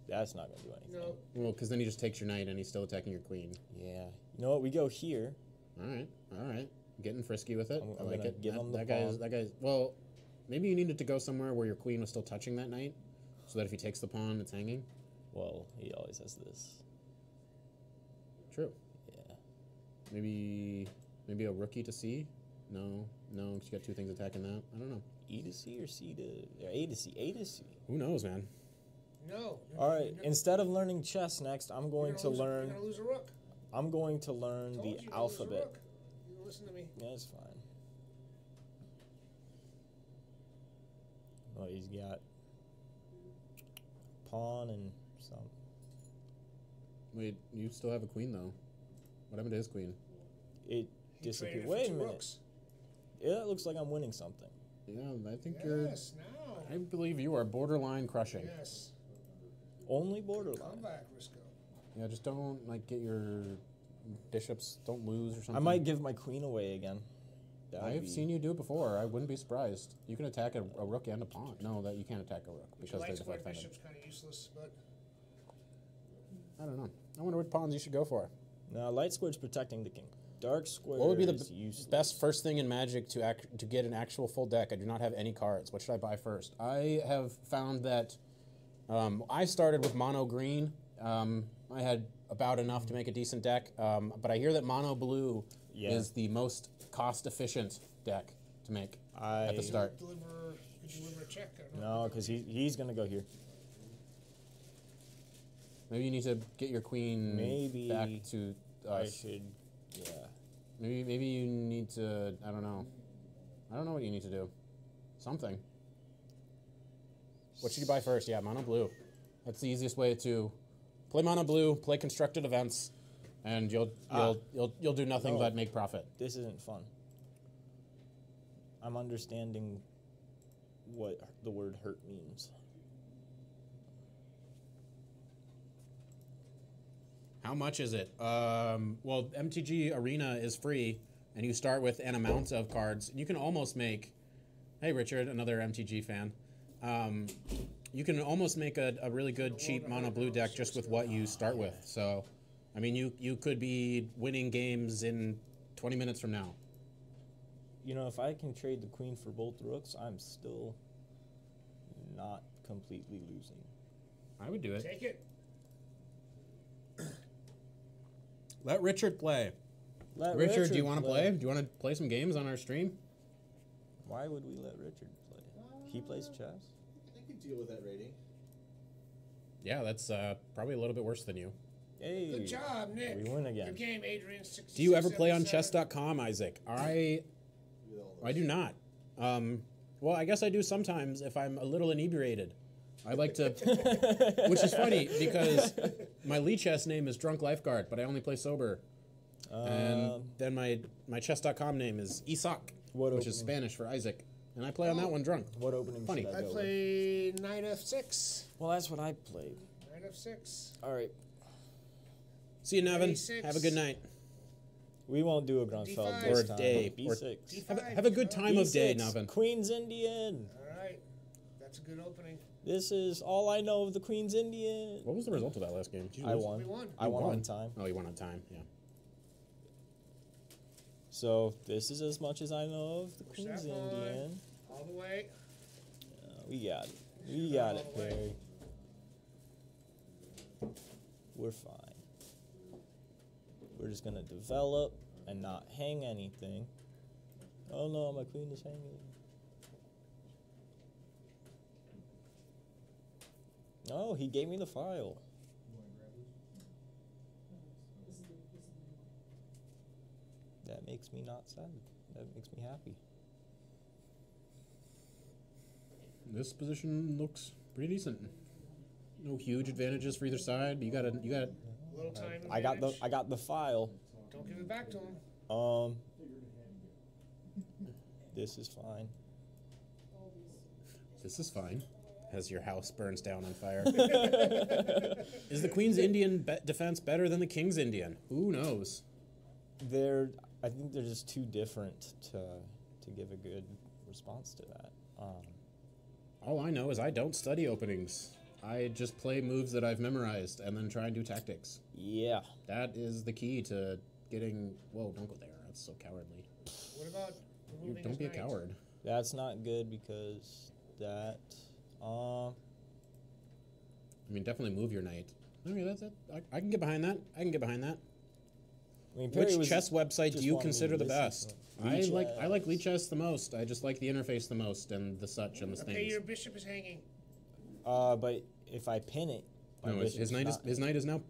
That's not gonna do anything. No. Well, because then he just takes your knight and he's still attacking your queen. Yeah. You know what? We go here. All right, all right, getting frisky with it. I'm- I I'm like it. give that, him the that guy's that guy's. Well, maybe you needed to go somewhere where your queen was still touching that knight, so that if he takes the pawn, it's hanging. Well, he always has this. True. Yeah. Maybe maybe a rookie to C. No, no, because you got two things attacking that. I don't know. E to C or C to or A to C? A to C. Who knows, man? No. All right. Instead of learning chess next, I'm going gonna to lose a- learn. You're gonna lose a rook. I'm going to learn the you you're gonna alphabet. You listen to me. Yeah, it's fine. Well, he's got pawn and some. Wait, you still have a queen though. What happened to his queen? It He disappeared. Wait a minute. rooks. Yeah, it looks like I'm winning something. Yeah, I think you're. Yes. Now. I believe you are borderline crushing. Yes. Only Come borderline. back, Risco. Yeah, just don't like get your bishops. Don't lose or something. I might give my queen away again. That I've be- seen you do it before. I wouldn't be surprised. You can attack a, a rook and a pawn. No, that you can't attack a rook because they're light square defended. bishop's kind of useless, but I don't know. I wonder what pawns you should go for. Now, light square's protecting the king. Dark square What would be the is b- useless. best first thing in Magic to act, to get an actual full deck? I do not have any cards. What should I buy first? I have found that um, I started with mono green. Um, I had about enough to make a decent deck, um, but I hear that mono blue Yeah. is the most cost efficient deck to make at the I- start. deliver. Could deliver a check? I don't know. No, because he, he's going to go here. Maybe you need to get your queen Maybe back to I us. should. Yeah. Maybe maybe you need to. I don't know. I don't know what you need to do. Something. What should you buy first? Yeah, mono blue. That's the easiest way to play mono blue, play constructed events, and you'll you'll Ah. you'll you'll do nothing No. but make profit. This isn't fun. I'm understanding what the word hurt means. How much is it? Um, well, MTG Arena is free, and you start with an amount of cards. You can almost make. Hey, Richard, another MTG fan. Um, you can almost make a, a really good cheap mono blue deck just with what you start with. So, I mean, you you could be winning games in 20 minutes from now. You know, if I can trade the queen for both rooks, I'm still not completely losing. I would do it. Take it. *clears throat* Let Richard play. Let Richard, do you want to play? Do you want to play some games on our stream? Why would we let Richard play? He plays chess. I can deal with that rating. Yeah, that's uh, probably a little bit worse than you. Hey. Good job, Nick. We win again. Good game, Adrian. 66, Do you ever play on chess.com, Isaac? I I do not. Um, well, I guess I do sometimes if I'm a little inebriated. I like to, *laughs* which is funny because my Lichess name is Drunk Lifeguard, but I only play sober. and Um, then my my chess.com name is Isaac, What which is? Spanish for Isaac, and I play on that one drunk. what opening Funny. should I, I go with? knight f6. Well, that's what I played. Knight f6. All right. See you, Nevin. A6. Have a good night We won't do a Grunfeld D5. this Or a time. day, B6. D5. Have, a- have a good time of day, B6, Nevin. Queen's Indian. All right. That's a good opening. This is all I know of the Queen's Indian. What was the result of that last game? Did you I won. We won. I won, won. on time. Oh, you won on time. Yeah. So this is as much as I know of the Push Queen's. Indian. All the way. Uh, we got it. We got it, all the way. Perry. We're fine. We're just gonna develop and not hang anything. Oh no, my queen is hanging. Oh, he gave me the file. That makes me not sad. That makes me happy. This position looks pretty decent. No huge advantages for either side. You got a you got little time. I got the. I got the file. Don't give it back to him. Um, this is fine. This is fine. As your house burns down on fire. *laughs* is the Queen's Indian be- defense better than the King's Indian? Who knows? They're I think they're just too different to to give a good response to that. Um, All I know is I don't study openings. I just play moves that I've memorized and then try and do tactics. yeah, That is the key to getting. Whoa! Don't go there. That's so cowardly. What about You removing don't his be a knight? coward. that's not good because that. Uh, I mean, definitely move your knight. Okay, that's it. I, I can get behind that. I can get behind that. I mean, Perry Which was chess website do just you wanting me consider the listen best? to I it. like I like Lee Lichess the most. I just like the interface the most and the such and the Okay, things. your bishop is hanging. Uh, but if I pin it, No, his, his bishop's knight is his knight is now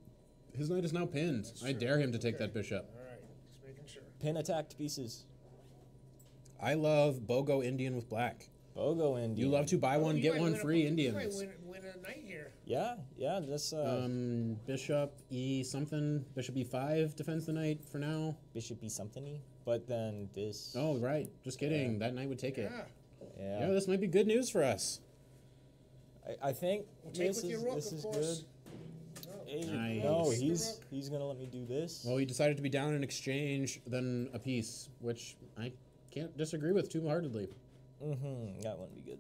his knight is now pinned. I true. dare him to take Okay. that bishop. All right. Just making sure. pin attacked pieces. I love Bogo Indian with black. Bogo Indian. You love to buy Oh, one you get one free You Indians. win, win a knight here. Yeah, yeah. This uh, Um, bishop e something. Bishop e5 defends the knight for now. bishop be something but then this. Oh right, just kidding. That knight would take it. Yeah. yeah. Yeah, this might be good news for us. I, I think We'll this is rook, this is course. good. Hey, Nice. No, he's he's gonna let me do this. Well, he decided to be down in exchange than a piece, which I can't disagree with too heartedly. Mm-hmm. That wouldn't be good.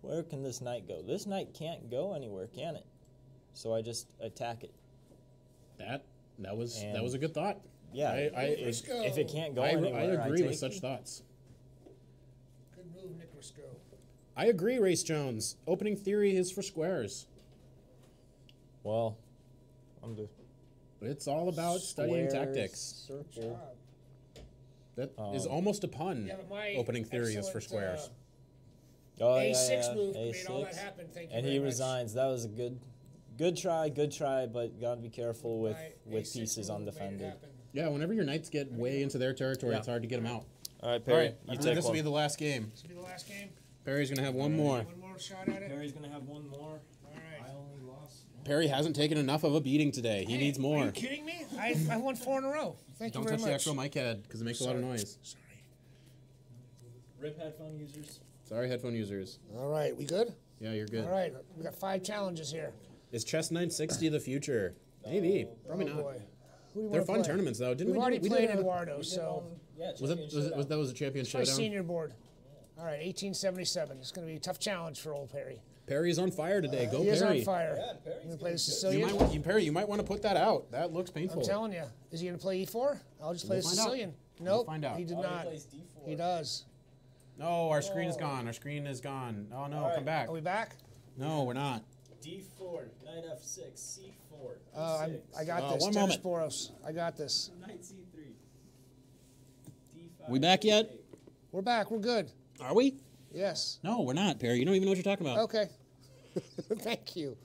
Where can this knight go? This knight can't go anywhere, can it? So I just attack it. That that was that was a good thought. Yeah. I- I- if, if it can't go I, I agree with take such it. thoughts. Good move, Nick Risco. I agree, Race Jones. Opening theory is for squares. Well, I'm the It's all about studying tactics. Circle. job. That is Um, almost a pun. Yeah, but my Opening theory is for squares. Uh, Oh, A6 yeah, move A6. made all that happen. Thank you And he much. resigns. That was a good, good try, good try, but gotta be careful with My with A6 pieces move made undefended. Yeah, whenever your knights get way into their territory, Yeah. it's hard to get them out. All right, Perry, right, I you believe take this will one. be the last game. This will be the last game. Perry's gonna have one more. One more shot at it. Perry's gonna have one more. All right. only lost. Perry hasn't taken enough of a beating today. He Hey, needs more. Are you kidding me? I, I won four in a row. Thank Don't you very touch the actual mic head because it makes a lot of noise. Sorry. Rip headphone users. Sorry, headphone users. All right, we good? Yeah, you're good. All right, we got five challenges here. Is Chess 960 the future? Maybe. Oh, Probably oh not. boy. Who do They're fun play? tournaments though. Didn't We've we? do- already we played did a- Eduardo, so Yeah, Was it? Was, it, was that was a champion my showdown? senior board. All right, 1877. It's going to be a tough challenge for old Perry. Perry is on fire today. Go he is Perry. on fire. Yeah, Perry's you going to play the You Sicilian? might, want- you, Perry, you might want to put that out. That looks painful. I'm telling you. Is he going to play E4? I'll just play We'll the find out. Sicilian. We'll Nope, find out. he did Oh, not. he plays D4. He does. No, our screen is gone. Our screen is gone. Oh no, All right. come back. Are we back? No, we're not. D4, knight F6, C4, Uh, I'm, I got Uh, this. one Dennis moment. Boros. I got this. knight C3. D5. We back yet? We're back. We're good. Are we? Yes. No, we're not, Perry. You don't even know what you're talking about. Okay. *laughs* Thank you.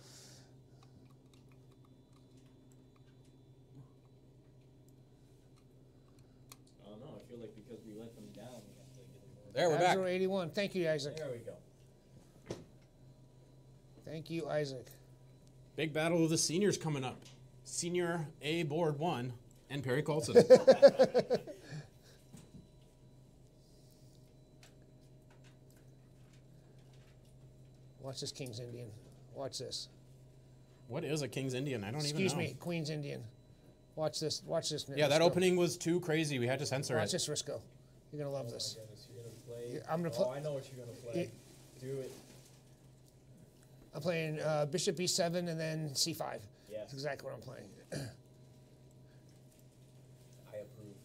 I don't. I feel like because we let them down, we have to get them more. There, we're back. 81. Thank you, Isaac. There we go. Thank you, Isaac. Big battle of the seniors coming up. Senior A board one and Perry Colson. *laughs* Watch this King's Indian. Watch this. what is a King's Indian? I don't Excuse even know. Excuse me, Queen's Indian. Watch this. Watch this. Yeah, that opening was too crazy. We had to censor Watch it. Watch this, Risco. You're gonna love this. Goodness, you're gonna play. I'm gonna Oh, I know what you're gonna play. Do it. I'm playing uh, Bishop B7 and then C5. Yes. That's exactly what I'm playing. *clears throat* I approve.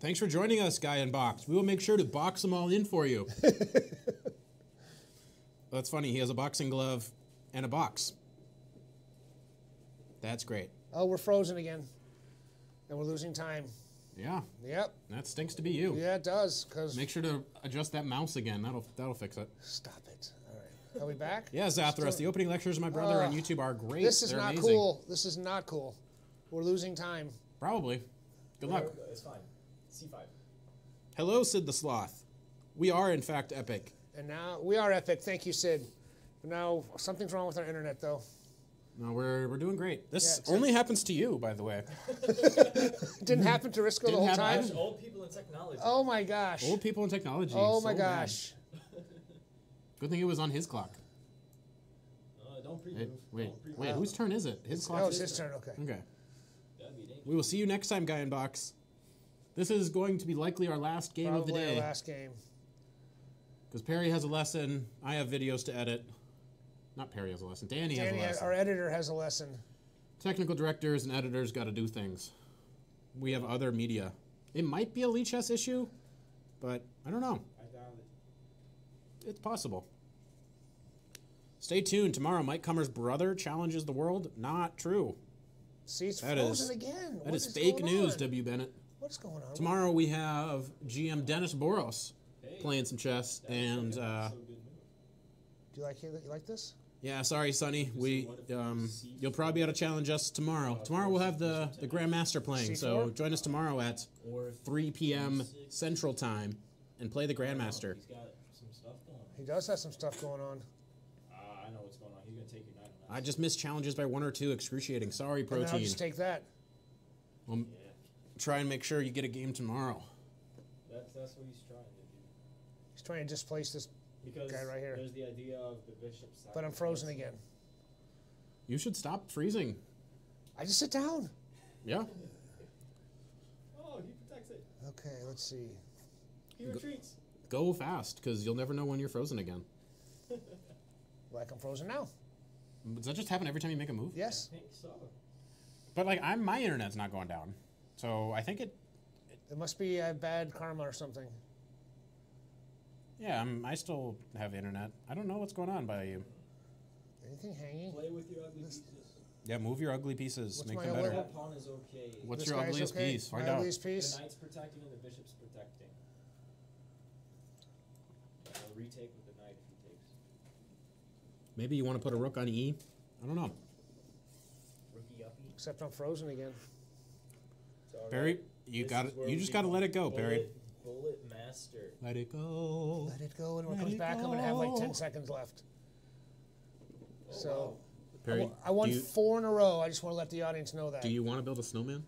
Thanks for joining us, Guy in Box. We will make sure to box them all in for you. *laughs* That's funny. He has a boxing glove and a box. That's great. Oh, we're frozen again, and we're losing time. Yeah, Yep. that stinks to be you. Yeah, it does. Cause Make sure to adjust that mouse again. That'll that'll fix it. stop it. All right. Are we back? *laughs* Yeah, Zathras. The opening lectures of my brother on ah, YouTube are great. This is They're not amazing. cool. This is not cool. We're losing time. Probably. Good luck. It's fine. C5. Hello, Sid the Sloth. We are in fact epic. And now we are epic. Thank you, Sid. But now something's wrong with our internet, though. No, we're we're doing great. This Yeah, it's only happens to you, by the way. *laughs* Didn't happen to Risco the Didn't whole happen- time. just- Old people in technology. Oh my gosh. Old people in technology. Oh so my bad. gosh. *laughs* Good thing it was on his clock. Uh, don't pre Wait, wait, Don't pre- wait. Whose turn is it? His clock. Oh, it's his turn. Okay. Okay. That'd be dangerous. We will see you next time, Guy in Box. This is going to be likely our last game of the Probably our day last game. Because Perry has a lesson. I have videos to edit. Not Perry has a lesson. Danny, Danny, has a lesson. our editor, has a lesson. Technical directors and editors got to do things. We have other media. It might be a Lichess issue, but I don't know. I doubt it. It's possible. Stay tuned. Tomorrow, Mike Kummer's brother challenges the world. Not true. See, it's That frozen is- again. That What is fake news, on? W. Bennett. What's going on? Tomorrow we have GM Denes Boros playing some chess, and uh, So good move. Do you like? You like this? yeah, sorry, Sonny, we um, you'll probably be able to challenge us tomorrow. Tomorrow we'll have the the Grandmaster playing, so join us tomorrow at 3 p.m. Central Time and play the Grandmaster. he's got some stuff going on. He does have some stuff going on. Uh, I know what's going on. He's gonna take your knight. I just missed challenges by one or two, excruciating. Sorry, And I'll just take that. Well, m- try and make sure you get a game tomorrow. That's that's what he's trying to do. He's trying to displace this, Because Guy right here. there's the idea of the bishop. but I'm frozen again. You should stop freezing. I just sit down. Yeah. Oh, he protects it. Okay, let's see. He retreats. Go fast, because you'll never know when you're frozen again. *laughs* Like I'm frozen now. Does that just happen every time you make a move? Yes. I think so. But like, I'm my internet's not going down, so I think it. It must be a bad karma or something. Yeah, I'm, I still have internet. I don't know what's going on by you. Anything hanging? Play with your ugly pieces. Yeah, move your ugly pieces. What's make my them ugly- better. That pawn is okay. What's This your guy's ugliest okay? piece? Find My out. ugliest piece. The knight's protecting and the bishop's protecting. I'll retake with the knight if he takes. Maybe you want to put a rook on E. I don't know. Rookie uppy. Except I'm frozen again. It's all Barry, right. you This got is to where You we just got to let it go, Barry. Bullet, bullet master. Let it go. Let it go, and when it Let comes it back, I'm gonna have like 10 seconds left. Oh, So wow. I Perry, wa- I won do you, four in a row. I just want to let the audience know that. do you want to build a snowman?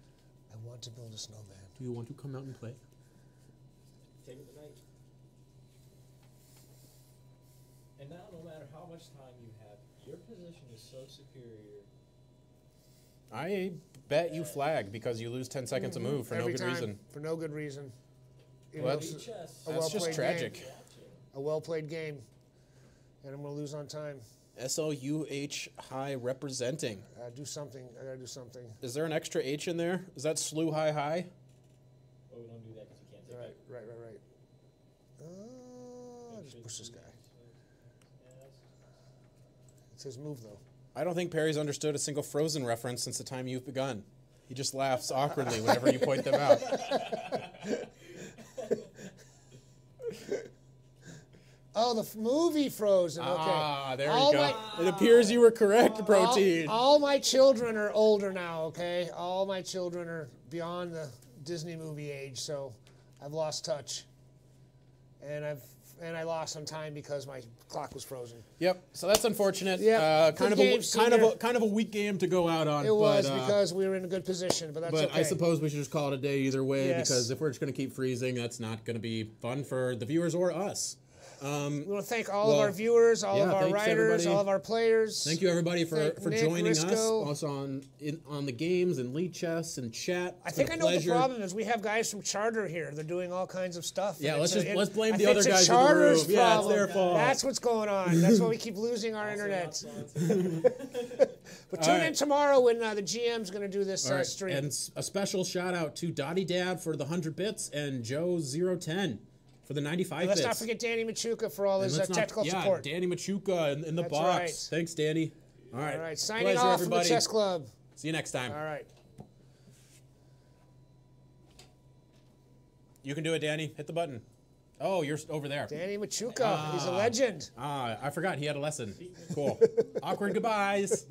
I want to build a snowman. Do you want to come out and play? Take with the. And now, no matter how much time you have, your position is so superior. I bet you flag because you lose 10 seconds a move for Every no good time, reason. For no good reason. Even Well, though that's- it's Chess. a That's just well-played tragic. game. a well played game. And I'm going to lose on time. S L U H high representing. Uh, do something. I got to do something. Is there an extra H in there? Is that slew high high? Oh, we don't do that because you can't take Right, it. right, right, right. Uh, just push this guy. Yes. It's his move, though. I don't think Perry's understood a single Frozen reference since the time you've begun. He just laughs awkwardly whenever you point them out. *laughs* Oh, the f- movie Frozen. Okay. Ah, there All you go. my- it appears you were correct, all, protein. all my children are older now. Okay. All my children are beyond the Disney movie age, so I've lost touch. And I've and I lost some time because my clock was frozen. Yep. So that's unfortunate. Yep. Uh, kind of game, a kind of a kind of a weak game to go out on. It was but, uh, because we were in a good position, but that's But okay. I suppose we should just call it a day either way Yes. because if we're just going to keep freezing, that's not going to be fun for the viewers or us. We want to thank all of our viewers, all of our writers, everybody. all of our players. Thank you everybody for, Thank for Nick joining us Risco. also on in, on the games and Lichess and chat. I think I know pleasure. the problem is we have guys from Charter here. They're doing all kinds of stuff. Yeah, let's it's just- it- let's blame I the think other it's a guys in the Charter's room. Yeah, it's problem. their fault. That's what's going on. That's why we keep losing our *laughs* internet. *laughs* but tune All in tomorrow when uh, the GM's going to do this All uh, right, stream. And s- a special shout out to Dottie Dad for the 100 bits and Joe 010 for the 95 Let's bits. not forget Danny Machuca for all his uh, let's not- technical yeah, support. Danny Machuca in, in the That's box. right. Thanks, Danny. All right. all right, signing Pleasure, off everybody. from the chess club. See you next time. All right. You can do it, Danny. Hit the button. Oh, you're over there. Danny Machuca, he's a legend. Ah, I forgot he had a lesson. *laughs* Cool. Awkward goodbyes.